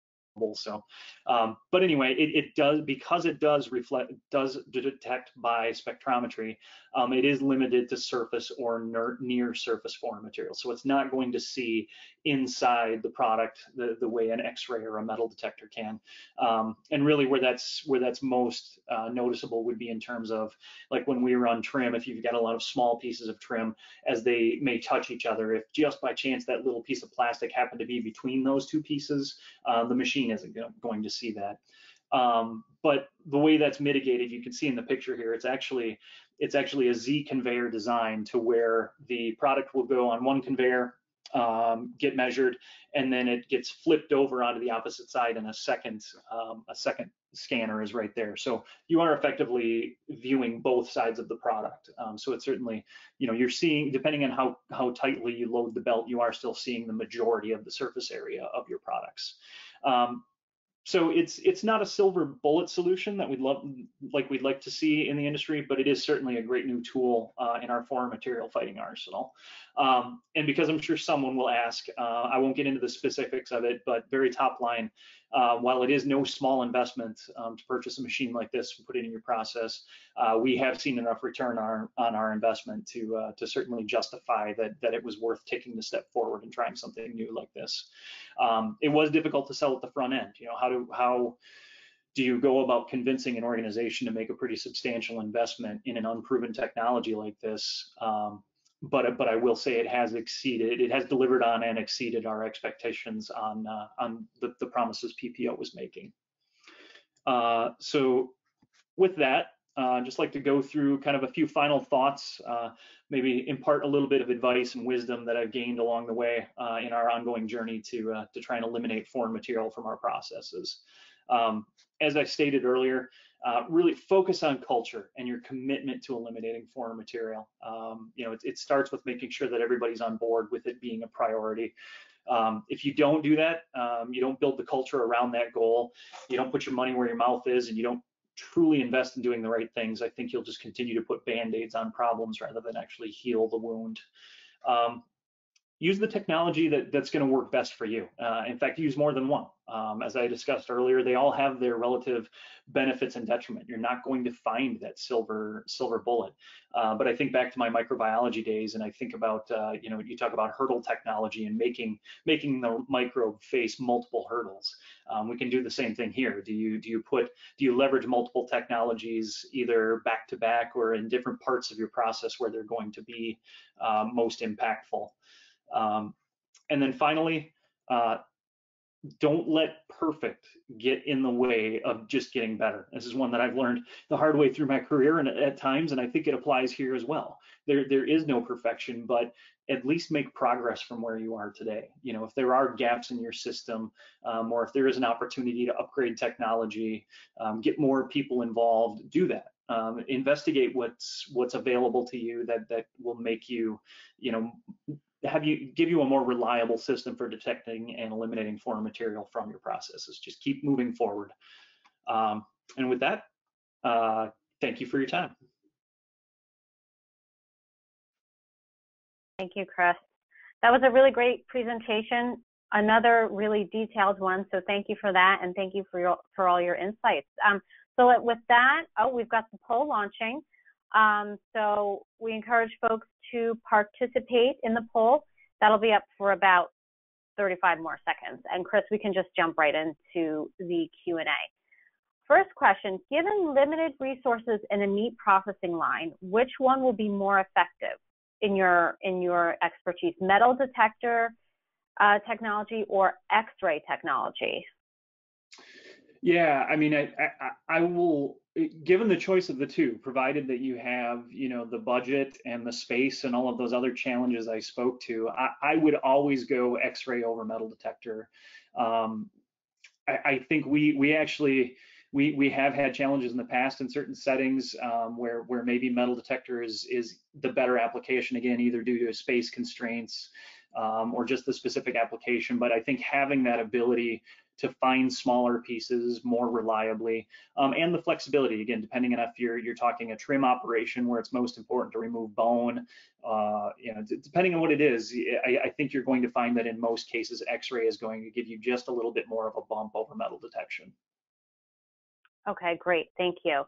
so, um, but anyway, it, it, does because it does reflect does detect by spectrometry. Um, it is limited to surface or near, near surface foreign material, so it's not going to see inside the product the, the way an X-ray or a metal detector can. Um, and really, where that's where that's most uh, noticeable would be in terms of like when we run trim. If you've got a lot of small pieces of trim, as they may touch each other, if just by chance that little piece of plastic happened to be between those two pieces, uh, the machine isn't going to see that. Um, but the way that's mitigated, you can see in the picture here, it's actually it's actually a Z conveyor design to where the product will go on one conveyor, um, get measured, and then it gets flipped over onto the opposite side, and a second um, a second scanner is right there. So you are effectively viewing both sides of the product. Um, so it's certainly, you know, you're seeing depending on how how tightly you load the belt, you are still seeing the majority of the surface area of your products. Um, so it's it's not a silver bullet solution that we'd love like we'd like to see in the industry, but it is certainly a great new tool uh, in our foreign material fighting arsenal. Um, and because I'm sure someone will ask, uh, I won't get into the specifics of it, but very top line, uh, while it is no small investment um, to purchase a machine like this and put it in your process, uh, we have seen enough return on our, on our investment to uh, to certainly justify that that it was worth taking the step forward and trying something new like this. Um, it was difficult to sell at the front end. You know, how do how do you go about convincing an organization to make a pretty substantial investment in an unproven technology like this? Um, but but I will say it has exceeded, it has delivered on and exceeded our expectations on uh, on the, the promises PPO was making. Uh, so with that, uh, just like to go through kind of a few final thoughts, uh, maybe impart a little bit of advice and wisdom that I've gained along the way uh, in our ongoing journey to uh, to try and eliminate foreign material from our processes. Um, as I stated earlier, uh, really focus on culture and your commitment to eliminating foreign material. Um, you know, it, it, starts with making sure that everybody's on board with it being a priority. Um, if you don't do that, um, you don't build the culture around that goal, you don't put your money where your mouth is, and you don't truly invest in doing the right things, I think you'll just continue to put band-aids on problems rather than actually heal the wound. Um, use the technology that, that's going to work best for you. Uh, in fact, use more than one. Um, as I discussed earlier, they all have their relative benefits and detriment. You're not going to find that silver silver bullet. Uh, but I think back to my microbiology days, and I think about uh, you know you talk about hurdle technology and making making the microbe face multiple hurdles. Um, we can do the same thing here. Do you do you put do you leverage multiple technologies either back to back or in different parts of your process where they're going to be uh, most impactful? Um, and then finally, uh, don't let perfect get in the way of just getting better. This is one that I've learned the hard way through my career and at times, and I think it applies here as well. There, there is no perfection, but at least make progress from where you are today. You know, if there are gaps in your system, um, or if there is an opportunity to upgrade technology, um, get more people involved, do that. Um, investigate what's what's available to you that that will make you, you know, have you give you a more reliable system for detecting and eliminating foreign material from your processes. Just keep moving forward. Um, and with that, uh, thank you for your time. Thank you, Chris. That was a really great presentation. Another really detailed one. So thank you for that, and thank you for your for all your insights. Um, so with that, oh, we've got the poll launching. Um, so we encourage folks to participate in the poll. That'll be up for about 35 more seconds. And Chris, we can just jump right into the Q&A. First question, given limited resources in a meat processing line, which one will be more effective in your, in your expertise, metal detector uh, technology or X-ray technology? Yeah, I mean, I, I, I will given the choice of the two, provided that you have, you know, the budget and the space and all of those other challenges I spoke to, I, I would always go X-ray over metal detector. Um, I, I, think we we actually we we have had challenges in the past in certain settings um, where where maybe metal detector is is the better application again, either due to space constraints um, or just the specific application. But I think having that ability to find smaller pieces more reliably, um, and the flexibility again, depending on if you're you're talking a trim operation where it's most important to remove bone, uh, you know, depending on what it is, I, I, think you're going to find that in most cases, X-ray is going to give you just a little bit more of a bump over metal detection. Okay, great, thank you.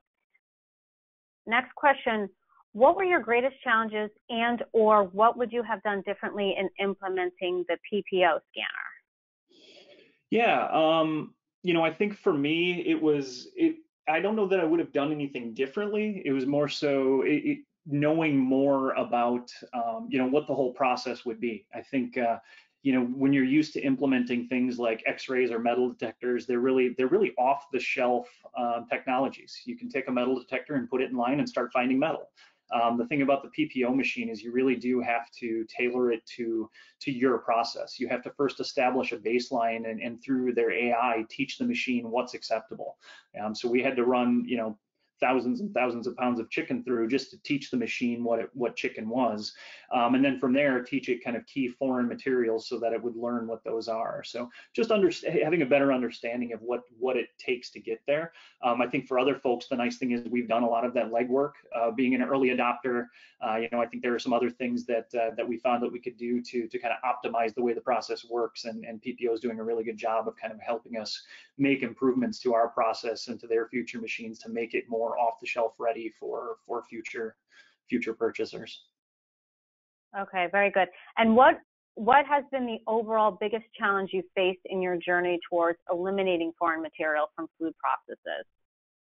Next question. What were your greatest challenges and or what would you have done differently in implementing the PPO scanner? Yeah, um, you know, I think for me, it was it. I don't know that I would have done anything differently. It was more so it, it, knowing more about, um, you know, what the whole process would be. I think, uh, you know, when you're used to implementing things like X-rays or metal detectors, they're really they're really off-the-shelf uh, technologies. You can take a metal detector and put it in line and start finding metal. Um, the thing about the PPO machine is you really do have to tailor it to to your process. You have to first establish a baseline and, and through their AI teach the machine what's acceptable. Um, so we had to run, you know, thousands and thousands of pounds of chicken through just to teach the machine what it, what chicken was, um, and then from there teach it kind of key foreign materials so that it would learn what those are. So just having a better understanding of what what it takes to get there. Um, I think for other folks, the nice thing is we've done a lot of that legwork. Uh, being an early adopter, uh, you know, I think there are some other things that uh, that we found that we could do to to kind of optimize the way the process works, and, and PPO is doing a really good job of kind of helping us make improvements to our process and to their future machines to make it more more off the shelf ready for for future future purchasers. Okay, very good. And what what has been the overall biggest challenge you faced in your journey towards eliminating foreign material from food processes?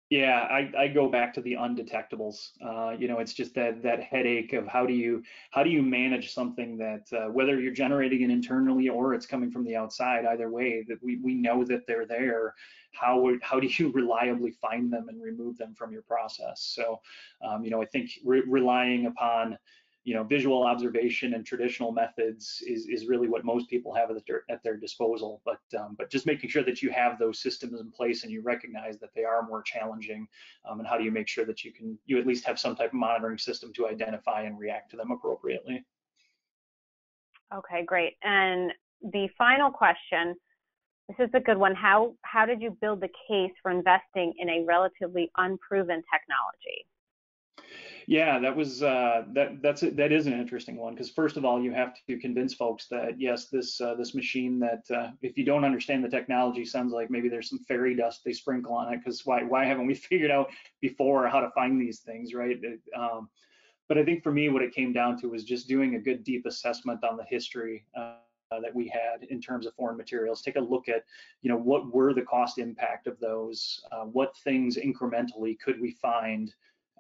Yeah, I, I go back to the undetectables. Uh, you know, it's just that that headache of how do you how do you manage something that uh, whether you're generating it internally or it's coming from the outside, either way, that we we know that they're there. How would, how do you reliably find them and remove them from your process? So, um, you know, I think re- relying upon you know, visual observation and traditional methods is, is really what most people have at their, at their disposal. But um, but just making sure that you have those systems in place and you recognize that they are more challenging, um, and how do you make sure that you can you at least have some type of monitoring system to identify and react to them appropriately. Okay, great. And the final question, this is a good one. How how did you build the case for investing in a relatively unproven technology? Yeah, that was uh, that that's that is an interesting one because first of all, you have to convince folks that yes, this uh, this machine that uh, if you don't understand the technology, sounds like maybe there's some fairy dust they sprinkle on it because why why haven't we figured out before how to find these things, right? Um, but I think for me, what it came down to was just doing a good deep assessment on the history. Uh, that we had in terms of foreign materials. Take a look at, you know, what were the cost impact of those? Uh, what things incrementally could we find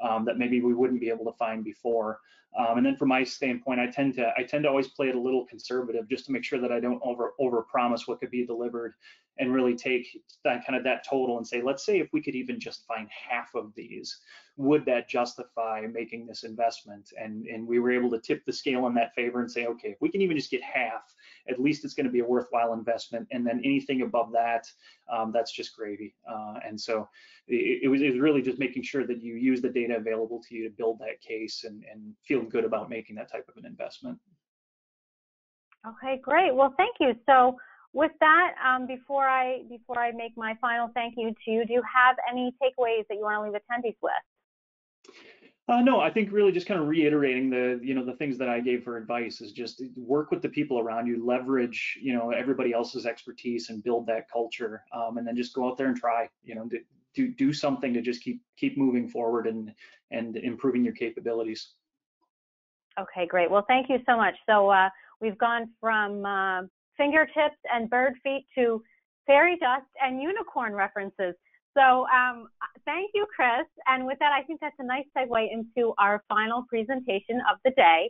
um, that maybe we wouldn't be able to find before. Um, and then from my standpoint, I tend to I tend to always play it a little conservative just to make sure that I don't over over promise what could be delivered and really take that kind of that total and say, let's say if we could even just find half of these, would that justify making this investment? And and we were able to tip the scale in that favor and say, okay, if we can even just get half, at least it's going to be a worthwhile investment. And then anything above that, um, that's just gravy. Uh, and so it, it, was, it was really just making sure that you use the data available to you to build that case and, and feel good about making that type of an investment. Okay, great. Well, thank you. So with that, um, before I before I make my final thank you to you, do you have any takeaways that you want to leave attendees with? Uh, no, I think really just kind of reiterating the you know the things that I gave for advice is just work with the people around you, leverage you know everybody else's expertise and build that culture, um, and then just go out there and try. You know, do do something to just keep keep moving forward and and improving your capabilities. Okay, great. Well, thank you so much. So uh, we've gone from uh, fingertips and bird feet to fairy dust and unicorn references. So um, thank you, Chris. And with that, I think that's a nice segue into our final presentation of the day.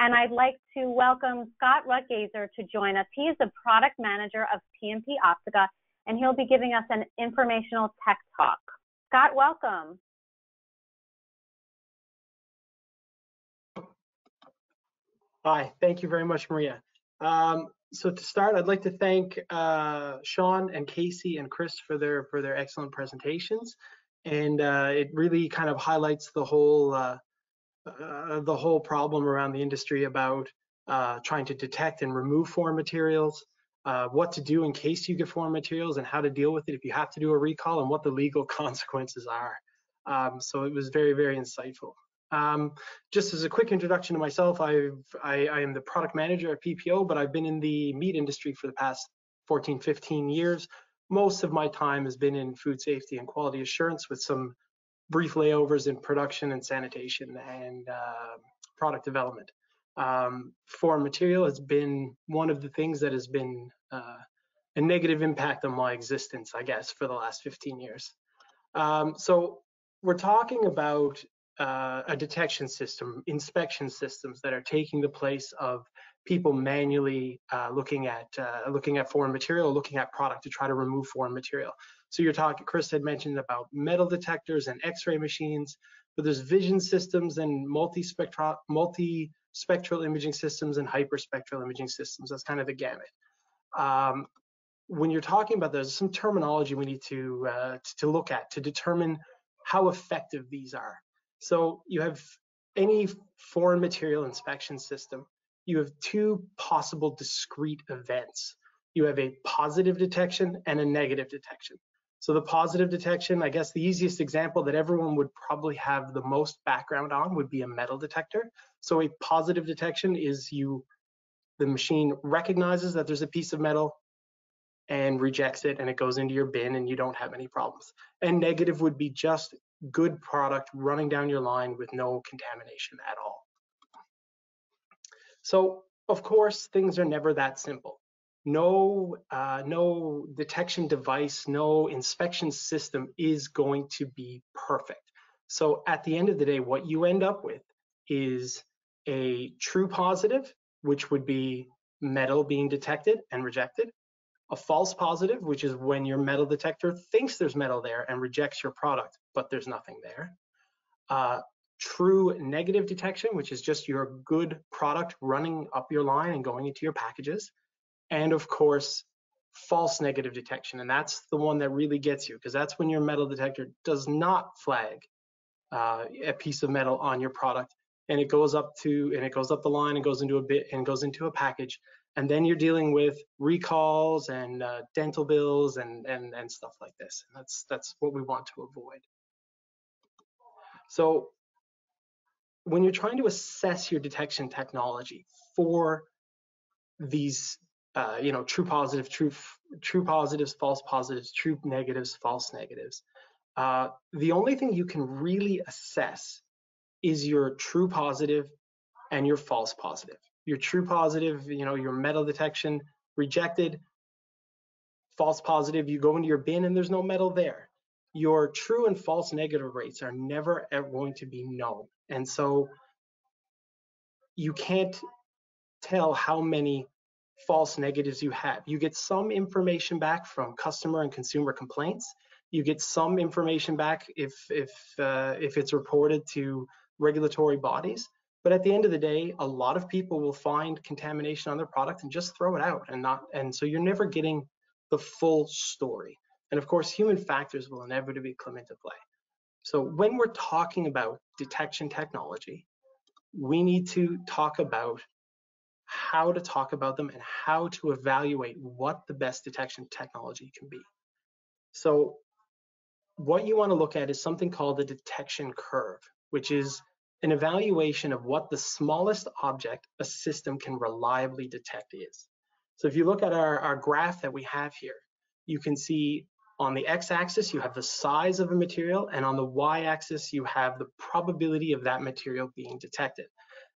And I'd like to welcome Scott Ruttgaizer to join us. He is the product manager of P&P Optica, and he'll be giving us an informational tech talk. Scott, welcome. Hi, thank you very much, Maria. Um, so to start, I'd like to thank uh, Shawn and Casey and Chris for their for their excellent presentations, and uh, it really kind of highlights the whole uh, uh the whole problem around the industry about uh, trying to detect and remove foreign materials, uh, what to do in case you get foreign materials, and how to deal with it if you have to do a recall, and what the legal consequences are. Um, so it was very very insightful. Um, just as a quick introduction to myself, I, I am the product manager at PPO, but I've been in the meat industry for the past 14, 15 years. Most of my time has been in food safety and quality assurance with some brief layovers in production and sanitation and uh, product development. Um, foreign material has been one of the things that has been uh, a negative impact on my existence, I guess, for the last 15 years. Um, so we're talking about uh, a detection system, inspection systems that are taking the place of people manually uh, looking at uh, looking at foreign material, looking at product to try to remove foreign material. So you're talking, Chris had mentioned about metal detectors and X-ray machines, but there's vision systems and multi-spectral multi-spectral imaging systems and hyperspectral imaging systems. That's kind of the gamut. Um, when you're talking about there's some terminology we need to uh, to look at to determine how effective these are. So you have any foreign material inspection system, you have two possible discrete events. You have a positive detection and a negative detection. So the positive detection, I guess the easiest example that everyone would probably have the most background on would be a metal detector. So a positive detection is you, the machine recognizes that there's a piece of metal and rejects it and it goes into your bin and you don't have any problems. And negative would be just good product running down your line with no contamination at all. So of course, things are never that simple. No, uh, no detection device, no inspection system is going to be perfect. So at the end of the day, what you end up with is a true positive, which would be metal being detected and rejected, a false positive, which is when your metal detector thinks there's metal there and rejects your product, but there's nothing there. Uh, true negative detection, which is just your good product running up your line and going into your packages. And of course, false negative detection. And that's the one that really gets you because that's when your metal detector does not flag uh, a piece of metal on your product and it goes up to and it goes up the line and goes into a bit and goes into a package and then you're dealing with recalls and uh, dental bills and, and and stuff like this. And that's that's what we want to avoid. So when you're trying to assess your detection technology for these, uh, you know, true positive, true true positives, false positives, true negatives, false negatives, uh, the only thing you can really assess is your true positive and your false positive your true positive, you know, your metal detection rejected, false positive, you go into your bin and there's no metal there. Your true and false negative rates are never ever going to be known. And so you can't tell how many false negatives you have. You get some information back from customer and consumer complaints. You get some information back if if uh, if it's reported to regulatory bodies, but at the end of the day, a lot of people will find contamination on their product and just throw it out and not, and so you're never getting the full story. And of course, human factors will inevitably come into play. So when we're talking about detection technology, we need to talk about how to talk about them and how to evaluate what the best detection technology can be. So what you want to look at is something called the detection curve, which is an evaluation of what the smallest object a system can reliably detect is. So if you look at our, our graph that we have here, you can see on the x-axis you have the size of a material and on the y-axis you have the probability of that material being detected.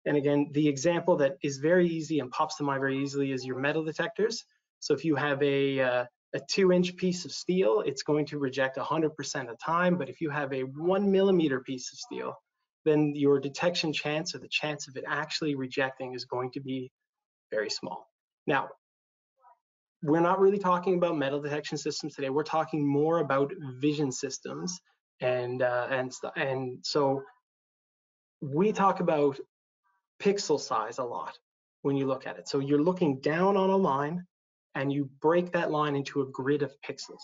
And again, the example that is very easy and pops to mind very easily is your metal detectors. So if you have a, uh, a two inch piece of steel, it's going to reject 100% of the time. But if you have a one millimeter piece of steel, then your detection chance or the chance of it actually rejecting is going to be very small. Now, we're not really talking about metal detection systems today. We're talking more about vision systems, and uh, and and so we talk about pixel size a lot when you look at it. So you're looking down on a line, and you break that line into a grid of pixels.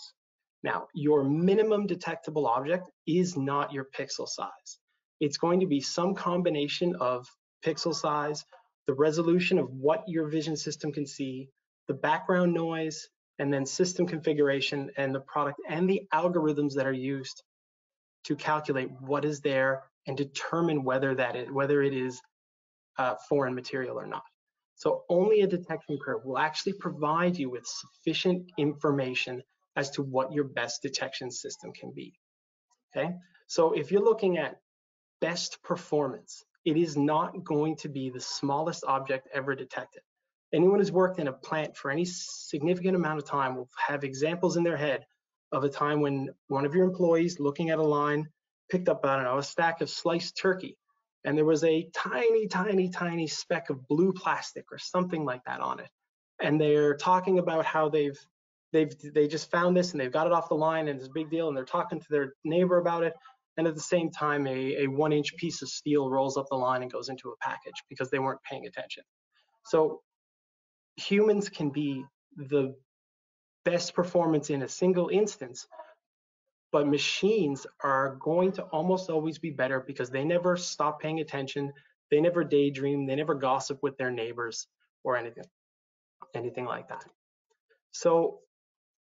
Now, your minimum detectable object is not your pixel size it's going to be some combination of pixel size, the resolution of what your vision system can see, the background noise, and then system configuration and the product and the algorithms that are used to calculate what is there and determine whether that is whether it is uh, foreign material or not. So only a detection curve will actually provide you with sufficient information as to what your best detection system can be. Okay, so if you're looking at best performance. It is not going to be the smallest object ever detected. Anyone who's worked in a plant for any significant amount of time will have examples in their head of a time when one of your employees looking at a line picked up, I don't know, a stack of sliced turkey and there was a tiny, tiny, tiny speck of blue plastic or something like that on it. And they're talking about how they've they've they just found this and they've got it off the line and it's a big deal and they're talking to their neighbor about it. And at the same time, a, a one inch piece of steel rolls up the line and goes into a package because they weren't paying attention. So humans can be the best performance in a single instance, but machines are going to almost always be better because they never stop paying attention, they never daydream, they never gossip with their neighbors or anything, anything like that. So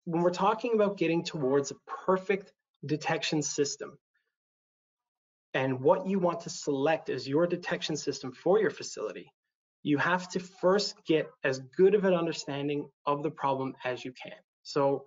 when we're talking about getting towards a perfect detection system and what you want to select as your detection system for your facility, you have to first get as good of an understanding of the problem as you can. So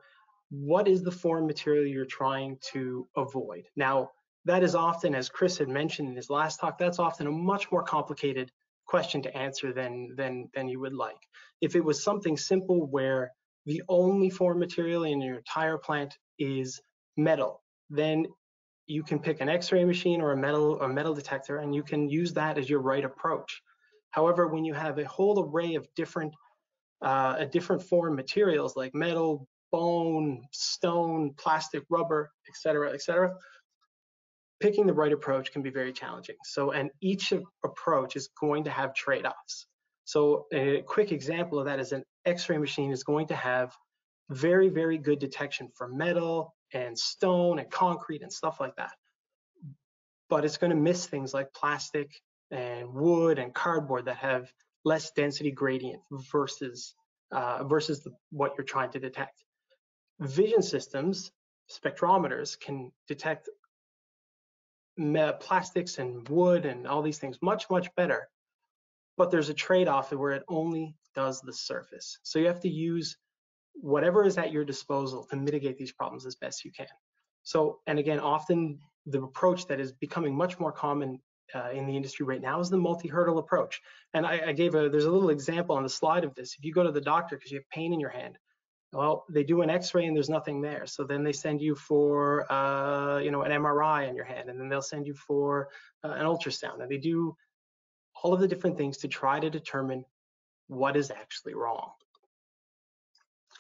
what is the foreign material you're trying to avoid? Now, that is often, as Chris had mentioned in his last talk, that's often a much more complicated question to answer than, than, than you would like. If it was something simple where the only foreign material in your entire plant is metal, then you can pick an x-ray machine or a metal or metal detector and you can use that as your right approach. However, when you have a whole array of different uh, different foreign materials like metal, bone, stone, plastic, rubber, etc., etc., picking the right approach can be very challenging. So, and each approach is going to have trade-offs. So a quick example of that is an X-ray machine is going to have very, very good detection for metal and stone and concrete and stuff like that. But it's going to miss things like plastic and wood and cardboard that have less density gradient versus uh, versus the, what you're trying to detect vision systems, spectrometers, can detect plastics and wood and all these things much, much better. But there's a trade-off where it only does the surface. So you have to use whatever is at your disposal to mitigate these problems as best you can. So, and again, often the approach that is becoming much more common uh, in the industry right now is the multi-hurdle approach. And I, I, gave a, there's a little example on the slide of this. If you go to the doctor because you have pain in your hand, well, they do an X-ray and there's nothing there. So then they send you for, uh, you know, an MRI on your hand, and then they'll send you for uh, an ultrasound, and they do all of the different things to try to determine what is actually wrong.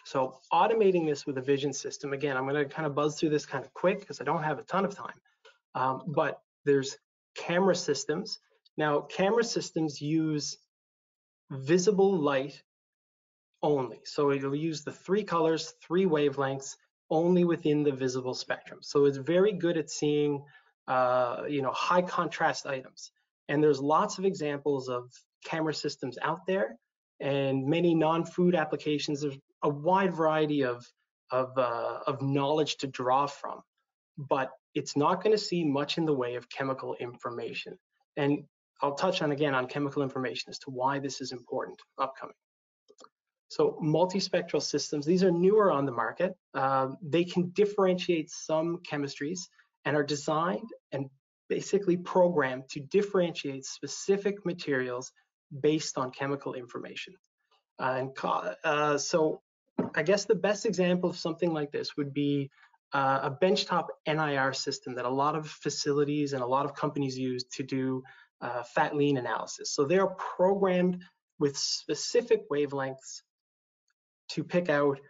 So automating this with a vision system, again, I'm going to kind of buzz through this kind of quick because I don't have a ton of time. Um, but there's camera systems. Now, camera systems use visible light only. So it'll use the three colors, three wavelengths only within the visible spectrum. So it's very good at seeing, uh, you know, high contrast items. And there's lots of examples of camera systems out there and many non-food applications. There's a wide variety of, of, uh, of knowledge to draw from, but it's not gonna see much in the way of chemical information. And I'll touch on again on chemical information as to why this is important upcoming. So multispectral systems, these are newer on the market. Um, they can differentiate some chemistries and are designed and basically programmed to differentiate specific materials based on chemical information. Uh, and uh, so I guess the best example of something like this would be uh, a benchtop NIR system that a lot of facilities and a lot of companies use to do uh, fat lean analysis. So they are programmed with specific wavelengths to pick out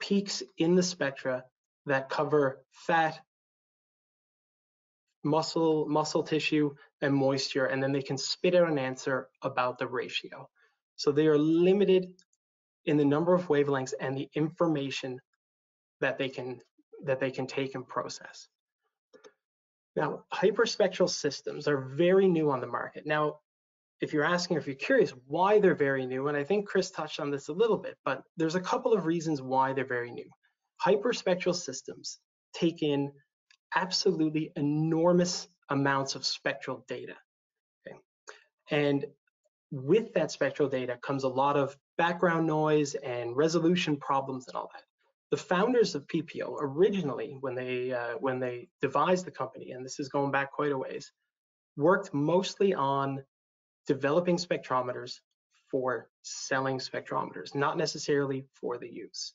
peaks in the spectra that cover fat, muscle, muscle tissue, and moisture, and then they can spit out an answer about the ratio. So they are limited in the number of wavelengths and the information that they can that they can take and process. Now, hyperspectral systems are very new on the market. Now, if you're asking or if you're curious why they're very new, and I think Chris touched on this a little bit, but there's a couple of reasons why they're very new. Hyperspectral systems take in absolutely enormous amounts of spectral data. Okay? And with that spectral data comes a lot of background noise and resolution problems and all that. The founders of PPO originally, when they uh, when they devised the company, and this is going back quite a ways, worked mostly on developing spectrometers for selling spectrometers, not necessarily for the use.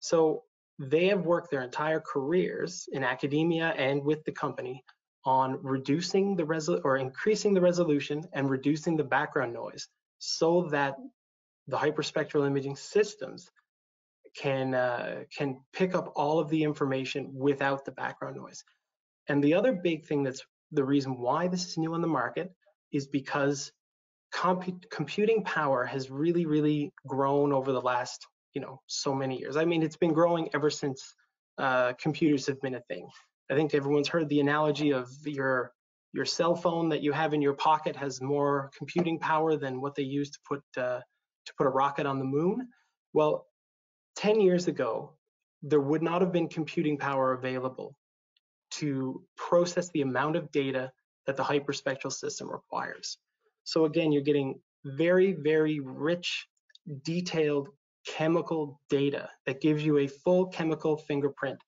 So they have worked their entire careers in academia and with the company on reducing the resol or increasing the resolution and reducing the background noise so that the hyperspectral imaging systems can uh, can pick up all of the information without the background noise. And the other big thing that's the reason why this is new on the market is because computing power has really, really grown over the last, you know, so many years. I mean, it's been growing ever since uh, computers have been a thing. I think everyone's heard the analogy of your your cell phone that you have in your pocket has more computing power than what they used to put uh, to put a rocket on the moon. Well, 10 years ago, there would not have been computing power available to process the amount of data that the hyperspectral system requires. So again, you're getting very, very rich, detailed chemical data that gives you a full chemical fingerprint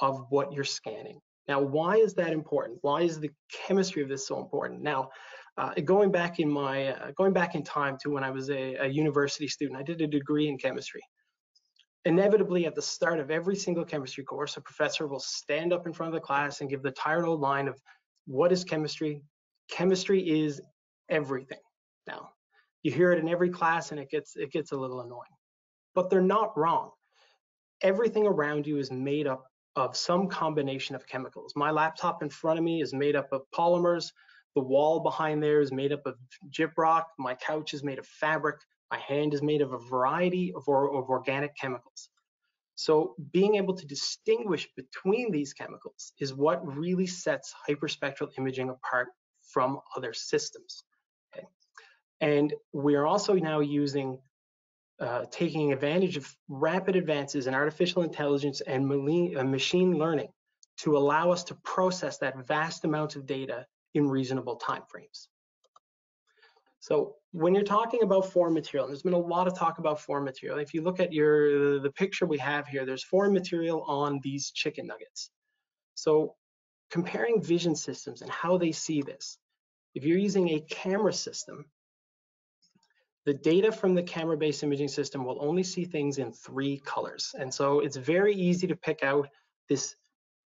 of what you're scanning. Now, why is that important? Why is the chemistry of this so important? Now, uh, going back in my uh, going back in time to when I was a, a university student, I did a degree in chemistry. Inevitably, at the start of every single chemistry course, a professor will stand up in front of the class and give the tired old line of what is chemistry? Chemistry is everything. Now, you hear it in every class and it gets it gets a little annoying. But they're not wrong. Everything around you is made up of some combination of chemicals. My laptop in front of me is made up of polymers. The wall behind there is made up of gyprock. My couch is made of fabric. My hand is made of a variety of, of organic chemicals. So being able to distinguish between these chemicals is what really sets hyperspectral imaging apart from other systems. Okay? And we are also now using uh, taking advantage of rapid advances in artificial intelligence and uh, machine learning to allow us to process that vast amount of data in reasonable timeframes. So when you're talking about form material, there's been a lot of talk about form material. If you look at your the picture we have here, there's form material on these chicken nuggets. So comparing vision systems and how they see this, if you're using a camera system, the data from the camera-based imaging system will only see things in three colors. And so it's very easy to pick out this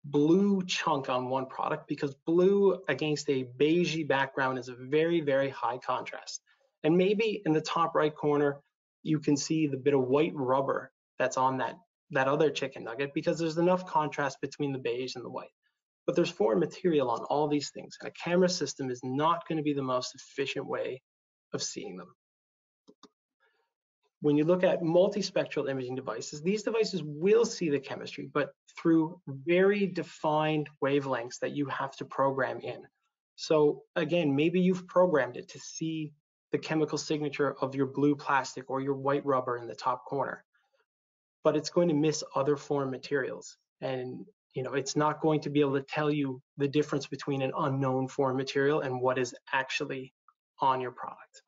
blue chunk on one product because blue against a beigey background is a very, very high contrast. And maybe in the top right corner, you can see the bit of white rubber that's on that, that other chicken nugget because there's enough contrast between the beige and the white. But there's foreign material on all these things, and a camera system is not going to be the most efficient way of seeing them when you look at multispectral imaging devices, these devices will see the chemistry, but through very defined wavelengths that you have to program in. So again, maybe you've programmed it to see the chemical signature of your blue plastic or your white rubber in the top corner, but it's going to miss other foreign materials. And you know, it's not going to be able to tell you the difference between an unknown foreign material and what is actually on your product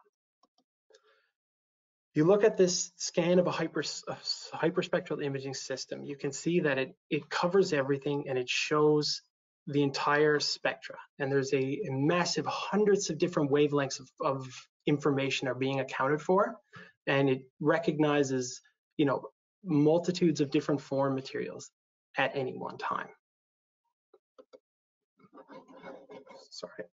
you look at this scan of a hyper, hyperspectral imaging system, you can see that it, it covers everything and it shows the entire spectra. And there's a, a massive hundreds of different wavelengths of, of, information are being accounted for. And it recognizes, you know, multitudes of different foreign materials at any one time. Sorry.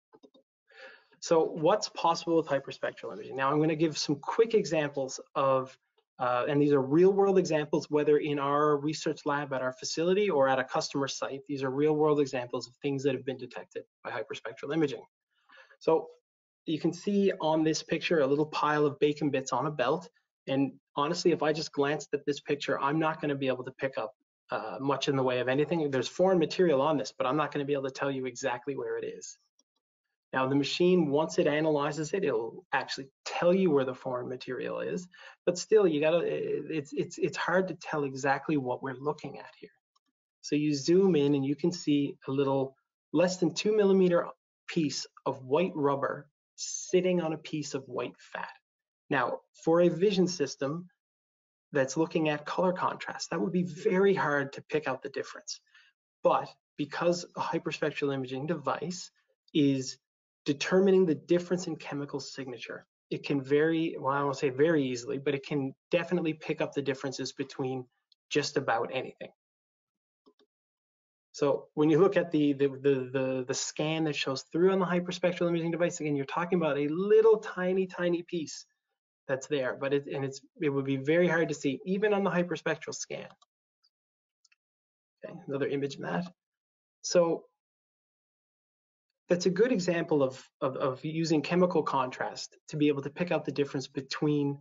So what's possible with hyperspectral imaging? Now I'm going to give some quick examples of, uh, and these are real world examples, whether in our research lab at our facility or at a customer site. These are real world examples of things that have been detected by hyperspectral imaging. So you can see on this picture a little pile of bacon bits on a belt. And honestly, if I just glanced at this picture, I'm not going to be able to pick up uh, much in the way of anything. There's foreign material on this, but I'm not going to be able to tell you exactly where it is. Now the machine, once it analyzes it, it'll actually tell you where the foreign material is, but still you gotta, eh, it's, it's, it's hard to tell exactly what we're looking at here. So you zoom in and you can see a little less than two millimeter piece of white rubber sitting on a piece of white fat. Now, for a vision system that's looking at color contrast, that would be very hard to pick out the difference. But because a hyperspectral imaging device is determining the difference in chemical signature. It can vary, well, I won't say very easily, but it can definitely pick up the differences between just about anything. So when you look at the, the, the, the, the scan that shows through on the hyperspectral imaging device, again, you're talking about a little tiny, tiny piece that's there, but it, and it's, it would be very hard to see even on the hyperspectral scan. Okay, another image that. So that's a good example of, of, of using chemical contrast to be able to pick out the difference between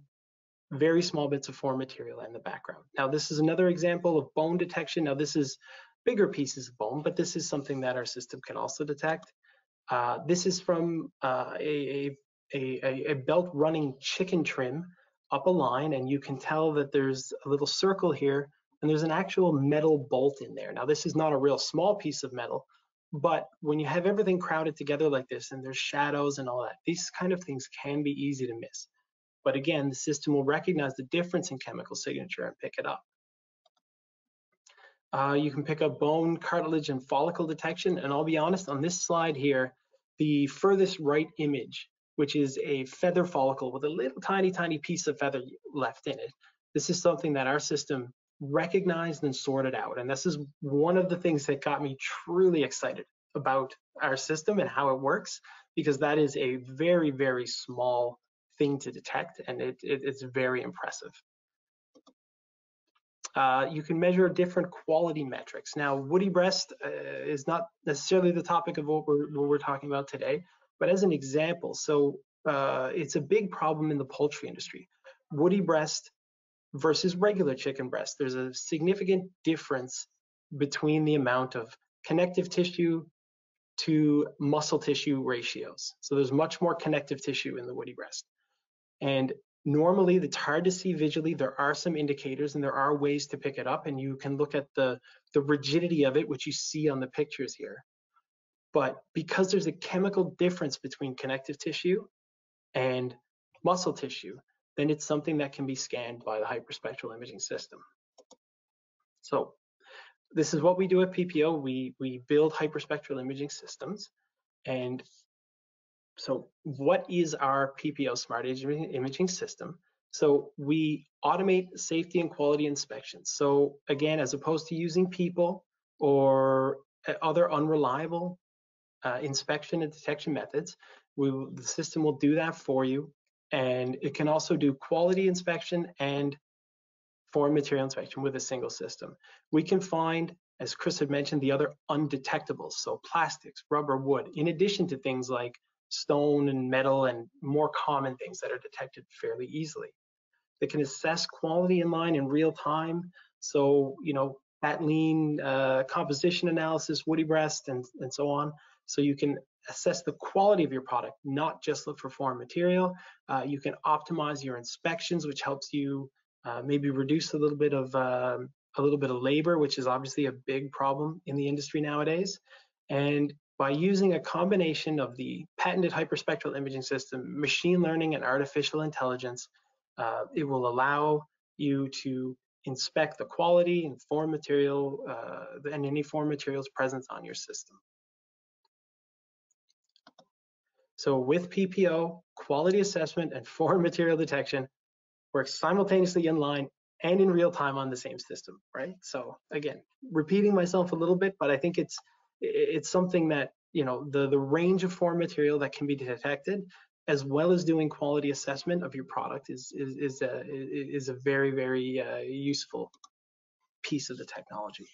very small bits of foreign material and the background. Now, this is another example of bone detection. Now, this is bigger pieces of bone, but this is something that our system can also detect. Uh, this is from uh, a, a, a, belt running chicken trim up a line, and you can tell that there's a little circle here, and there's an actual metal bolt in there. Now, this is not a real small piece of metal, but when you have everything crowded together like this, and there's shadows and all that, these kind of things can be easy to miss. But again, the system will recognize the difference in chemical signature and pick it up. Uh, you can pick up bone, cartilage, and follicle detection. And I'll be honest, on this slide here, the furthest right image, which is a feather follicle with a little tiny, tiny piece of feather left in it, this is something that our system recognized and sorted out. And this is one of the things that got me truly excited about our system and how it works, because that is a very, very small thing to detect, and it, it, it's very impressive. Uh, you can measure different quality metrics. Now, woody breast uh, is not necessarily the topic of what we're, what we're, talking about today, but as an example, so uh, it's a big problem in the poultry industry. Woody breast versus regular chicken breast. There's a significant difference between the amount of connective tissue to muscle tissue ratios. So there's much more connective tissue in the woody breast. And normally it's hard to see visually. There are some indicators and there are ways to pick it up and you can look at the, the rigidity of it, which you see on the pictures here. But because there's a chemical difference between connective tissue and muscle tissue, then it's something that can be scanned by the hyperspectral imaging system. So this is what we do at PPO. We, we build hyperspectral imaging systems and so what is our PPO smart imaging system? So we automate safety and quality inspections. So again, as opposed to using people or other unreliable uh, inspection and detection methods, we, the system will do that for you. And it can also do quality inspection and foreign material inspection with a single system. We can find, as Chris had mentioned, the other undetectables, so plastics, rubber, wood, in addition to things like stone and metal and more common things that are detected fairly easily. They can assess quality in line in real time. So, you know, that lean uh, composition analysis, woody breast, and, and so on. So you can assess the quality of your product, not just look for foreign material. Uh, you can optimize your inspections, which helps you uh, maybe reduce a little bit of um, a little bit of labor, which is obviously a big problem in the industry nowadays. And by using a combination of the patented hyperspectral imaging system, machine learning, and artificial intelligence, uh, it will allow you to inspect the quality and foreign material uh, and any foreign materials present on your system. So with PPO, quality assessment and foreign material detection work simultaneously in line and in real time on the same system, right? So again, repeating myself a little bit, but I think it's it's something that you know the the range of foreign material that can be detected as well as doing quality assessment of your product is is is a is a very very uh, useful piece of the technology.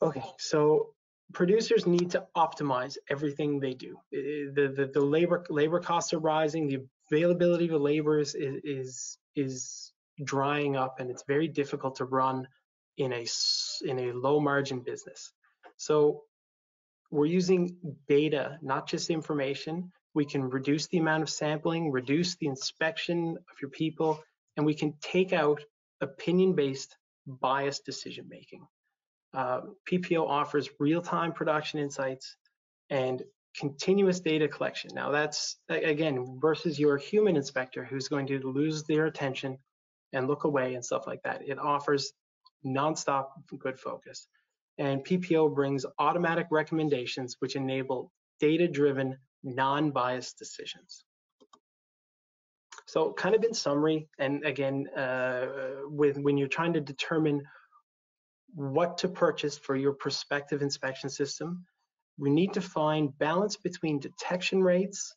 Okay, so producers need to optimize everything they do. The the, the labor labor costs are rising. The availability of labor is is is drying up, and it's very difficult to run in a in a low margin business. So we're using data, not just information. We can reduce the amount of sampling, reduce the inspection of your people, and we can take out opinion-based biased decision making. Uh, PPO offers real-time production insights and continuous data collection. Now that's, again, versus your human inspector who's going to lose their attention and look away and stuff like that. It offers nonstop good focus and PPO brings automatic recommendations which enable data-driven, non-biased decisions. So kind of in summary, and again, uh, with, when you're trying to determine what to purchase for your prospective inspection system, we need to find balance between detection rates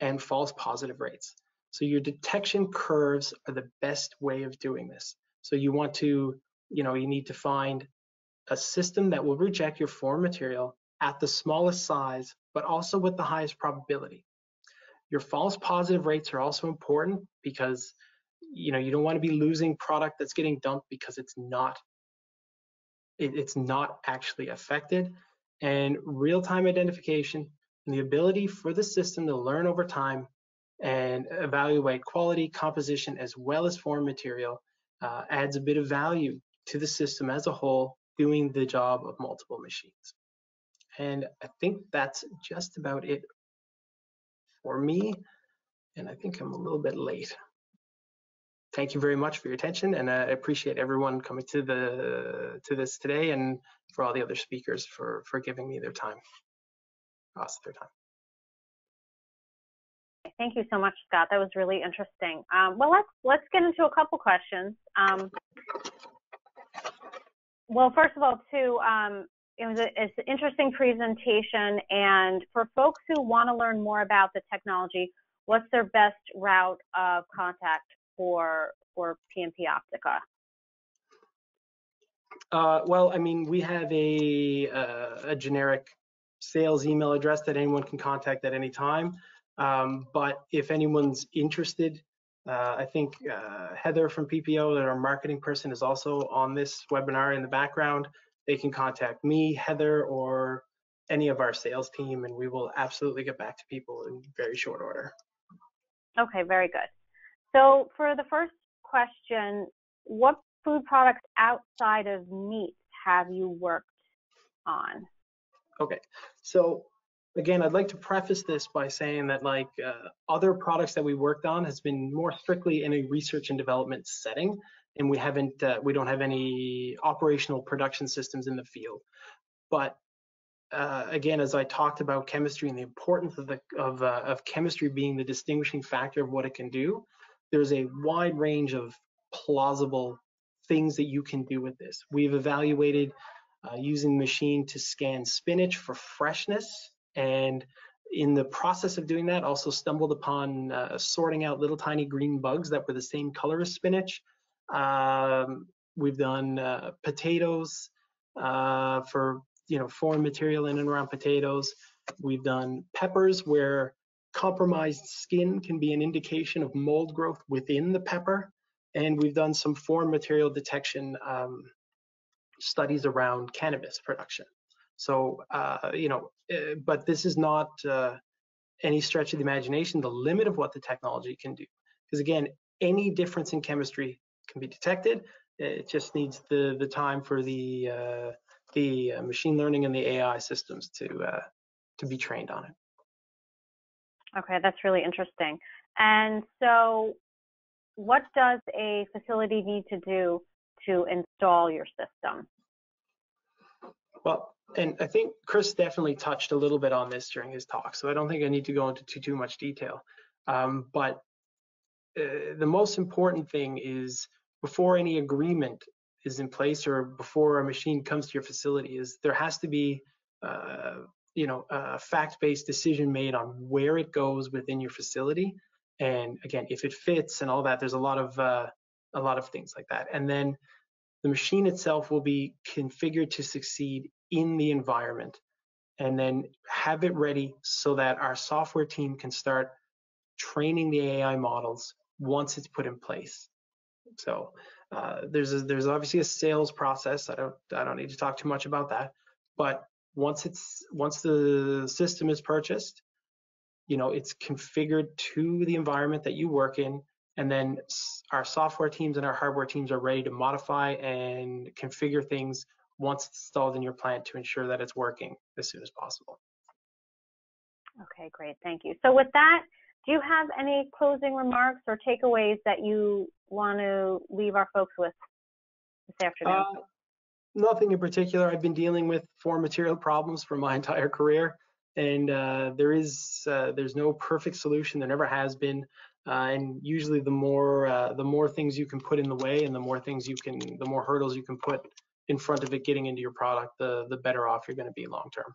and false positive rates. So your detection curves are the best way of doing this. So you want to, you know, you need to find a system that will reject your foreign material at the smallest size, but also with the highest probability. Your false positive rates are also important because you know you don't want to be losing product that's getting dumped because it's not it, it's not actually affected. And real-time identification and the ability for the system to learn over time and evaluate quality composition as well as form material uh, adds a bit of value to the system as a whole doing the job of multiple machines. And i think that's just about it for me and i think i'm a little bit late thank you very much for your attention, and I appreciate everyone coming to the to this today, and for all the other speakers for for giving me their time, us their time. Thank you so much, Scott. That was really interesting. Um, well, let's let's get into a couple questions. Um, well, first of all, too, um, it was a, it's an interesting presentation, and for folks who want to learn more about the technology, what's their best route of contact for for P&P Optica? Uh, well, I mean, we have a uh, a generic sales email address that anyone can contact at any time. Um, but if anyone's interested, uh, I think uh, Heather from PPO, our marketing person, is also on this webinar in the background. They can contact me, Heather, or any of our sales team, and we will absolutely get back to people in very short order. Okay, very good. So for the first question, what food products outside of meat have you worked on? Okay, so again, I'd like to preface this by saying that like uh, other products that we worked on has been more strictly in a research and development setting, and we haven't, uh, we don't have any operational production systems in the field. But uh, again, as I talked about chemistry and the importance of the of, uh, of chemistry being the distinguishing factor of what it can do, there's a wide range of plausible things that you can do with this. We've evaluated uh, using machine to scan spinach for freshness and in the process of doing that also stumbled upon uh, sorting out little tiny green bugs that were the same color as spinach. Um, we've done uh, potatoes uh, for you know foreign material in and around potatoes. We've done peppers where Compromised skin can be an indication of mold growth within the pepper. And we've done some foreign material detection um, studies around cannabis production. So, uh, you know, uh, but this is not uh, any stretch of the imagination, the limit of what the technology can do. Because again, any difference in chemistry can be detected. It just needs the, the time for the, uh, the uh, machine learning and the AI systems to, uh, to be trained on it. Okay, that's really interesting. And so, what does a facility need to do to install your system? Well, and I think Chris definitely touched a little bit on this during his talk, so I don't think I need to go into too, too much detail. Um, but uh, the most important thing is before any agreement is in place or before a machine comes to your facility is there has to be uh, you know a fact-based decision made on where it goes within your facility and again if it fits and all that there's a lot of uh, a lot of things like that and then the machine itself will be configured to succeed in the environment and then have it ready so that our software team can start training the AI models once it's put in place. So uh, there's a, there's obviously a sales process. I don't I don't need to talk too much about that, but once it's once the system is purchased, you know, it's configured to the environment that you work in, and then our software teams and our hardware teams are ready to modify and configure things once it's installed in your plant to ensure that it's working as soon as possible. Okay, great, thank you. So with that, do you have any closing remarks or takeaways that you want to leave our folks with this afternoon? Uh, nothing in particular. I've been dealing with foreign material problems for my entire career, and uh, there is uh, there's no perfect solution. There never has been. Uh, and usually, the more uh, the more things you can put in the way, and the more things you can, the more hurdles you can put in front of it getting into your product, the the better off you're going to be long term.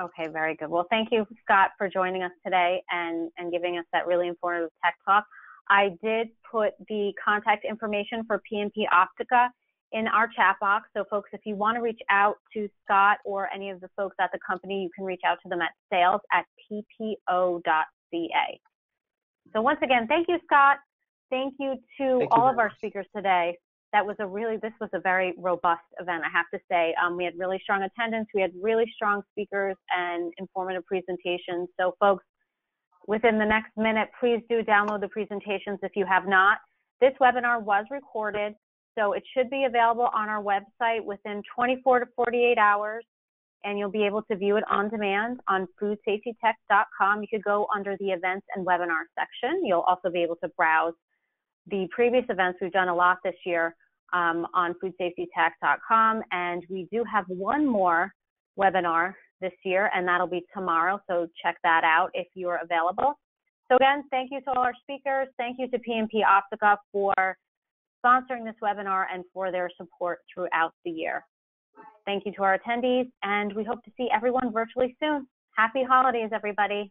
Okay, very good. Well, thank you, Scott, for joining us today and, and giving us that really informative tech talk. I did put the contact information for P&P Optica in our chat box. So, folks, if you want to reach out to Scott or any of the folks at the company, you can reach out to them at sales at ppo.ca. So, once again, thank you, Scott. Thank you to Thank all you of our much. speakers today. That was a really, this was a very robust event, I have to say. Um, we had really strong attendance, we had really strong speakers and informative presentations. So, folks, within the next minute, please do download the presentations if you have not. This webinar was recorded, so it should be available on our website within 24 to 48 hours, and you'll be able to view it on demand on foodsafetytech.com. You could go under the events and webinar section. You'll also be able to browse the previous events. We've done a lot this year um, on foodsafetytech.com, and we do have one more webinar this year, and that'll be tomorrow. So check that out if you're available. So again, thank you to all our speakers. Thank you to P&P Optica for sponsoring this webinar and for their support throughout the year. Thank you to our attendees, and we hope to see everyone virtually soon. Happy holidays, everybody.